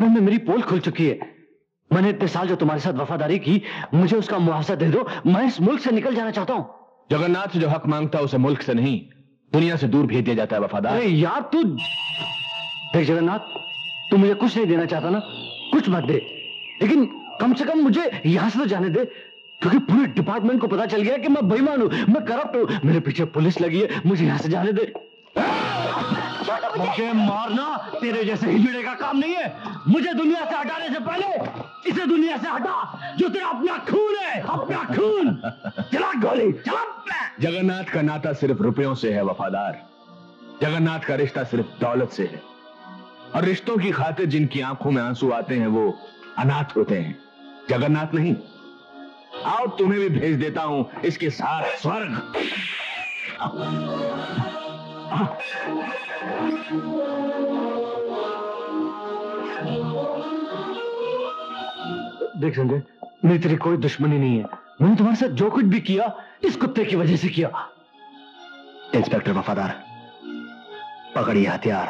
डिपार्टमेंट में मेरी पोल खुल चुकी है। मैंने इतने साल जो तुम्हारे साथ वफादारी की मुझे उसका मुआवजा दे दो। मैं इस मुल्क से निकल जाना चाहता हूँ। जगन्नाथ जो हक माँगता है उसे मुल्क से नहीं दुनिया से दूर भेज दिया जाता है वफादार। अरे यार तू देख जगन्नाथ तू मुझे कुछ नहीं देना चाहता ना। कुछ मत दे। लेकिन कम से कम मुझे यहाँ से तो जाने दे। क्योंकि पूरे डिपार्टमेंट को पता चल गया कि मैं बेईमान हूँ मैं करप्ट हूँ। मेरे पीछे पुलिस लगी है मुझे यहाँ से जाने दे। मुझे मारना तेरे जैसे हिजड़े का काम नहीं है। मुझे दुनिया से हटाने से पहले इसे दुनिया से हटा, जो तेरा अपना खून है, अपना खून। चला गोली, चला। जगन्नाथ का नाता सिर्फ़ रुपयों से है, वफादार। जगन्नाथ का रिश्ता सिर्फ़ दौलत से है। और रिश्तों की खातिर जिनकी आँखों में आँसू आते हैं, वो अनाथ होते हैं। जगन्नाथ नहीं। आओ, तुम्हें भी भेज देता हूँ इसके साथ स्वर्ग। देख संजय मेरी तेरी कोई दुश्मनी नहीं है। मैंने तुम्हारे साथ जो कुछ भी किया इस कुत्ते की वजह से किया। इंस्पेक्टर वफादार पकड़िए हथियार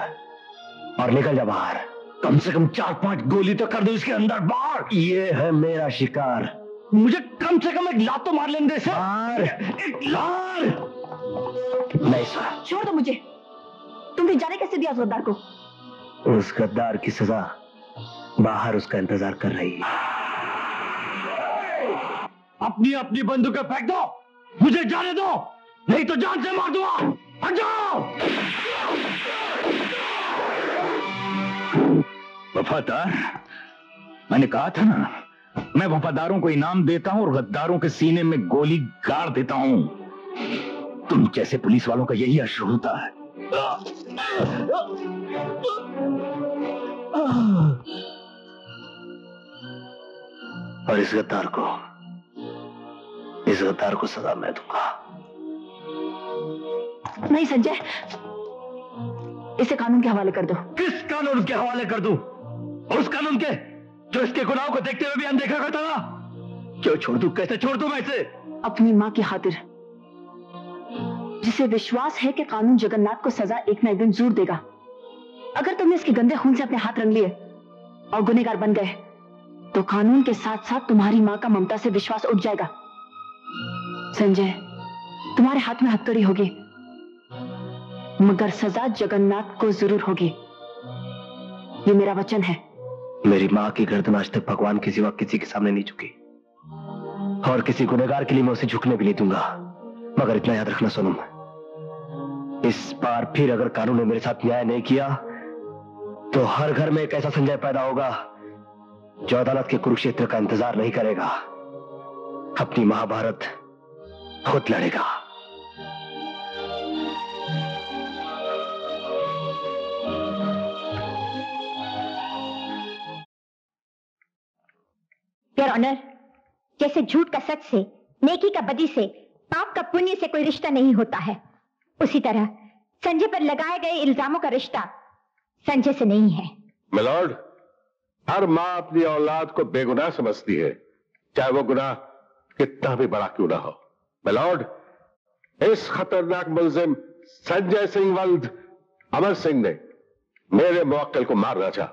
और निकल जा बाहर। कम से कम चार पाँच गोली तो कर दो इसके अंदर बाहर। ये है मेरा शिकार। मुझे कम से कम एक लात तो मार लेने दे सर। एक लार। नहीं सर। छोड़ दो मुझे। तुमने जाने कैसे दिया उस गद्दार को? उस गद्दार की सजा बाहर उसका इंतज़ार कर रही है। अपनी अपनी बंदूकें फेंक दो। मुझे जाने दो। नहीं तो जान से मार दूँगा। हट जाओ। वफादार मैंने कहा था ना मैं वफादारों को इनाम देता हूँ और गद्दारों के सीने में गोली गाड़ देता हूँ। तुम जैसे पुलिस वालों का यही अश्र होता है। और इस गद्दार को इस गद्दार को सजा मैं दूँगा। नहीं संजय इसे कानून के हवाले कर दो। किस कानून के हवाले कर दूँ? उस कानून के जो इसके गुनाहों को देखते हुए भी अनदेखा करता था? क्यों छोड़ दू? कैसे छोड़ दू मैं इसे? अपनी माँ की खातिर। जिसे विश्वास है कि कानून जगन्नाथ को सजा एक ना एक दिन ज़रूर देगा। अगर तुमने इसके गंदे खून से अपने हाथ रंग लिए और गुनेगार बन गए तो कानून के साथ साथ तुम्हारी माँ का ममता से विश्वास उठ जाएगा। संजय, तुम्हारे हाथ में हथकड़ी होगी, मगर सजा जगन्नाथ को ज़रूर होगी। ये मेरा वचन है। मेरी माँ की गर्दन आज तक भगवान के सिवा किसी के सामने नहीं झुकी। और किसी गुनेगार के लिए मैं उसे झुकने भी नहीं दूँगा। मगर इतना याद रखना सोनम। इस बार फिर अगर कानून ने मेरे साथ न्याय नहीं किया तो हर घर में एक ऐसा संजय पैदा होगा, जो अदालत के कुरुक्षेत्र का इंतज़ार नहीं करेगा। अपनी महाभारत खुद लड़ेगा। ऑनर जैसे झूठ का सच से, नेकी का बदी से, पाप का पुण्य से कोई रिश्ता नहीं होता है। उसी तरह संजय पर लगाए गए इल्जामों का रिश्ता संजय से नहीं है। मिलॉर्ड हर माँ अपनी औलाद को बेगुनाह समझती है चाहे वो गुनाह कितना भी बड़ा क्यों ना हो। मिलॉर्ड इस खतरनाक मुलजिम संजय सिंह वल्द अमर सिंह ने मेरे मुवक्किल को मारना चाहा।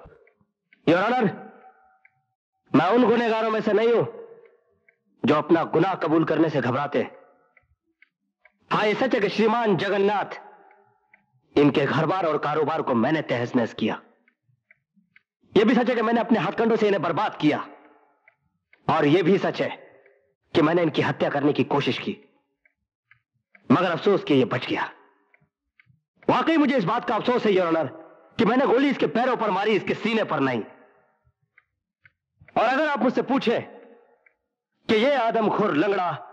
योर ऑनर मैं उन गुनेगारों में से नहीं हूँ जो अपना गुनाह कबूल करने से घबराते हाँ। ये सच है कि श्रीमान जगन्नाथ, इनके घर बार और कारोबार को मैंने तहस नहस किया। यह भी सच है कि मैंने अपने हथकंडों से इन्हें बर्बाद किया। और यह भी सच है कि मैंने इनकी हत्या करने की कोशिश की। मगर अफसोस कि यह बच गया। वाकई मुझे इस बात का अफसोस है, योर ऑनर, कि मैंने गोली इसके पैरों पर मारी, इसके सीने पर नहीं। और अगर आप मुझसे पूछे कि यह आदमखोर लंगड़ा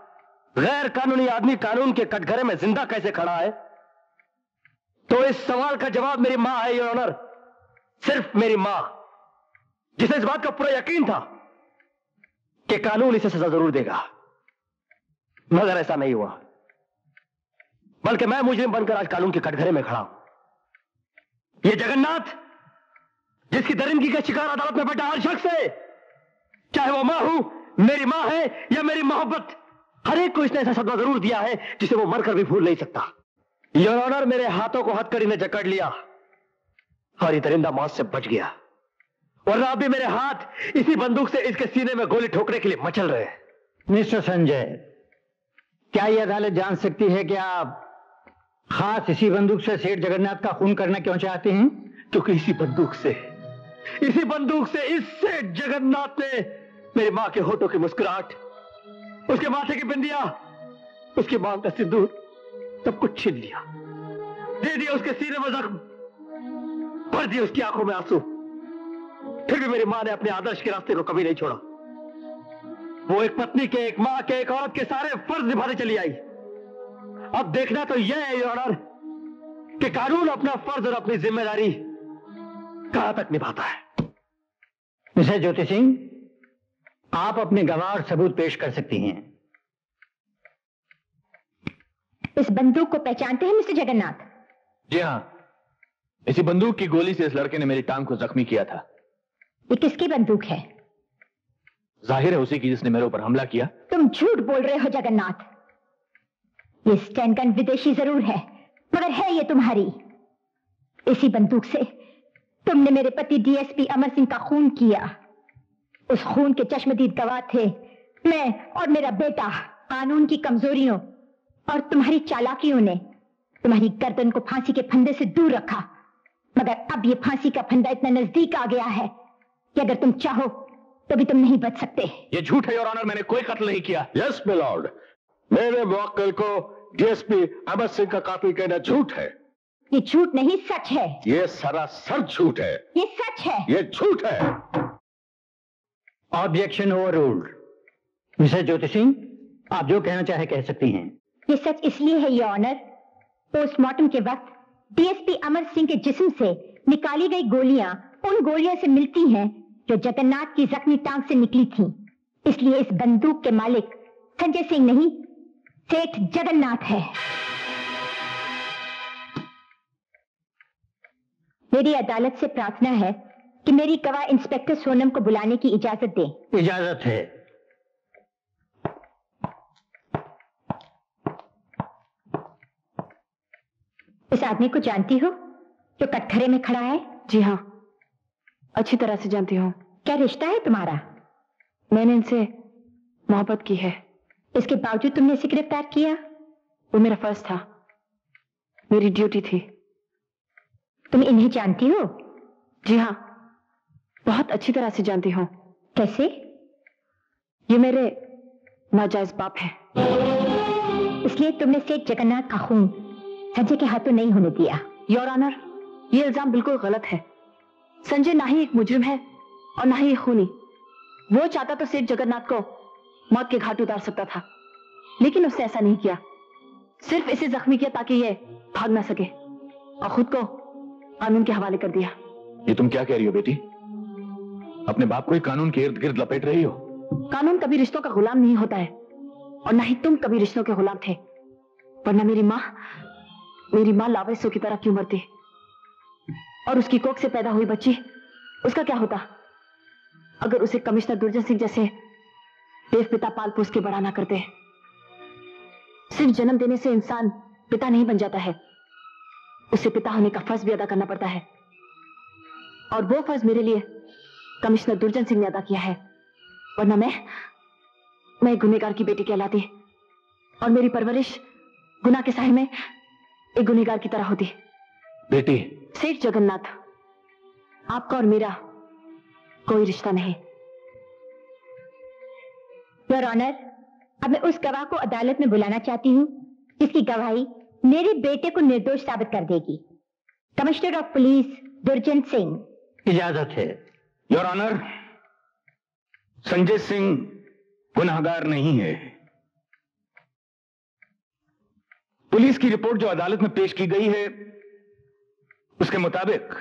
गैर कानूनी आदमी कानून के कटघरे में ज़िंदा कैसे खड़ा है? तो इस सवाल का जवाब मेरी माँ है योर ऑनर सिर्फ़ मेरी माँ। जिसे इस बात का पूरा यकीन था कि कानून इसे सजा ज़रूर देगा। मगर ऐसा नहीं हुआ। बल्कि मैं मुजरिम बनकर आज कानून के कटघरे में खड़ा हूँ। ये जगन्नाथ, जिसकी दरिंदगी का शिकार अदालत में बैठा हर शख्स है, चाहे वो माँ हूँ, मेरी माँ है या मेरी मोहब्बत हर एक को इसने ऐसा सदमा ज़रूर दिया है जिसे वो मरकर भी भूल नहीं सकता। योर ऑनर मेरे हाथों को हथकड़ी ने जकड़ लिया और ये दरिंदा मौत से बच गया। वरना अभी मेरे हाथ इसी बंदूक से इसके सीने में गोली ठोकने के लिए मचल रहे हैं। मिस्टर संजय क्या यह अदालत जान सकती है कि आप खास इसी बंदूक से सेठ जगन्नाथ का खून करना क्यों चाहते हैं? क्योंकि इसी बंदूक से इसी बंदूक से इससे जगन्नाथ ने मेरी माँ के होठों की मुस्कुराहट उसके माथे की बिंदिया। उसकी मांग का सिंदूर सब कुछ छीन लिया। दे दिया उसके सीने में जख्म। भर दिए उसकी आँखों में आँसू। फिर भी मेरी माँ ने अपने आदर्श के रास्ते को कभी नहीं छोड़ा। वो एक पत्नी के, एक माँ के, एक औरत के सारे फ़र्ज़ निभाने चली आई। अब देखना तो यह है योर कि कानून अपना फ़र्ज़ और अपनी ज़िम्मेदारी कहाँ तक निभाता है? मिसेस ज्योति सिंह आप अपने गवाह और सबूत पेश कर सकती हैं। इस बंदूक को पहचानते हैं मिस्टर जगन्नाथ? जी हाँ। इसी बंदूक की गोली से इस लड़के ने मेरी टांग को जख्मी किया था। ये किसकी बंदूक है? ज़ाहिर है उसी की जिसने मेरे ऊपर हमला किया। तुम झूठ बोल रहे हो जगन्नाथ। ये स्टैंड गन विदेशी ज़रूर है मगर है ये तुम्हारी। इसी बंदूक से तुमने मेरे पति डीएसपी अमर सिंह का खून किया। उस खून के चश्मदीद गवाह थे। मैं और मेरा बेटा कानून की कमजोरियों और तुम्हारी चालाकियों ने तुम्हारी गर्दन को फांसी के फंदे से दूर रखा। मगर अब ये फांसी का फंदा इतना नज़दीक आ गया है कि अगर तुम चाहो तो भी तुम नहीं बच सकते। ये झूठ है और ऑनर मैंने कोई कत्ल नहीं किया। यस मिलॉर्ड मेरे मुवक्किल को डीएसपी अमर सिंह का कातिल कहना झूठ है। ये झूठ नहीं सच है। ये सरासर झूठ है। ये सच है। ये झूठ है। Objection overruled Mrs Jyoti Singh आप जो कहना चाहे कह सकती हैं। ये सच इसलिए है ये ऑनर पोस्टमार्टम के वक्त डीएसपी अमर सिंह के जिस्म से निकाली गई गोलियाँ उन गोलियों से मिलती हैं जो जगन्नाथ की जख्मी टांग से निकली थी। इसलिए इस बंदूक के मालिक संजय सिंह नहीं, सेठ जगन्नाथ है। मेरी अदालत से प्रार्थना है कि मेरी गवाह इंस्पेक्टर सोनम को बुलाने की इजाज़त दें। इजाज़त है। इस आदमी को जानती हो? जो कटघरे में खड़ा है? जी हाँ। अच्छी तरह से जानती हूँ। क्या रिश्ता है तुम्हारा? मैंने इनसे मोहब्बत की है। इसके बावजूद तुमने इसे गिरफ़्तार किया? वो मेरा फ़र्ज़ था। मेरी ड्यूटी थी। तुम इन्हें जानती हो? जी हाँ। बहुत अच्छी तरह से जानती हूँ। कैसे? ये मेरे नाजायज बाप है। इसलिए तुमने सेठ जगन्नाथ का खून संजय के हाथों नहीं होने दिया। योर ऑनर ये इल्ज़ाम बिल्कुल गलत है। संजय ना ही एक मुजरिम है और ना ही एक खूनी। वो चाहता तो सेठ जगन्नाथ को मौत के घाट उतार सकता था लेकिन उसने ऐसा नहीं किया। सिर्फ़ इसे जख्मी किया ताकि ये भाग ना सके और खुद को कानून के हवाले कर दिया। ये तुम क्या कह रही हो बेटी? अपने बाप को ही कानून के इर्द गिर्द लपेट रही हो। कानून कभी रिश्तों का गुलाम नहीं होता है, और ना ही तुम कभी रिश्तों के गुलाम थे। वरना मेरी माँ मेरी माँ लावेसो की तरह क्यों मरती? और उसकी कोख से पैदा हुई बच्ची, उसका क्या होता? अगर उसे कमिश्नर दुर्जन सिंह जैसे देव पिता पाल पोस के बड़ा ना करते, सिर्फ़ जन्म देने से इंसान पिता नहीं बन जाता है। उसे पिता होने का फ़र्ज़ भी अदा करना पड़ता है। और वो फ़र्ज़ मेरे लिए कमिश्नर दुर्जन सिंह ने अदा किया है। वरना मैं मैं गुनेगार की बेटी कहलाती और मेरी परवरिश गुना के साय में एक गुनेगार की तरह होती। बेटी। सेठ जगन्नाथ आपका और मेरा कोई रिश्ता नहीं। योर ऑनर अब मैं उस गवाह को अदालत में बुलाना चाहती हूँ जिसकी गवाही मेरे बेटे को निर्दोष साबित कर देगी। Commissioner of police Durjan Singh. इजाज़त है। योर ऑनर संजय सिंह गुनाहगार नहीं है। पुलिस की रिपोर्ट जो अदालत में पेश की गई है, उसके मुताबिक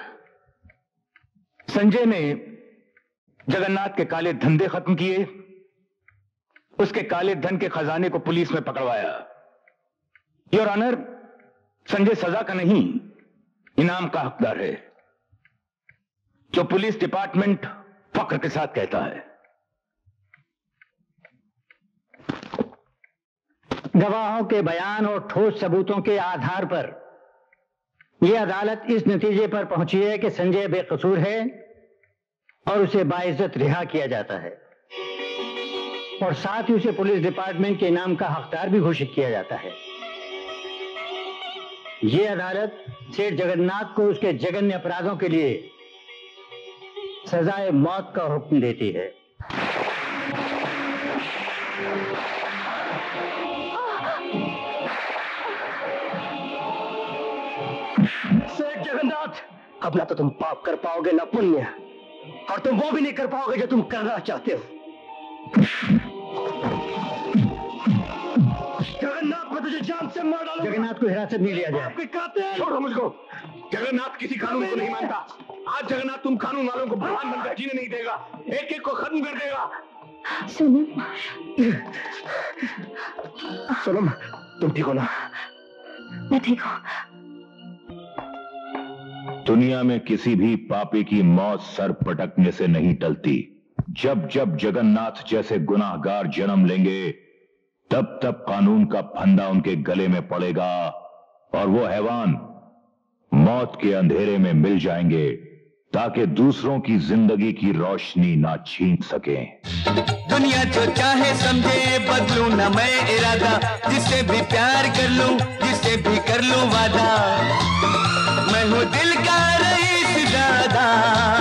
संजय ने जगन्नाथ के काले धंधे खत्म किए, उसके काले धन के खजाने को पुलिस में पकड़वाया। योर ऑनर संजय सजा का नहीं, इनाम का हकदार है। जो पुलिस डिपार्टमेंट फक्र के साथ कहता है। गवाहों के बयान और ठोस सबूतों के आधार पर यह अदालत इस नतीजे पर पहुँची है कि संजय बेकसूर है और उसे बाइज्जत रिहा किया जाता है। और साथ ही उसे पुलिस डिपार्टमेंट के इनाम का हकदार भी घोषित किया जाता है। यह अदालत सेठ जगन्नाथ को उसके जघन्य अपराधों के लिए सजाए मौत का हुक्म देती है। जगन्नाथ अब ना तो तुम पाप कर पाओगे ना पुण्य। और तुम वो भी नहीं कर पाओगे जो तुम करना चाहते हो। जगन्नाथ मैं तुझे जान से मार डालूँगा। जगन्नाथ को हिरासत में लिया जाए। आपके कातिल। छोड़ो मुझको। जगन्नाथ किसी कानून को नहीं मानता। आज जगन्नाथ तुम कानून वालों को भगवान बनकर जीने नहीं देगा। एक एक को खत्म कर देगा। सोनम सोनम तुम ठीक हो ना? मैं ठीक हूँ। दुनिया में किसी भी पापी की मौत सर पटकने से नहीं टलती। जब जब जगन्नाथ जैसे गुनाहगार जन्म लेंगे तब तब कानून का फंदा उनके गले में पड़ेगा और वो हैवान मौत के अंधेरे में मिल जाएँगे। ताकि दूसरों की ज़िंदगी की रोशनी ना छीन सके। दुनिया जो चाहे समझे, बदलू न मैं इरादा। जिससे भी प्यार कर लूँ, जिससे भी कर लूँ वादा। मैं हूँ दिल का रईस दादा।